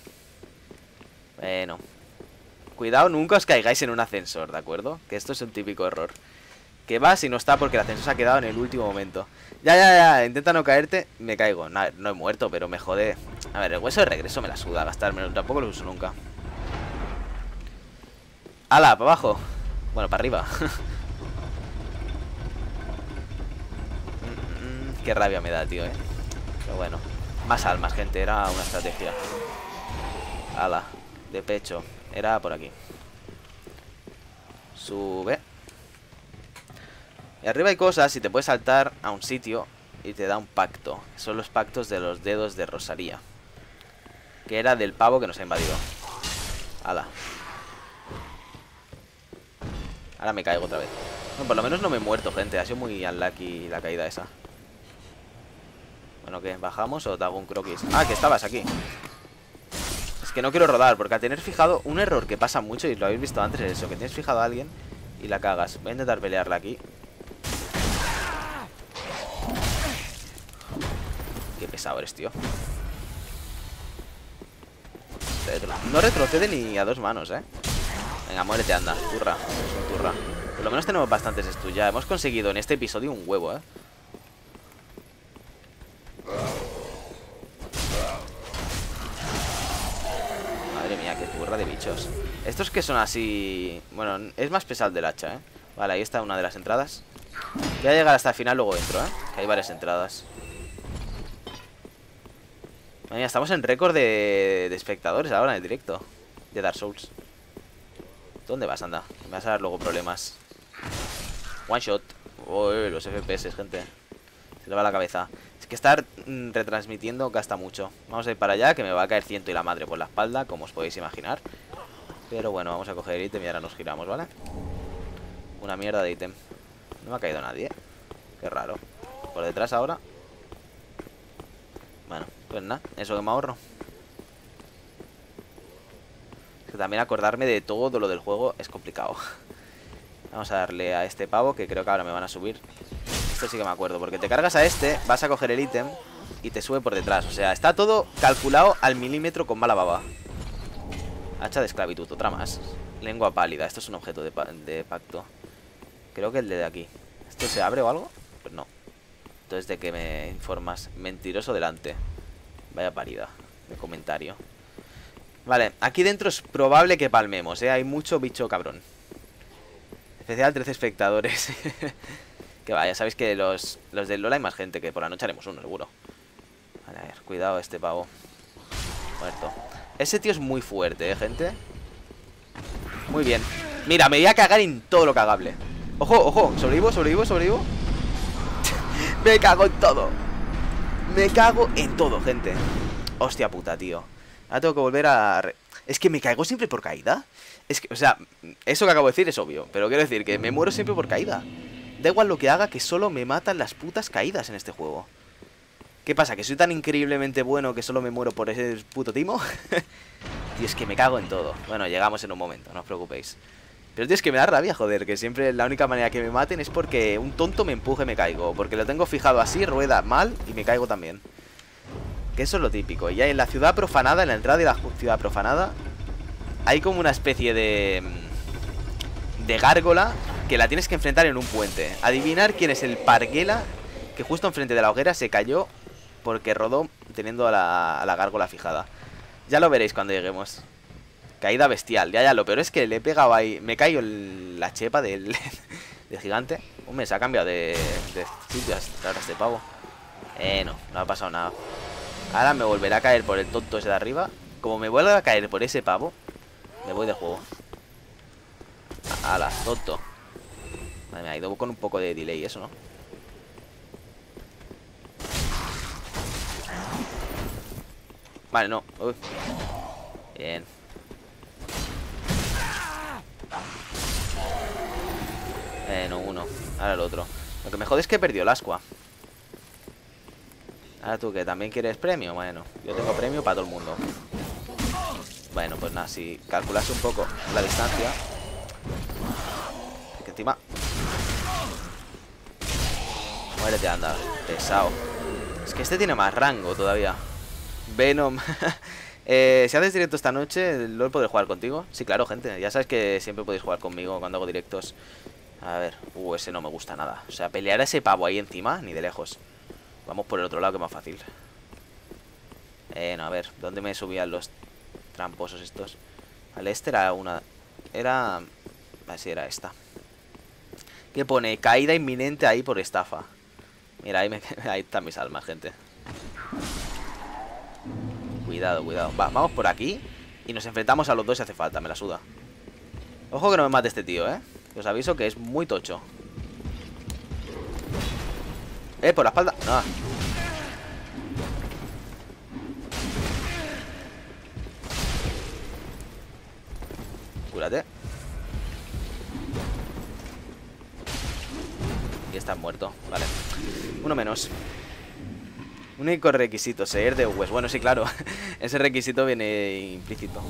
Bueno. Cuidado, nunca os caigáis en un ascensor, ¿de acuerdo? Que esto es un típico error. Que vas y no está porque el ascensor se ha quedado en el último momento. Ya, ya, ya, intenta no caerte. Me caigo. No, no he muerto, pero me jode. A ver, el hueso de regreso me la suda gastármelo. Tampoco lo uso nunca. ¡Hala! ¿Para abajo? Bueno, para arriba. Qué rabia me da, tío, eh. Pero bueno. Más almas, gente. Era una estrategia. Ala. De pecho. Era por aquí. Sube. Y arriba hay cosas y te puedes saltar a un sitio y te da un pacto. Son los pactos de los dedos de Rosaría. Que era del pavo que nos ha invadido. Ala. Ahora me caigo otra vez. No, por lo menos no me he muerto, gente. Ha sido muy unlucky la caída esa. Bueno, ¿qué? ¿Bajamos o te hago un croquis? Ah, que estabas aquí Es que no quiero rodar Porque al tener fijado Un error que pasa mucho Y lo habéis visto antes Es eso Que tienes fijado a alguien Y la cagas Voy a intentar pelearla aquí Qué pesado eres, tío No retrocede ni a dos manos, eh Venga, muérete, anda Turra Es turra. Por lo menos tenemos bastantes estos ya Hemos conseguido en este episodio un huevo, eh. Madre mía, qué turra de bichos. Estos que son así... Bueno, es más pesado del hacha, ¿eh? Vale, ahí está una de las entradas. Voy a llegar hasta el final, luego entro, ¿eh? Que hay varias entradas. Mira, estamos en récord de, de espectadores ahora en el directo De Dark Souls ¿Dónde vas, anda? Me vas a dar luego problemas One shot Uy, los FPS, gente Se le va la cabeza que estar mm, retransmitiendo gasta mucho. Vamos a ir para allá, que me va a caer ciento y la madre por la espalda, como os podéis imaginar. Pero bueno, vamos a coger el ítem y ahora nos giramos, ¿vale? Una mierda de ítem. No me ha caído nadie. Qué raro. Por detrás ahora. Bueno, pues nada, eso que me ahorro. Que también acordarme de todo lo del juego es complicado. Vamos a darle a este pavo, que creo que ahora me van a subir. Sí que me acuerdo Porque te cargas a este, vas a coger el ítem Y te sube por detrás, o sea, está todo calculado Al milímetro con mala baba. Hacha de esclavitud, otra más. Lengua pálida, esto es un objeto de, pacto. Creo que el de aquí. ¿Esto se abre o algo? Pues no. Entonces, ¿de qué me informas? Mentiroso delante. Vaya parida de comentario Vale, aquí dentro es probable que palmemos, ¿eh? Hay mucho bicho cabrón. Especial 13 espectadores. que vaya, sabéis que los, los del LoL hay más gente, que por la noche haremos uno, seguro. Vale, a ver, cuidado este pavo. Muerto. Ese tío es muy fuerte, ¿eh, gente? Muy bien. Mira, me voy a cagar en todo lo cagable. Ojo, ojo, sobrevivo, sobrevivo, sobrevivo. me cago en todo. Me cago en todo, gente. Hostia puta, tío. Ahora tengo que volver a... Es que me caigo siempre por caída. Es que, o sea, eso que acabo de decir es obvio. Pero quiero decir que me muero siempre por caída. Da igual lo que haga, que solo me matan las putas caídas en este juego. ¿Qué pasa? ¿Que soy tan increíblemente bueno que solo me muero por ese puto timo? y es que me cago en todo. Bueno, llegamos en un momento, no os preocupéis. Pero tío, es que me da rabia, joder, que siempre la única manera que me maten es porque un tonto me empuje y me caigo. Porque lo tengo fijado así, rueda mal y me caigo también. Que eso es lo típico. Y en la ciudad profanada, en la entrada de la ciudad profanada, hay como una especie de... De gárgola que la tienes que enfrentar en un puente. Adivinar quién es el parguela que justo enfrente de la hoguera se cayó porque rodó teniendo a la, gárgola fijada. Ya lo veréis cuando lleguemos. Caída bestial. Ya, ya, lo peor es que le he pegado ahí. Me caigo la chepa del, del gigante. Hombre, se ha cambiado de, de sitio hasta este pavo. Eh, no, no ha pasado nada. Ahora me volverá a caer por el tonto ese de arriba. Como me vuelva a caer por ese pavo, me voy de juego. Ala, tonto. me ha ido con un poco de delay eso, ¿no? Vale, no. Bien. Eh, no, uno. Ahora el otro. Lo que me jode es que perdió el ascua. Ahora tú que también quieres premio. Bueno, yo tengo premio para todo el mundo. Bueno, pues nada, si calculas un poco la distancia. Que encima. Muérete, anda. Pesado. Es que este tiene más rango todavía. Venom. eh, si haces directo esta noche, ¿lo podré jugar contigo? Sí, claro, gente. Ya sabes que siempre podéis jugar conmigo cuando hago directos. A ver. Uh, ese no me gusta nada. O sea, pelear a ese pavo ahí encima, ni de lejos. Vamos por el otro lado, que es más fácil. Eh, no, a ver. ¿Dónde me subían los tramposos estos? Vale, este era una... Era... Así era esta. ¿Qué pone? Caída inminente ahí por estafa. Mira, ahí, ahí están mis almas, gente. Cuidado, cuidado. Va, vamos por aquí. Y nos enfrentamos a los dos si hace falta, me la suda. Ojo que no me mate este tío, ¿eh? Os aviso que es muy tocho. Eh, por la espalda. No. Cúrate. Y está muerto. Vale. Uno menos. Único requisito, ser de West. Bueno, sí, claro. Ese requisito viene implícito.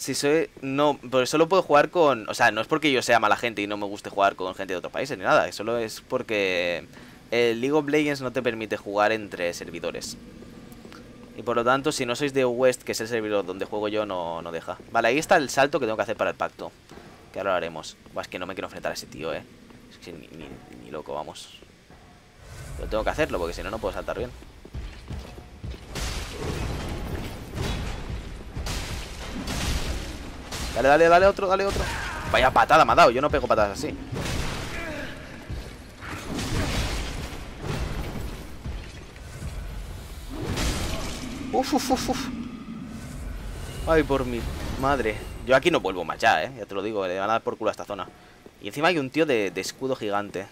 Si soy... No, solo puedo jugar con... O sea, no es porque yo sea mala gente y no me guste jugar con gente de otros países ni nada. Solo es porque el League of Legends no te permite jugar entre servidores. Y por lo tanto, si no sois de West, que es el servidor donde juego yo, no, no deja. Vale, ahí está el salto que tengo que hacer para el pacto. Que ahora lo haremos. es que no me quiero enfrentar a ese tío, eh. Es que ni, ni loco, vamos. Pero tengo que hacerlo porque si no, no puedo saltar bien. Dale, dale, dale otro, dale otro. Vaya patada me ha dado, yo no pego patadas así. Uf, uf, uf, uf. Ay, por mi madre. Yo aquí no vuelvo más ya, eh. Ya te lo digo, le van a dar por culo a esta zona. Y encima hay un tío de escudo gigante.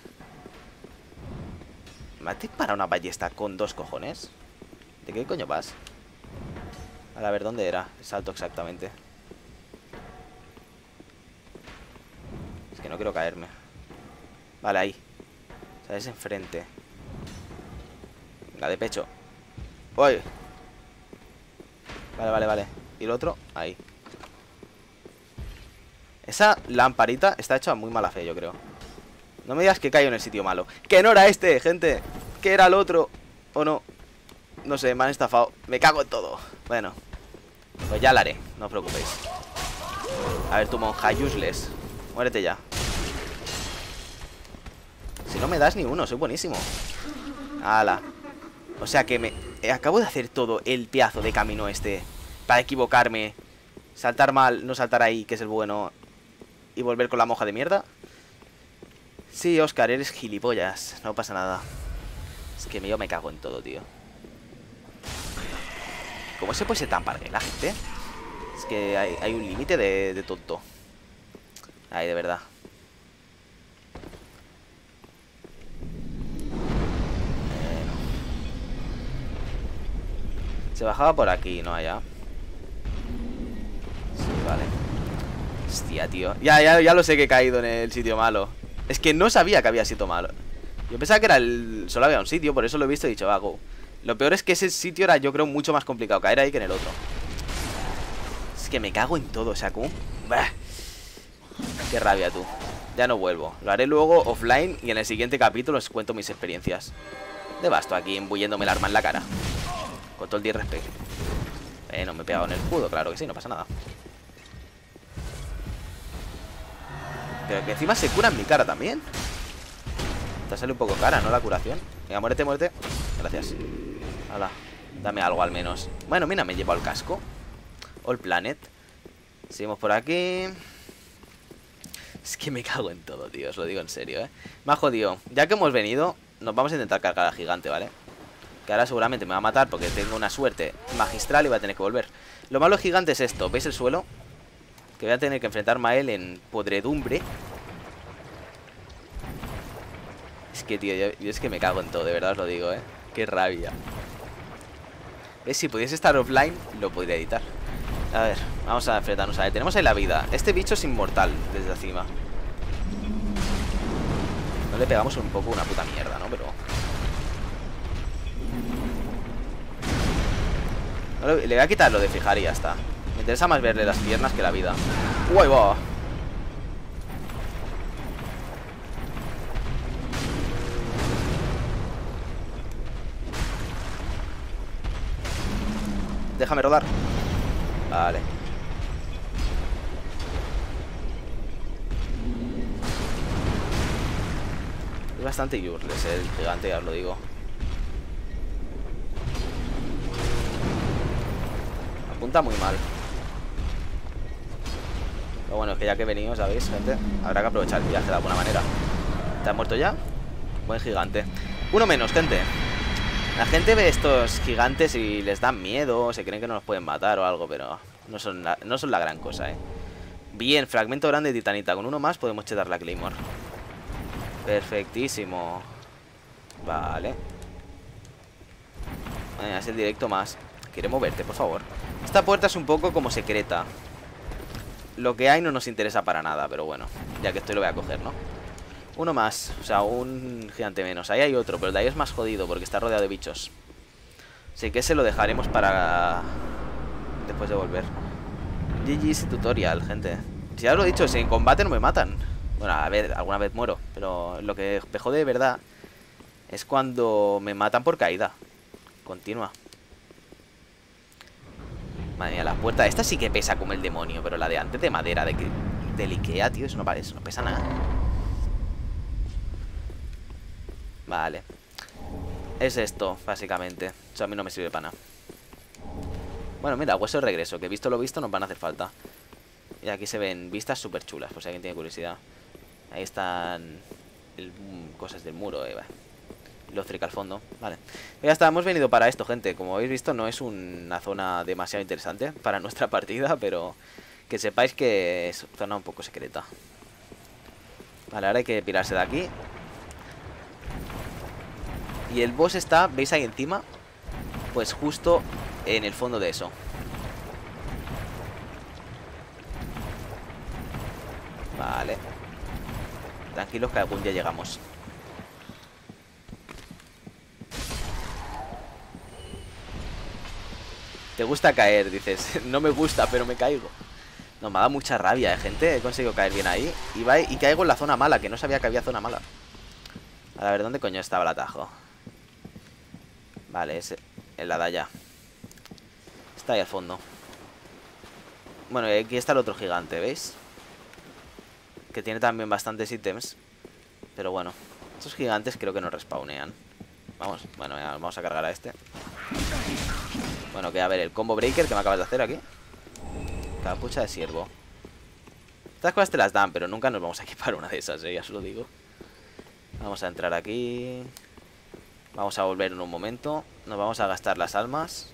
¿Me para una ballesta con dos cojones? ¿De qué coño vas? A ver, ¿dónde era? salto exactamente. No quiero caerme. Vale, ahí. O sea, es enfrente. Venga, de pecho. ¡Uy! Vale, vale, vale. ¿Y el otro? Ahí. Esa lamparita está hecha muy mala fe, yo creo. No me digas que caigo en el sitio malo. Que no era este, gente. Que era el otro. O no. No sé, me han estafado. Me cago en todo. Bueno. Pues ya la haré. No os preocupéis. A ver, tu monja useless. Muérete ya. Si no me das ni uno, soy buenísimo. Ala. O sea que me... Acabo de hacer todo el piazo de camino este Para equivocarme. Saltar mal, no saltar ahí, que es el bueno. Y volver con la moja de mierda. Sí, Oscar, eres gilipollas. No pasa nada. Es que yo me cago en todo, tío. ¿Cómo se puede ser tan pargue la gente? Es que hay, un límite de, de tonto. Ay, de verdad. Se bajaba por aquí, no allá. Sí, vale. Hostia, tío. Ya, ya, ya lo sé que he caído en el sitio malo. Es que no sabía que había sitio malo. Yo pensaba que era el... Solo había un sitio, por eso lo he visto y he dicho, va, Lo peor es que ese sitio era, yo creo, mucho más complicado caer ahí que en el otro. Es que me cago en todo, sea, como... Qué rabia, tú. Ya no vuelvo. Lo haré luego offline y en el siguiente capítulo os cuento mis experiencias. De basto aquí embulléndome el arma en la cara. Con todo el 10 respeto. no me he pegado en el escudo, claro que sí, no pasa nada. Pero que encima se cura en mi cara también. Te sale un poco cara, ¿no? La curación. Venga, muérete, muérete. Gracias. Hala, dame algo al menos. Bueno, mira, me llevo el casco. All Planet. Seguimos por aquí. Es que me cago en todo, tío. Os lo digo en serio, ¿eh? Me ha jodido. Ya que hemos venido, nos vamos a intentar cargar a gigante, ¿vale? Que ahora seguramente me va a matar porque tengo una suerte magistral y voy a tener que volver. Lo malo gigante es esto. ¿Veis el suelo? Que voy a tener que enfrentarme a él en podredumbre. Es que, tío, yo, es que me cago en todo, de verdad os lo digo, ¿eh? Qué rabia. ¿Ves? Si pudiese estar offline, lo podría editar. A ver, vamos a enfrentarnos a él. Tenemos ahí la vida. Este bicho es inmortal desde encima. No le pegamos un poco una puta mierda, ¿no? Pero... Le voy a quitar lo de fijar y ya está. Me interesa más verle las piernas que la vida. ¡Uy, va! Déjame rodar. Vale. Es bastante useless el gigante, ya os lo digo. Apunta muy mal. Pero bueno, es que ya que he venido, ¿sabéis, gente? Habrá que aprovechar el viaje de alguna manera. ¿Te has muerto ya? Buen gigante. Uno menos, gente. La gente ve estos gigantes y les dan miedo, se creen que no los pueden matar o algo, pero no son la, no son la gran cosa, ¿eh? Bien, fragmento grande de titanita. Con uno más podemos chetar la Claymore. Perfectísimo. Vale. es el directo más. Quiere moverte, por favor. Esta puerta es un poco como secreta. Lo que hay no nos interesa para nada, pero bueno, ya que estoy lo voy a coger, ¿no? Uno más, o sea, un gigante menos. Ahí hay otro, pero de ahí es más jodido porque está rodeado de bichos. Así que se lo dejaremos para... Después de volver. GG tutorial, gente. Si ya lo he dicho, si en combate no me matan. Bueno, a ver, alguna vez muero. Pero lo que me jode de verdad es cuando me matan por caída. Continua. Madre mía, la puerta esta sí que pesa como el demonio, pero la de antes de madera, de, del Ikea, tío, eso no, parece, no pesa nada. Vale. Es esto, básicamente. Eso a mí no me sirve para nada. Bueno, mira, hueso de regreso, que visto lo visto nos van a hacer falta. Y aquí se ven vistas súper chulas, por si alguien tiene curiosidad. Ahí están cosas del muro, eh, Lothric al fondo, vale. Ya está, hemos venido para esto, gente. Como habéis visto, no es una zona demasiado interesante Para nuestra partida, pero Que sepáis que es zona un poco secreta. Vale, ahora hay que pirarse de aquí. Y el boss está, ¿veis ahí encima? Pues justo en el fondo de eso. Vale. Tranquilos que algún día llegamos Te gusta caer, dices. No me gusta, pero me caigo. No, me ha dado mucha rabia, ¿eh, gente. He conseguido caer bien ahí. Y, caigo en la zona mala, que no sabía que había zona mala. A ver, ¿dónde coño estaba el atajo? Vale, es en la allá. Está ahí al fondo. Bueno, y aquí está el otro gigante, ¿veis? Que tiene también bastantes ítems. Pero bueno, estos gigantes creo que no respawnean. Vamos, bueno, ya vamos a cargar a este. Bueno, que a ver, el combo breaker que me acabas de hacer aquí. Capucha de siervo. Estas cosas te las dan, pero nunca nos vamos a equipar una de esas, ¿eh? ya os lo digo. Vamos a entrar aquí. Vamos a volver en un momento. Nos vamos a gastar las almas.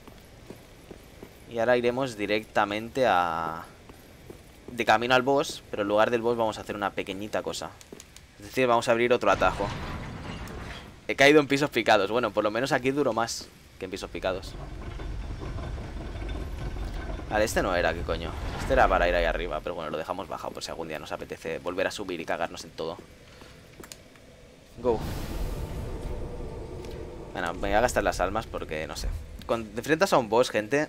Y ahora iremos directamente a... De camino al boss, pero en lugar del boss vamos a hacer una pequeñita cosa. Es decir, vamos a abrir otro atajo. He caído en pisos picados. Bueno, por lo menos aquí duro más que en pisos picados. Vale, este no era, ¿qué coño? Este era para ir ahí arriba, pero bueno, lo dejamos bajado por si algún día nos apetece volver a subir y cagarnos en todo. Go. Bueno, me voy a gastar las almas porque, no sé. Cuando te enfrentas a un boss, gente,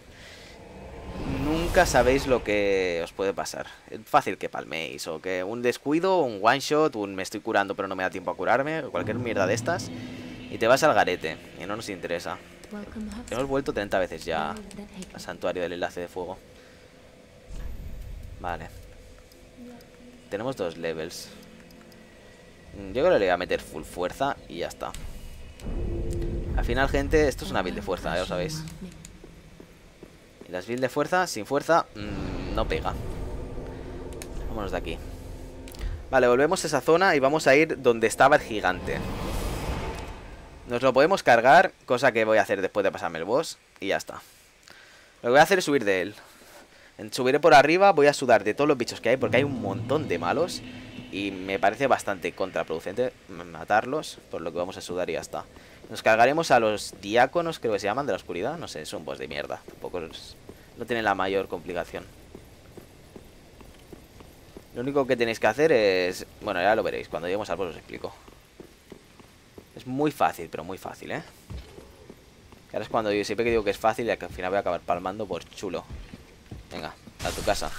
nunca sabéis lo que os puede pasar. Es fácil que palméis, o que un descuido, un one shot, un me estoy curando pero no me da tiempo a curarme, o cualquier mierda de estas, y te vas al garete, y no nos interesa. Hemos vuelto 30 veces ya al santuario del enlace de fuego. Vale. Tenemos dos levels. Yo creo que le voy a meter full fuerza y ya está. Al final, gente, esto es una build de fuerza, ya lo sabéis. Y las builds de fuerza, sin fuerza, mmm, no pega. Vámonos de aquí. Vale, volvemos a esa zona y vamos a ir donde estaba el gigante. Nos lo podemos cargar, cosa que voy a hacer después de pasarme el boss, y ya está. Lo que voy a hacer es subir de él. Subiré por arriba, voy a sudar de todos los bichos que hay, porque hay un montón de malos. Y me parece bastante contraproducente matarlos, por lo que vamos a sudar y ya está. Nos cargaremos a los diáconos, creo que se llaman, de la oscuridad. No sé, son boss de mierda. Tampoco no tienen la mayor complicación. Lo único que tenéis que hacer es... Bueno, ya lo veréis. Cuando lleguemos al boss os explico. Es muy fácil, pero muy fácil, ¿eh? Que ahora es cuando yo siempre que digo que es fácil y al final voy a acabar palmando por chulo. Venga, a tu casa.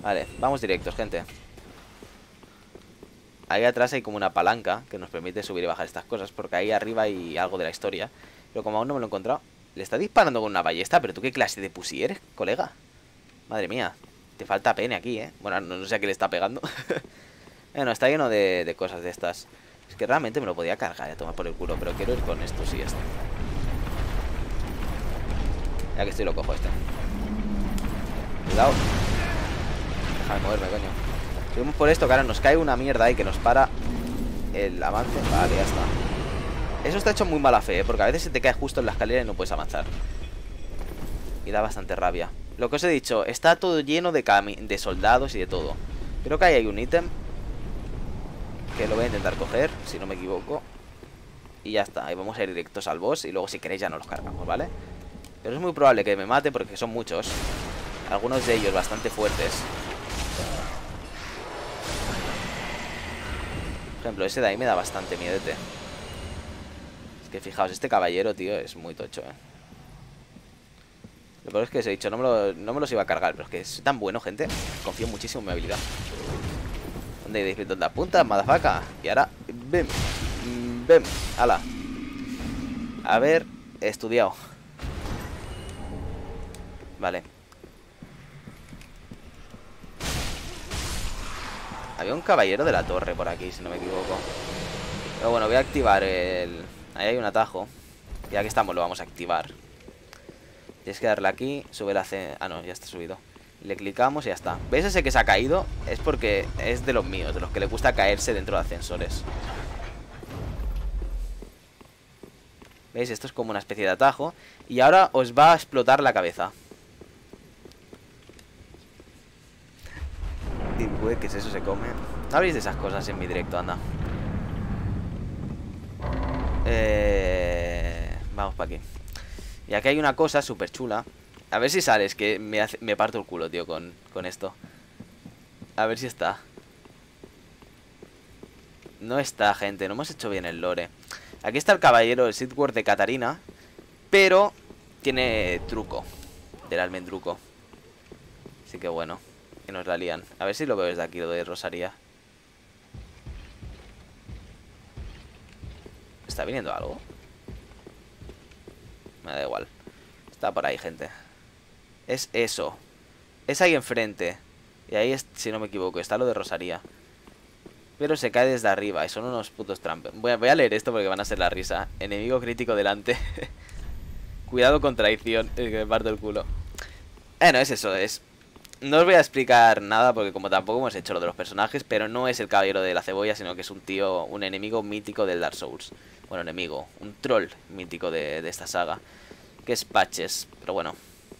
Vale, vamos directos, gente. Ahí atrás hay como una palanca que nos permite subir y bajar estas cosas, porque ahí arriba hay algo de la historia. Pero como aún no me lo he encontrado, le está disparando con una ballesta, pero tú qué clase de pussy eres, colega. Madre mía, te falta pene aquí, ¿eh? Bueno, no, sé a qué le está pegando. bueno, está lleno de cosas de estas. Que realmente me lo podía cargar a tomar por el culo, pero quiero ir con esto, sí, esto. Ya que estoy lo cojo este. Cuidado. Déjame moverme, coño. Subimos por esto, que nos cae una mierda y que nos para el avance. Vale, ya está. Eso está hecho muy mala fe, ¿eh? porque a veces se te cae justo en la escalera y no puedes avanzar. Y da bastante rabia. Lo que os he dicho, está todo lleno de, de soldados y de todo. Creo que ahí hay un ítem que lo voy a intentar coger, si no me equivoco. Y ya está, ahí vamos a ir directos al boss Y luego si queréis ya no los cargamos, ¿vale? Pero es muy probable que me mate porque son muchos. Algunos de ellos bastante fuertes. Por ejemplo, ese de ahí me da bastante miedete. Es que fijaos, este caballero, tío, es muy tocho, ¿eh? Lo peor es que os he dicho, no me, no me los iba a cargar Pero es que es tan bueno, gente. Confío muchísimo en mi habilidad ¿Dónde dice? ¿Dónde apunta? Madafaca. Y ahora, ven. Ven. Ala. A ver, he estudiado. Vale. Había un caballero de la torre por aquí, si no me equivoco. Pero bueno, voy a activar el... Ahí hay un atajo. Ya que estamos, lo vamos a activar. Tienes que darle aquí, sube la C... Ah, no, ya está subido. Le clicamos y ya está. ¿Veis ese que se ha caído? Es porque es de los míos De los que le gusta caerse dentro de ascensores. ¿Veis? Esto es como una especie de atajo. Y ahora os va a explotar la cabeza. ¿qué es eso? Se come. No habréis de esas cosas en mi directo, anda. Eh... Vamos para aquí. Y aquí hay una cosa súper chula a ver si sales, que me, me parto el culo, tío, con, con esto. A ver si está. No está, gente. No hemos hecho bien el lore. Aquí está el caballero, el Sidward de Katarina. Pero tiene truco. Del almendruco. Así que bueno. Que nos la lían. A ver si lo veo desde aquí, lo de Rosaría. ¿Está viniendo algo? Me da igual. Está por ahí, gente. Es eso. Es ahí enfrente. Y ahí, es, si no me equivoco, está lo de Rosaría. Pero se cae desde arriba y son unos putos trampas. Voy a, leer esto porque van a ser la risa. Enemigo crítico delante. Cuidado con traición, es que me parto el culo. Bueno, es eso, es... No os voy a explicar nada porque como tampoco hemos hecho lo de los personajes, pero no es el caballero de la cebolla, sino que es un tío, un enemigo mítico del Dark Souls. Bueno, enemigo, un troll mítico de, de esta saga, que es Patches. Pero bueno,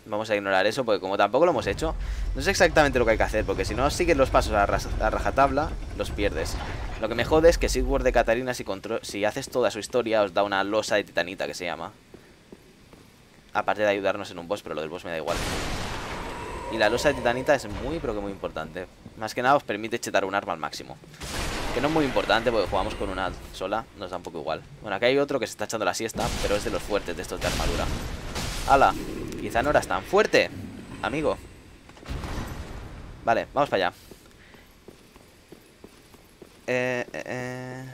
vamos a ignorar eso porque como tampoco lo hemos hecho, no sé exactamente lo que hay que hacer, porque si no sigues los pasos a, rajatabla, los pierdes. Lo que me jode es que Sigurd de Catarina, si, si haces toda su historia, os da una losa de titanita que se llama. Aparte de ayudarnos en un boss, pero lo del boss me da igual. Y la losa de titanita es muy, pero que muy importante. Más que nada os permite chetar un arma al máximo. Que no es muy importante porque jugamos con una sola, nos da un poco igual. Bueno, aquí hay otro que se está echando la siesta, pero es de los fuertes de estos de armadura. ¡Hala! Quizá no eras tan fuerte, amigo. Vale, vamos para allá. Eh, eh, eh.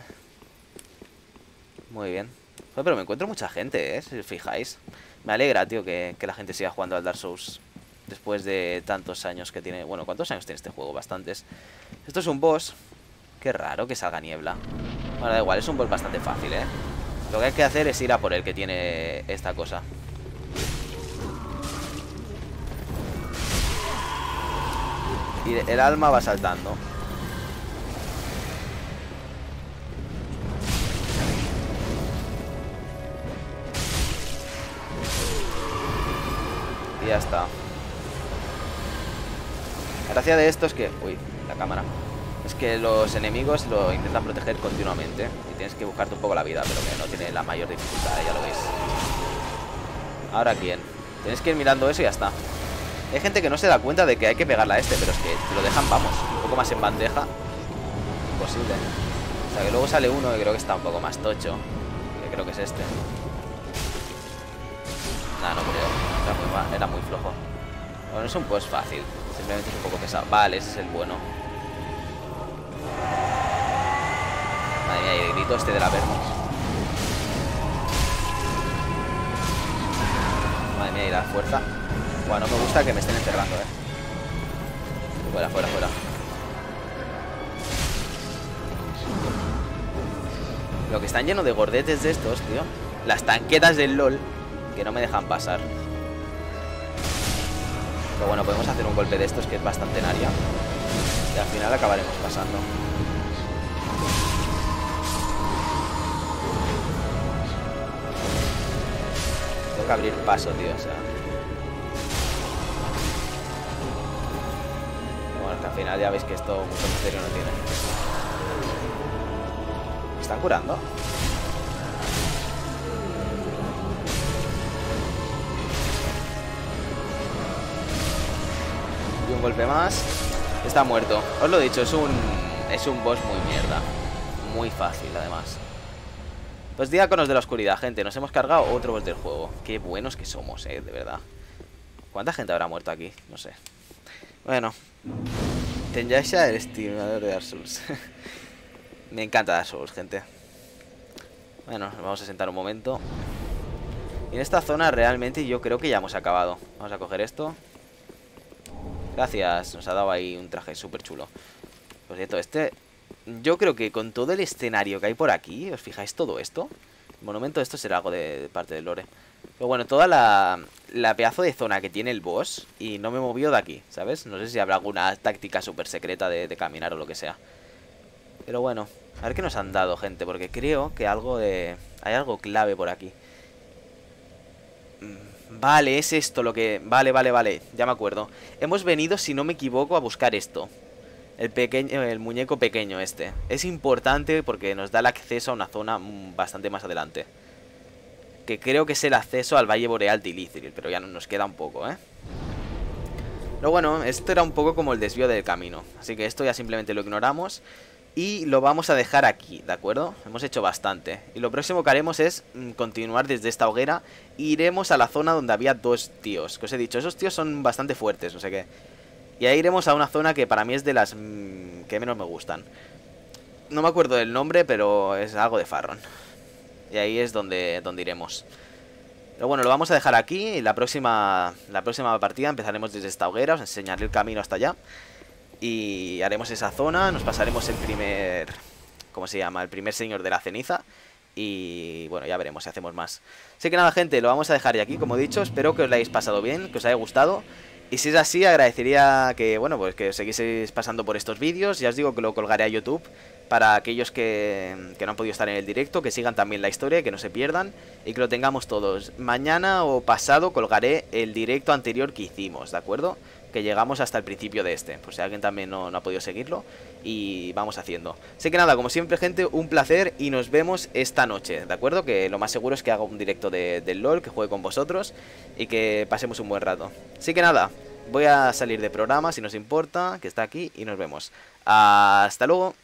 Muy bien. pero me encuentro mucha gente, ¿eh? Si os fijáis. Me alegra, tío, que, que la gente siga jugando al Dark Souls después de tantos años que tiene... Bueno, ¿cuántos años tiene este juego? Bastantes. Esto es un boss. Qué raro que salga niebla. Bueno, da igual, es un boss bastante fácil, ¿eh? Lo que hay que hacer es ir a por el que tiene esta cosa. Y el alma va saltando. Y ya está. La gracia de esto es que... Uy, la cámara. Es que los enemigos lo intentan proteger continuamente. Y tienes que buscarte un poco la vida, pero que no tiene la mayor dificultad, ya lo veis. Ahora, ¿quién? Tienes que ir mirando eso y ya está. Hay gente que no se da cuenta de que hay que pegarla a este, pero es que lo dejan, vamos, un poco más en bandeja. Imposible. O sea, que luego sale uno que creo que está un poco más tocho. Que creo que es este. Nah, no creo. Era muy, era muy flojo. Bueno, es un pues fácil. Simplemente es un poco pesado. Vale, ese es el bueno. Madre mía, y el grito este de la Vermos. Madre mía, y la fuerza. No me gusta que me estén encerrando, eh. Fuera, fuera, fuera. Lo que están llenos de gordetes de estos, tío. Las tanquetas del LOL que no me dejan pasar. Pero bueno, podemos hacer un golpe de estos que es bastante en área. Y al final acabaremos pasando. Tengo que abrir paso, tío, o sea. Ya veis que esto mucho misterio no tiene. ¿Me están curando? un golpe más. Está muerto. Os lo he dicho, es un, es un boss muy mierda. Muy fácil, además. Pues diáconos de la oscuridad, gente. Nos hemos cargado otro boss del juego. Qué buenos que somos, eh, de verdad. ¿Cuánta gente habrá muerto aquí? No sé. Bueno. Ya el estimador de Dark Souls. Me encanta Dark Souls, gente. Bueno, nos vamos a sentar un momento. Y en esta zona realmente yo creo que ya hemos acabado. Vamos a coger esto. Gracias, nos ha dado ahí un traje súper chulo. Por cierto, este... Yo creo que con todo el escenario que hay por aquí, ¿os fijáis todo esto? El monumento esto será algo de, parte del lore. Pero bueno, toda la, la pedazo de zona que tiene el boss y no me movió de aquí, ¿sabes? No sé si habrá alguna táctica súper secreta de, de caminar o lo que sea. Pero bueno, a ver qué nos han dado, gente, porque creo que algo de... Hay algo clave por aquí. Mm. Vale, es esto lo que... Vale, vale, vale, ya me acuerdo Hemos venido, si no me equivoco, a buscar esto El pequeño, el muñeco pequeño este Es importante porque nos da el acceso a una zona mm, bastante más adelante Que creo que es el acceso al Valle Boreal de Ilithril Pero ya nos queda un poco, ¿eh? Pero bueno, esto era un poco como el desvío del camino Así que esto ya simplemente lo ignoramos y lo vamos a dejar aquí, ¿de acuerdo? Hemos hecho bastante. Y lo próximo que haremos es mm, continuar desde esta hoguera. E iremos a la zona donde había dos tíos. Que os he dicho, esos tíos son bastante fuertes, no sé qué. Y ahí iremos a una zona que para mí es de las mm, que menos me gustan. No me acuerdo del nombre, pero es algo de Farron. Y ahí es donde, donde iremos. Pero bueno, lo vamos a dejar aquí. Y la próxima, la próxima partida empezaremos desde esta hoguera. Os enseñaré el camino hasta allá. Y haremos esa zona, nos pasaremos el primer... ¿Cómo se llama? El primer señor de la ceniza. Y bueno, ya veremos si hacemos más. Así que nada, gente, lo vamos a dejar ya aquí, como he dicho. Espero que os lo hayáis pasado bien, que os haya gustado. Y si es así, agradecería que, bueno, pues que seguiseis pasando por estos vídeos. Ya os digo que lo colgaré a YouTube para aquellos que, no han podido estar en el directo, que sigan también la historia, que no se pierdan y que lo tengamos todos. Mañana o pasado colgaré el directo anterior que hicimos, ¿de acuerdo? Que llegamos hasta el principio de este, por si alguien también no, ha podido seguirlo y vamos haciendo. Así que nada, como siempre gente, un placer y nos vemos esta noche, ¿de acuerdo? Que lo más seguro es que haga un directo de, del LOL, que juegue con vosotros y que pasemos un buen rato. Así que nada, voy a salir de programa si nos importa, que está aquí y nos vemos. Hasta luego.